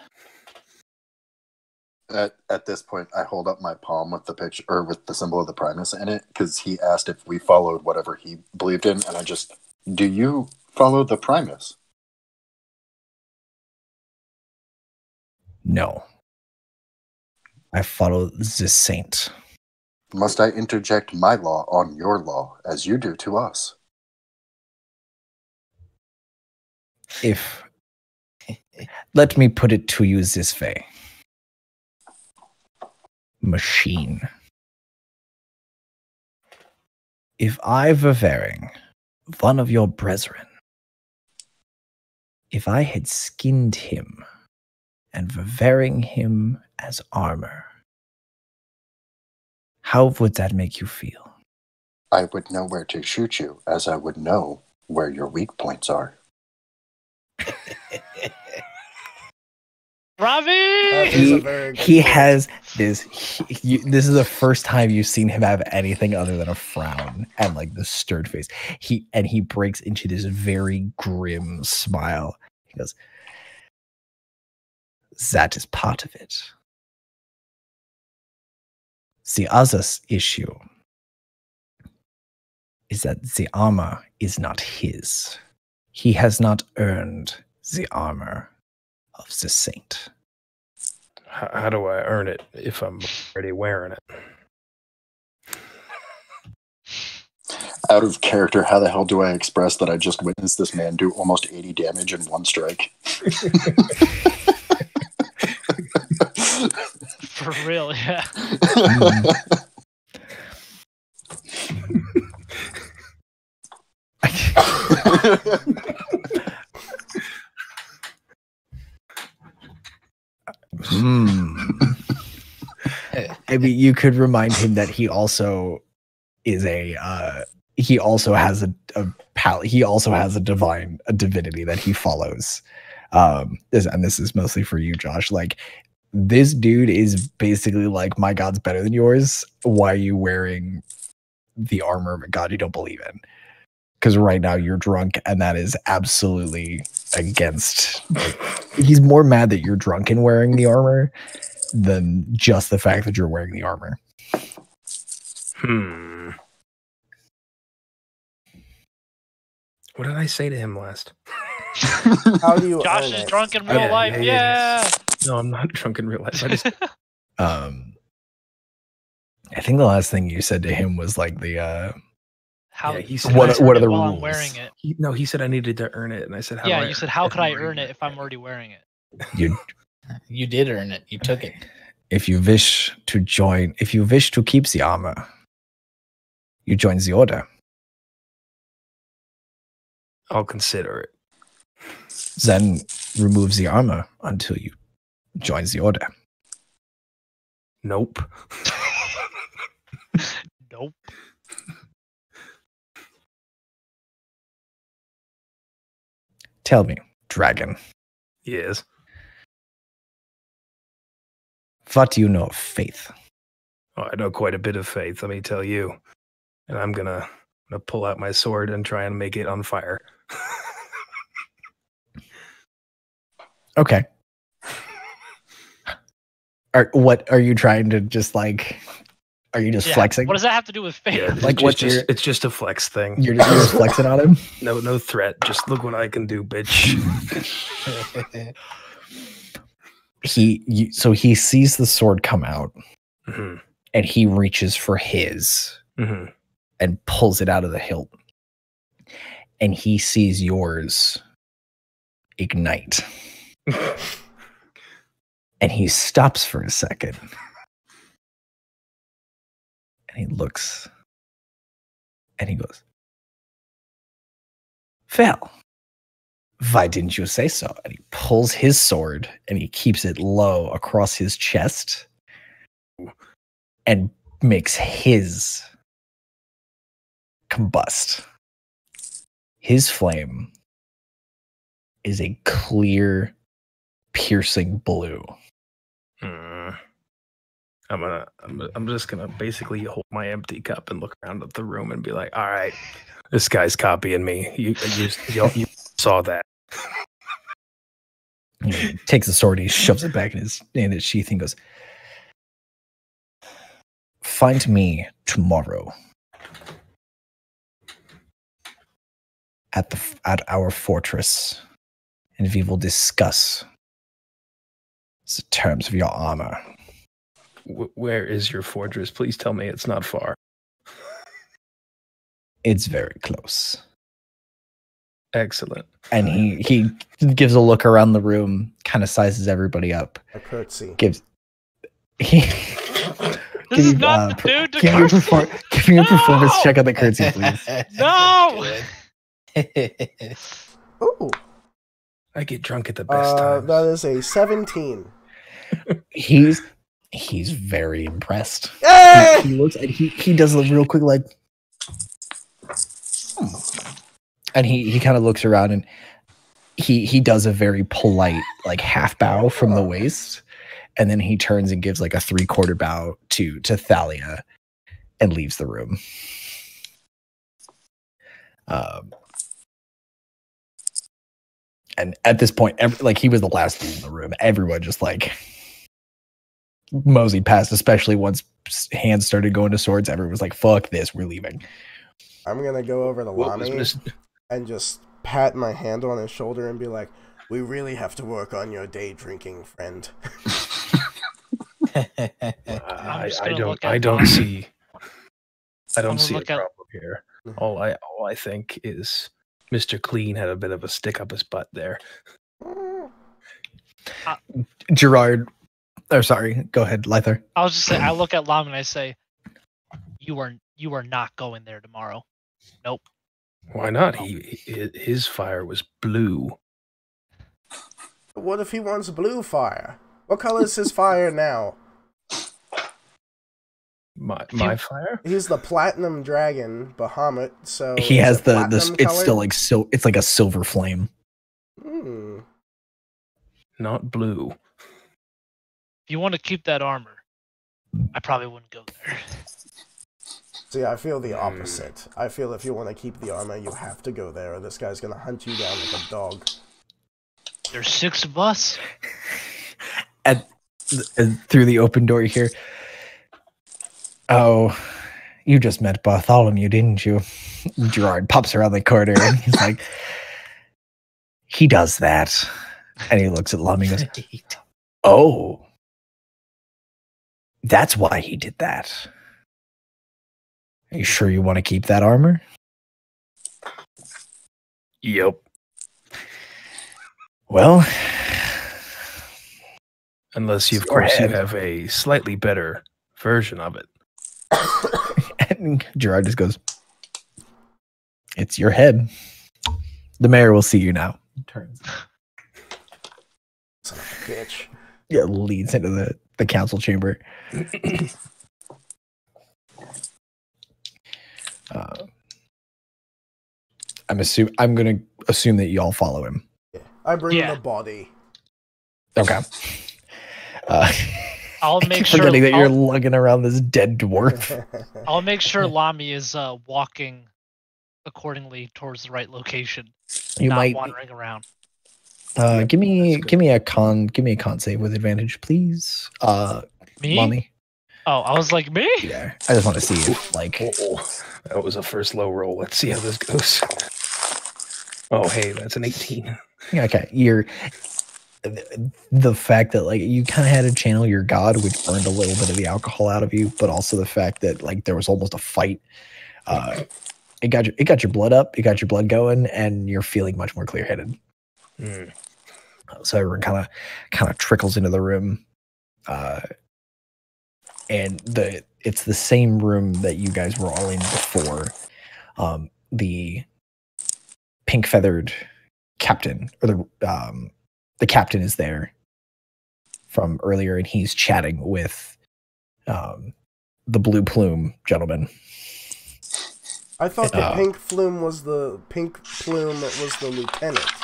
At, at this point, I hold up my palm with the picture or with the symbol of the Primus in it because he asked if we followed whatever he believed in, and I just, do you follow the Primus? No. I follow the saint. Must I interject my law on your law as you do to us? If let me put it to you this way. Machine. If I were wearing one of your brethren, if I had skinned him and were wearing him as armor, how would that make you feel? I would know where to shoot you as I would know where your weak points are. That Ravi. He- he has this he, you, this is the first time you've seen him have anything other than a frown and like the stirred face. He and he breaks into this very grim smile. He goes that is part of it. The other issue is that the armor is not his. He has not earned the armor of the saint How, how do I earn it if I'm already wearing it? Out of character, how the hell do I express that I just witnessed this man do almost 80 damage in one strike? For real, yeah. Hmm. I mean, you could remind him that he also is a uh he also has a, a pal he also has a divine a divinity that he follows. Um this and this is mostly for you, Josh. Like this dude is basically like my god's better than yours. Why are you wearing the armor of a god you don't believe in? Because right now you're drunk, and that is absolutely against he's more mad that you're drunk and wearing the armor than just the fact that you're wearing the armor. Hmm. What did I say to him last? How do you Josh is it? drunk in real Yeah, life. yeah, Yeah. yeah. No, I'm not drunk in real life. I just Um I think the last thing you said to him was like the uh How? Yeah, he said- What are- what are the while I'm rules? wearing it. he, no. He said I needed to earn it, and I said, how do Yeah, I you said how could I earn wearing it if I'm already wearing it? you You did earn it. You took it. if you wish to join if you wish to keep the armor, you join the order. I'll consider it. Then remove the armor until you join the order. Nope. Nope. Tell me, dragon, Yes. what do you know of faith? Oh, I know quite a bit of faith, let me tell you. And I'm gonna, gonna pull out my sword and try and make it on fire. Okay. Are what are you trying to just like? Are you just Yeah, flexing? What does that have to do with faith? Yeah, Like, it's what's just, your- it's just a flex thing. You're just, you're just flexing on him. No, no threat. Just look what I can do, bitch. He you, so he sees the sword come out hmm and he reaches for his hmm and pulls it out of the hilt, and he sees yours ignite, and he stops for a second, and he looks, and he goes, "Phil." Why didn't you say so? And he pulls his sword and he keeps it low across his chest and makes his combust. His flame is a clear, piercing blue. Mm. I'm gonna, I'm, I'm just gonna basically hold my empty cup and look around at the room and be like, "All right, this guy's copying me. You, you, you, you saw that." He takes the sword, he shoves it back in his in his sheath, and goes, "Find me tomorrow at the at our fortress, and we will discuss the terms of your armor." Wh- where is your fortress? Please tell me it's not far. It's very close. Excellent. And he he gives a look around the room, kind of sizes everybody up. A curtsy. Gives he This Give is me, not uh, the dude to give me a curse. perform, give me a performance check on the curtsy, please. No! Oh, I get drunk at the best uh, times. that is a 17. He's he's very impressed. Yay! He looks and he he does a real quick like, "Hmm." and he he kind of looks around and he he does a very polite like half bow from the waist, and then he turns and gives like a three quarter bow to to Thalia, and leaves the room. Um, and at this point, ev- like he was the last dude in the room. Everyone just like moseyed past, especially once hands started going to swords. Everyone was like, "Fuck this, we're leaving." I'm gonna go over to What Lami and just pat my hand on his shoulder and be like, "We really have to work on your day drinking, friend." I, I don't. I don't see. I don't see a look at- problem here. All I all I think is Mr. Clean had a bit of a stick up his butt there. Mm. Gerard, or sorry, go ahead, Lythar. I was just saying, I look at Lam and I say, "You are you are not going there tomorrow." Nope. Why not? He, he his fire was blue. what if he wants blue fire? What color is his fire now? My you- my fire. He's the platinum dragon, Bahamut. So he has the the. platinum s- It's still like so. It's like a silver flame. Hmm. Not blue. If you want to keep that armor, I probably wouldn't go there. See, I feel the Hmm. opposite. I feel if you want to keep the armor, you have to go there, or this guy's gonna hunt you down like a dog. There's six of us. At th- through the open door here. Oh, you just met Bartholomew, didn't you? Gerard pops around the corner and he's like, he does that. And he looks at Lum and goes, Oh, that's why he did that. Are you sure you want to keep that armor? Yep. Well, Unless you, of Go course, you have a slightly better version of it. and Gerard just goes, It's your head. The mayor will see you now. Turns. Son of a bitch. Yeah, leads into the, the council chamber. uh, I'm assume I'm gonna assume that y'all follow him. I bring yeah. the body. Okay. Uh, I'll make sure forgetting that I'll, you're lugging around this dead dwarf. I'll make sure Lami is uh, walking accordingly towards the right location, you not might, wandering around uh, give me give me a con give me a con save with advantage, please. Uh, Me? mommy. Oh, I was like me. Yeah, I just want to see if like Oh, that was a first low roll. Let's see how this goes. Oh, hey, that's an 18. okay, you're the fact that like you kind of had to channel your god, which burned a little bit of the alcohol out of you, but also the fact that like there was almost a fight. Uh, it got your it got your blood up, it got your blood going, and you're feeling much more clear headed. Hmm. so everyone kind of kind of trickles into the room uh and the it's the same room that you guys were all in before um the pink feathered captain or the um the captain is there from earlier and he's chatting with um the blue plume gentleman I thought the Uh, pink plume was the pink plume that was the lieutenant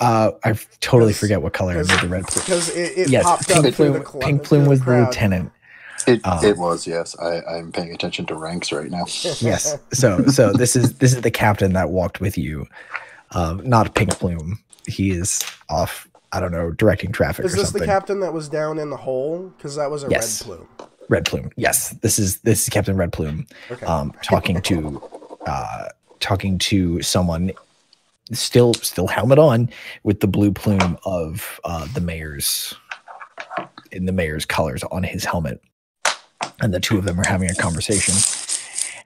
uh i totally Because- forget what color i made because- the red plume because it, it yes popped up pink through plume the cl- pink plume was the crowd. lieutenant It, Um, it was, yes. I, I'm paying attention to ranks right now. yes so so this is this is the captain that walked with you um not pink plume he is off i don't know directing traffic Is or this something the captain that was down in the hole? Because that was a Yes. red plume. red plume yes this is this is captain red plume Okay. um talking to uh talking to someone still still helmet on with the blue plume of uh the mayor's in the mayor's colors on his helmet. And the two of them are having a conversation.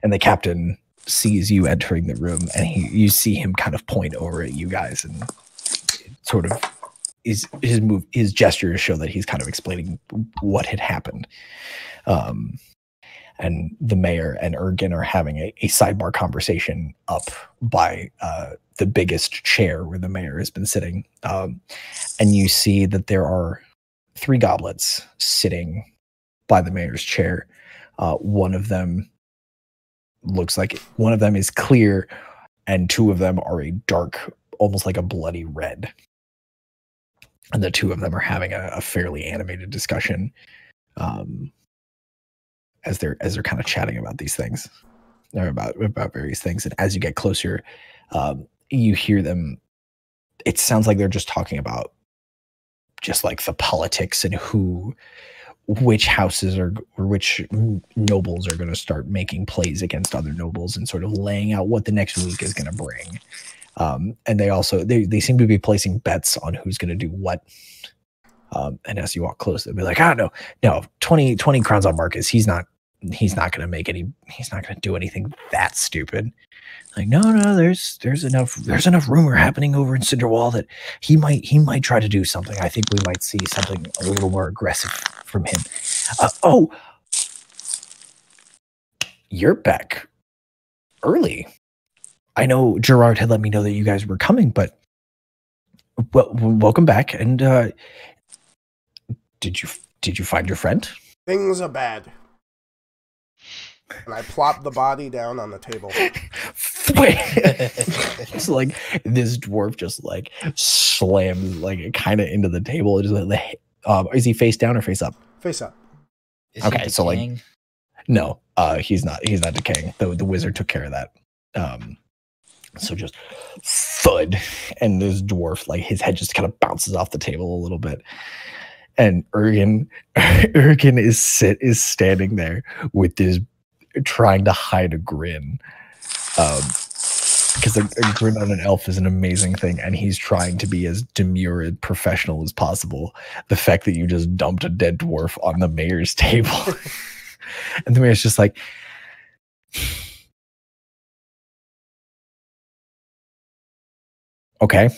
And the captain sees you entering the room and he you see him kind of point over at you guys and sort of his his move his gestures show that he's kind of explaining what had happened. Um and the mayor and Ergen are having a, a sidebar conversation up by uh, the biggest chair where the mayor has been sitting. Um, and you see that there are three goblets sitting by the mayor's chair. Uh, one of them looks like one of them is clear, and two of them are a dark, almost like a bloody red. And the two of them are having a, a fairly animated discussion. Um, as they're as they're kind of chatting about these things or about about various things. And as you get closer um you hear them it sounds like they're just talking about just like the politics and who which houses are or which nobles are going to start making plays against other nobles and sort of laying out what the next week is going to bring. Um and they also they, they seem to be placing bets on who's going to do what. Um and as you walk close they'll be like ah no no 20 20 crowns on marcus. He's not he's not going to make any he's not going to do anything that stupid. Like no no there's there's enough there's enough rumor happening over in cinderwall that he might he might try to do something. I think we might see something a little more aggressive from him. Uh, oh! You're back early. I know gerard had let me know that you guys were coming but well welcome back and uh did you did you find your friend? Things are bad. And I plop the body down on the table. it's like this dwarf just like slams like kind of into the table. Just like, um, is he face down or face up? Face up. Is Okay, so, like- No, uh, he's not. He's not decaying. The the wizard took care of that. Um, so just thud, and this dwarf like his head just kind of bounces off the table a little bit. And Ergen, Ergen is sit is standing there with this, trying to hide a grin, um, because a, a grin on an elf is an amazing thing, and he's trying to be as demure and professional as possible. The fact that you just dumped a dead dwarf on the mayor's table, and the mayor's just like, okay,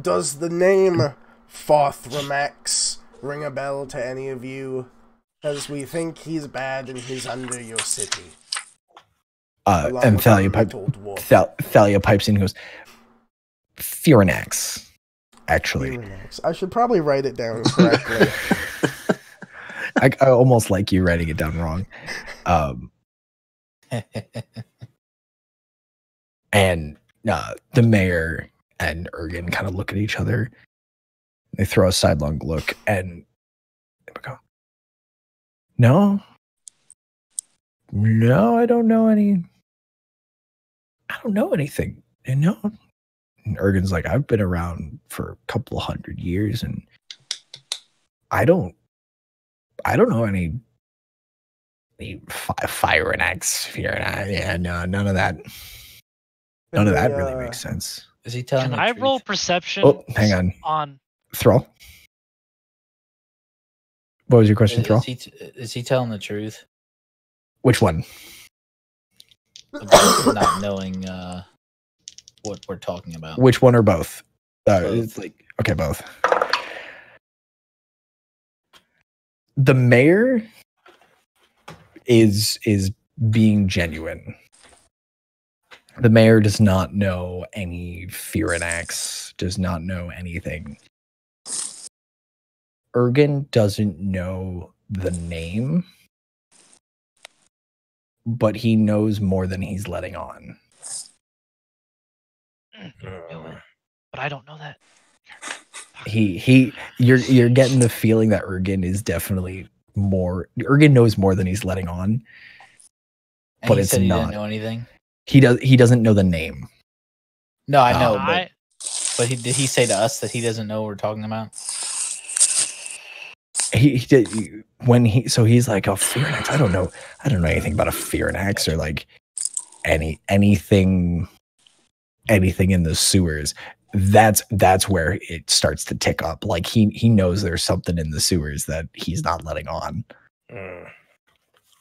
Does the name Foth Remax ring a bell to any of you? As we think he's bad and he's under your city. uh, and Thalia, pipe. Thal- Thalia pipes in and goes, Phyrannax, actually. Phyrannax. I should probably write it down correctly. I, I almost like you writing it down wrong. Um, and uh, the mayor and Ergen kind of look at each other. They throw a sidelong look and No, no, I don't know any. I don't know anything. And no, and Ergen's like, I've been around for a couple hundred years and I don't, I don't know any, any fi- fire and axe, fear and axe. Yeah, no, none of that. None of that really Uh, makes sense. Is he telling Can the I truth? roll perception? Oh, hang on. On Thrall. What was your question, Is, Thrall? is he t- is he telling the truth Which one? about not knowing uh, what we're talking about? Which one or both? Uh, Both. It's like okay, both. The mayor is is being genuine. The mayor does not know any Phyrannax, does not know anything. Ergen doesn't know the name, but he knows more than he's letting on. Uh, but I don't know that. he he you're you're getting the feeling that Ergen is definitely more Ergen knows more than he's letting on. And but it's said he not. didn't know anything. He does he doesn't know the name. No, I Uh, know, I, but but he, did he say to us that he doesn't know what we're talking about? He, he did when he so he's like, oh Fearnax, I don't know. I don't know anything about a Fearnax or like any anything anything in the sewers. That's that's where it starts to tick up. Like he he knows there's something in the sewers that he's not letting on. uh,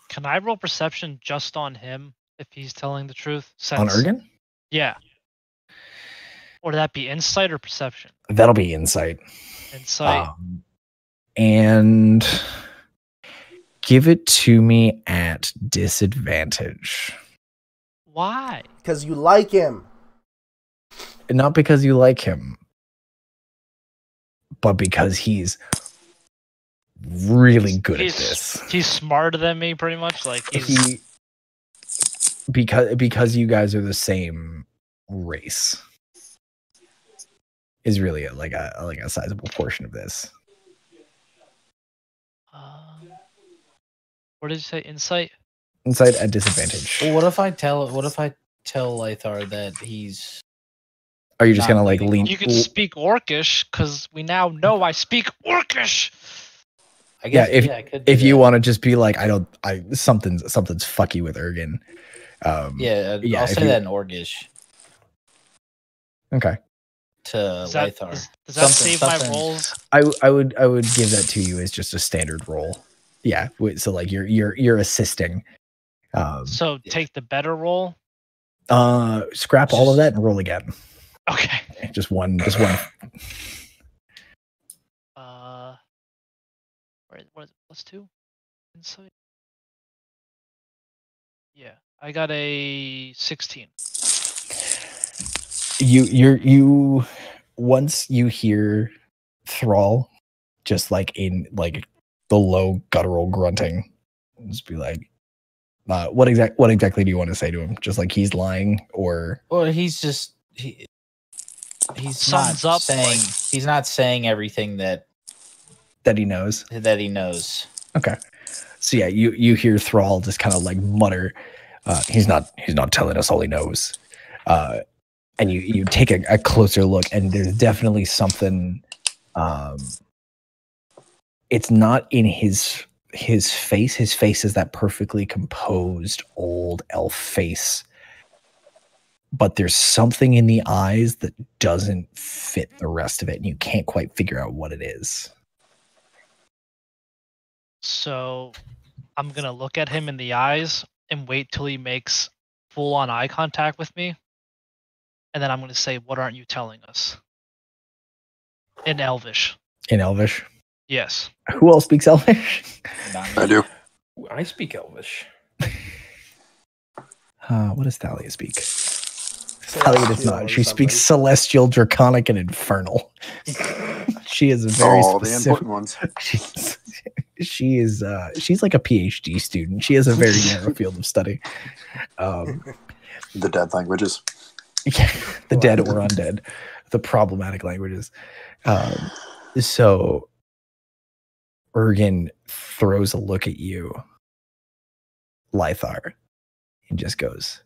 can I roll perception just on him if he's telling the truth? On Ergen? Yeah. Or that be insight or perception? That'll be insight. Insight. Um, and give it to me at disadvantage. Why? Because you like him. Not because you like him, but because he's really good he's, at this. He's smarter than me, pretty much. Like he's He because because you guys are the same race is really a, like a like a sizable portion of this. What did you say? Insight. Insight at disadvantage. Well, what if I tell what if I tell Lythar that he's Are you just gonna like lean? You can speak Orcish because we now know I speak Orcish. I Yeah, guess if- I could do if you want to just be like, I don't, I something's something's fucky with Ergen. Um, Yeah, yeah, I'll say you- that in Orcish Okay. to Does that, Lythar. does, does that Something- save my something- rolls? I w- I would I would give that to you as just a standard roll. Yeah. So like you're you're you're assisting. Um, So take the better roll. uh, scrap all of that and roll again. Okay. Just one, just one. Uh, where, what is it? Plus two? Insight? Yeah, I got a 16. You you're you once you hear Thrall, just like in like the low guttural grunting, just be like, uh, what exact what exactly do you want to say to him? Just like he's lying, or Well, he's just he. He's Sums not up, saying like- he's not saying everything that that he knows. that he knows. Okay. So yeah, you you hear Thrall just kind of like mutter. Uh, he's not he's not telling us all he knows. Uh, and you you take a, a closer look, and there's definitely something. Um, it's not in his his face. His face is that perfectly composed old elf face. But there's something in the eyes that doesn't fit the rest of it, and you can't quite figure out what it is. So I'm going to look at him in the eyes and wait till he makes full on eye contact with me. And then I'm going to say, What aren't you telling us? In Elvish. In Elvish. Yes. Who else speaks Elvish? I do. I speak Elvish. Uh, what does Thalia speak? Thalia does not. or She speaks celestial, draconic, and infernal. she is a very All the specific. important ones. She's, she is. Uh, she's like a PhD student. She has a very narrow field of study. Um, The dead languages. Yeah, the dead or undead, the problematic languages. Um, so Ergen throws a look at you, Lythar, and just goes,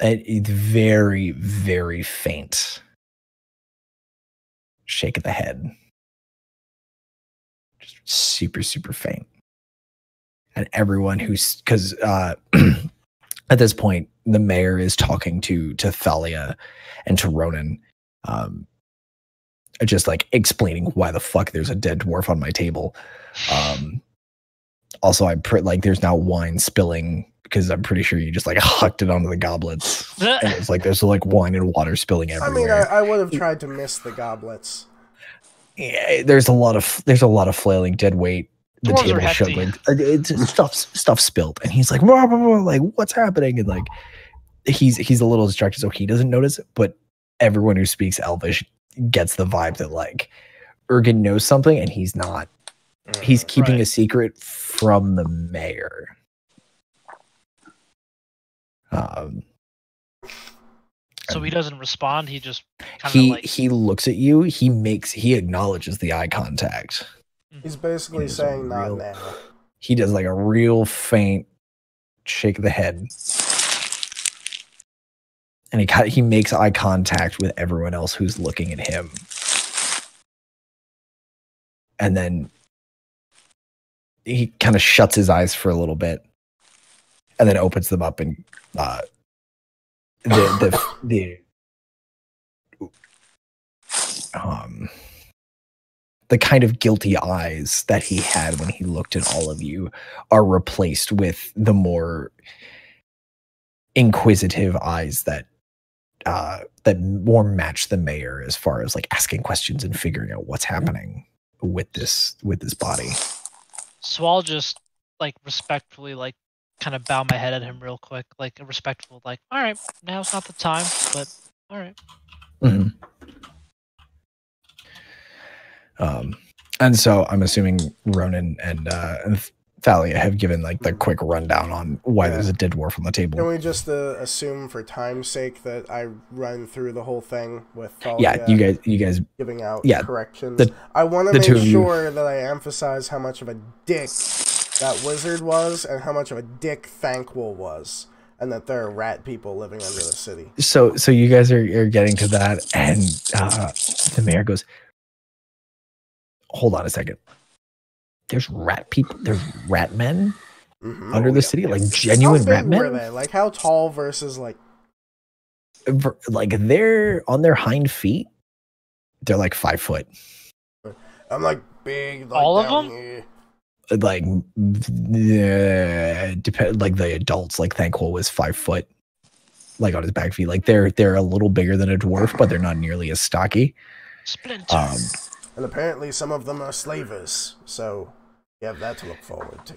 it's very, very faint shake of the head. Just super, super faint. And everyone who's because uh at this point the mayor is talking to to Thalia and to Ronan. Um just like explaining why the fuck there's a dead dwarf on my table. Um also I pr- like there's now wine spilling because I'm pretty sure you just like hucked it onto the goblets. and it's like there's like wine and water spilling everywhere. I mean, I, I would have tried to miss the goblets. yeah, there's a lot of there's a lot of flailing dead weight. The Dwarves table hefty. shuddering. It's stuff stuff spilled, and he's like, "Blah, blah, blah," like what's happening? And like he's he's a little distracted, so he doesn't notice it. But everyone who speaks Elvish gets the vibe that like Ergen knows something, and he's not. He's Mm, keeping Right. a secret from the mayor. Um, So he doesn't respond. He just kind of he like he looks at you. He makes he acknowledges the eye contact. He's basically It is saying not real- now. he does like a real faint shake of the head and he he makes eye contact with everyone else who's looking at him. And then he kind of shuts his eyes for a little bit and then opens them up and uh the the the um the kind of guilty eyes that he had when he looked at all of you are replaced with the more inquisitive eyes that uh that more match the mayor as far as like asking questions and figuring out what's happening with this with this body So I'll just like respectfully like kind of bow my head at him real quick, like a respectful like, all right, now's not the time, but all right. Mhm. um and so i'm assuming ronan and uh and thalia have given like the quick rundown on why Yeah. there's a dead dwarf on the table Can we just uh, assume, for time's sake, that I run through the whole thing with all yeah you guys you guys giving out yeah, corrections? the- I want to make sure that I emphasize how much of a dick that wizard was, and how much of a dick Thankful was, and that there are rat people living under the city. so so you guys are, are getting to that and uh the mayor goes hold on a second there's rat people there's rat men Mhm. under Oh, the yeah. city like How genuine big rat were men they? Like how tall versus like? Like they're on their hind feet they're like five foot I'm like big. Like, All of them? here. like uh, depend like the adults like thankful was five foot like on his back feet like they're they're a little bigger than a dwarf but they're not nearly as stocky Splinter. um And apparently, some of them are slavers. So you have that to look forward to.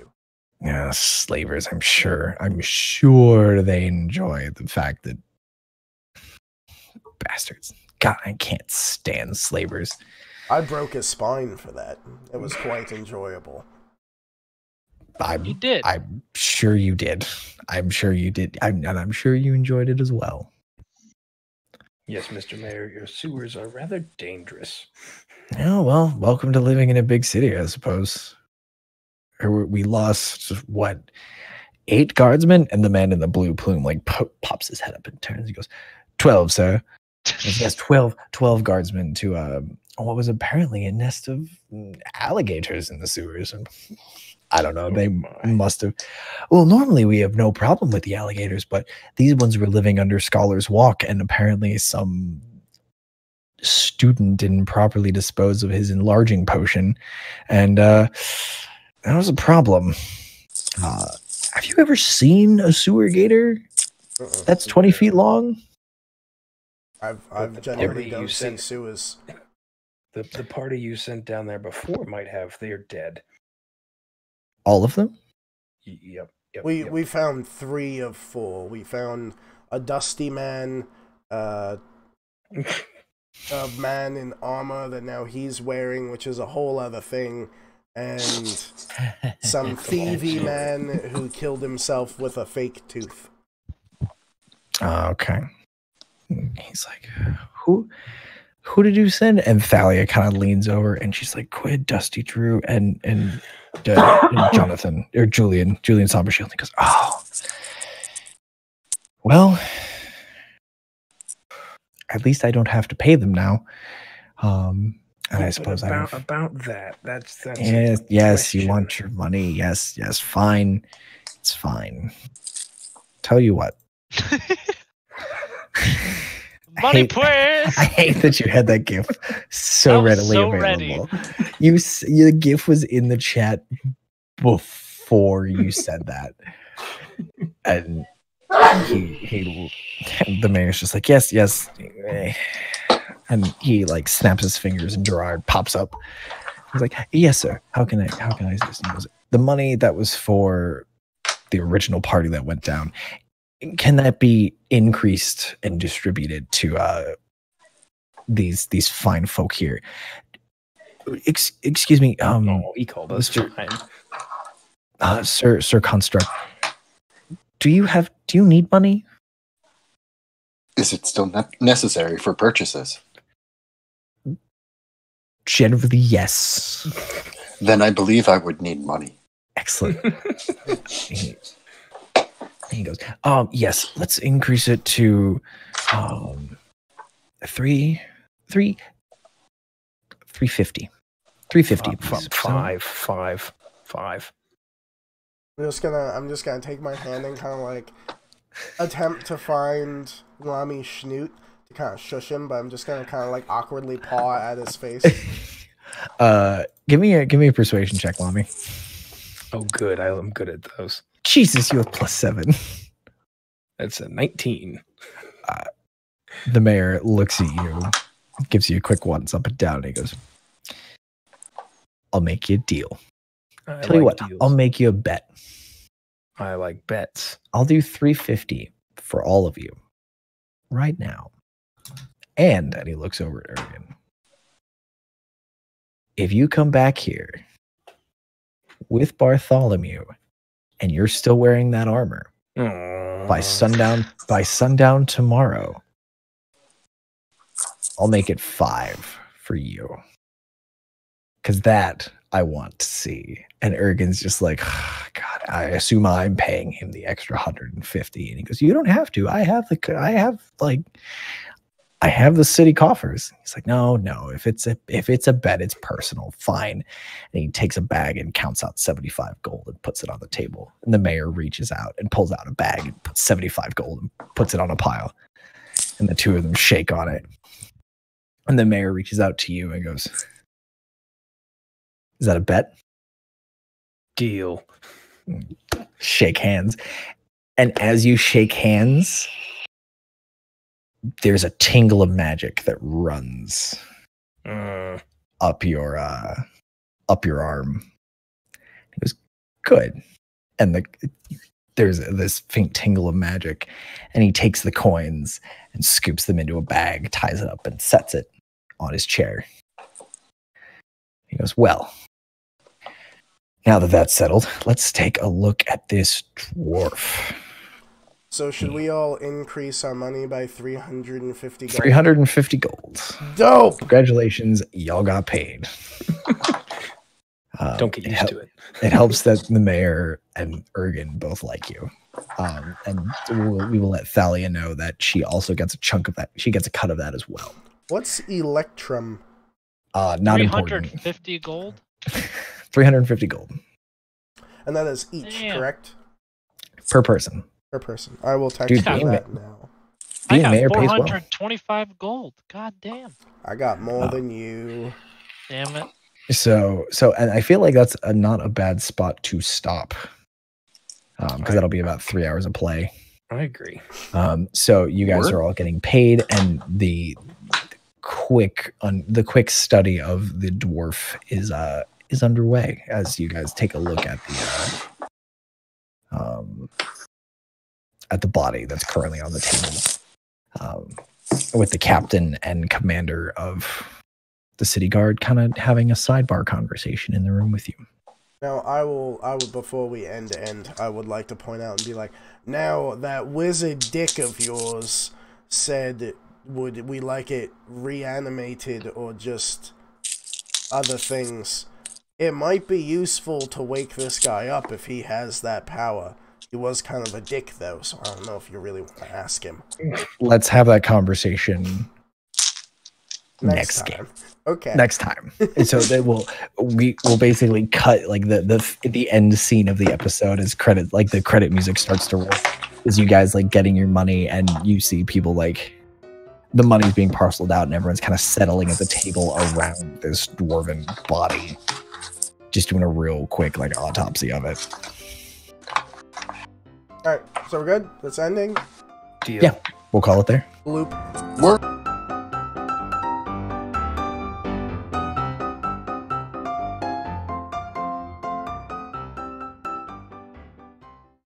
yeah slavers i'm sure i'm sure they enjoy the fact that bastards god i can't stand slavers I broke his spine for that. It was quite enjoyable. i'm you did. i'm sure you did i'm sure you did I'm, and i'm sure you enjoyed it as well Yes, Mr. Mayor, your sewers are rather dangerous. Yeah, well, welcome to living in a big city, I suppose. Or we- lost what eight guardsmen, and the man in the blue plume like po- pops his head up and turns. He goes, 12, sir." Yes, 12, 12 guardsmen to um, what was apparently a nest of mm, alligators in the sewers. And I don't know. Oh They must have. Well, normally we have no problem with the alligators, but these ones were living under Scholar's Walk, and apparently some student didn't properly dispose of his enlarging potion, and uh, that was a problem. Uh, have you ever seen a sewer gator Uh-uh. that's 20 feet long? I've I've the generally party don't you see sent- sewers. The the party you sent down there before might have. They're dead. All of them? Y- Yep. Yep. We yep. we found three of four. We found a dusty man, uh, a man in armor that now he's wearing, which is a whole other thing, and some thievy man who killed himself with a fake tooth. Uh, okay. He's like, who, who did you send? And Thalia kind of leans over and she's like, Quid, Dusty Drew, and and, uh, and Jonathan or Julian, Julian Sombershield. He goes, oh, well, at least I don't have to pay them now. Um, and I But suppose I about, have. about that. That's that's. Yes, yes, you want your money. Yes, yes, fine. It's fine. Tell you what. Money, hate- please. I hate that you had that GIF so I was readily so ready. available. You, the GIF was in the chat before you said that, and he he the mayor's just like yes yes, eh." And he like snaps his fingers and Gerard pops up. He's like yes sir, how can I how can I assist? He goes, the money that was for the original party that went down can that be increased and distributed to uh these these fine folk here Ex- excuse me um Oh, he called us. Mr. fine. uh, sir sir construct do you have do you need money Is it still ne- necessary for purchases? Generally yes Then I believe I would need money. excellent he, he goes um yes let's increase it to um three three 350 350 F- f- please. five, five, five. I'm just gonna I'm just gonna take my hand and kind of like attempt to find Lami Schnoot to kind of shush him, but I'm just gonna kind of like awkwardly paw at his face. uh give me a give me a persuasion check Lami. Oh, good. I, I'm good at those. jesus you have plus seven That's a 19. the mayor looks at you gives you a quick once up and down and he goes i'll make you a deal I tell you what deals. i'll make you a bet I like bets. i'll do 350 for all of you right now and and he looks over at Ergen. if you come back here with bartholomew and you're still wearing that armor by sundown by sundown tomorrow i'll make it five for you. Because that i want to see. And ergen's just like god i assume i'm paying him the extra 150 and he goes you don't have to. I have the i have like i have the city coffers. He's like no no. If it's a if it's a bet it's personal. Fine. And he takes a bag and counts out 75 gold and puts it on the table. And the mayor reaches out and pulls out a bag and puts 75 gold and puts it on a pile. And the two of them shake on it. And the mayor reaches out to you and goes is that a bet? Deal. Mm. shake hands. And as you shake hands there's a tingle of magic that runs Uh, up your uh up your arm. He goes good. And the there's this faint tingle of magic and he takes the coins and scoops them into a bag ties it up and sets it on his chair. He goes well now that that's settled let's take a look at this dwarf So should we all increase our money by 350 gold? 350 gold Dope. congratulations y'all got paid Um, don't get used hel- to it. it helps that the mayor and Ergen both like you. Um, and we'll, we will let Thalia know that she also gets a chunk of that. She gets a cut of that as well. What's Electrum? Uh, not important. 350 gold? 350 gold And that is each, Damn. correct? per person. Per person. I will text Dude, you being that now. I got mayor pays well. 425 gold. God damn. I got more Oh. than you. Damn it. So, so, and I feel like that's a, not a bad spot to stop. Um, cause that'll be about three hours of play. I agree. Um, so you guys Word. are all getting paid, and the quick on the quick study of the dwarf is uh is underway as you guys take a look at the uh, um at the body that's currently on the table, um, with the captain and commander of the city guard kind of having a sidebar conversation in the room with you. Now I will I would before we end end, I would like to point out and be like, now that wizard dick of yours said, would we like it reanimated or just other things? It might be useful to wake this guy up if he has that power. He was kind of a dick, though, so I don't know if you really want to ask him. Let's have that conversation next, game. Okay. next time. And so they will we will basically cut like the the the end scene of the episode as credit like the credit music starts to roll. Is you guys like getting your money and you see people like the money's being parceled out and everyone's kind of settling at the table around this dwarven body. Just doing a real quick like autopsy of it. All right, so we're good. That's ending. Deal. Yeah, we'll call it there. Loop. Work.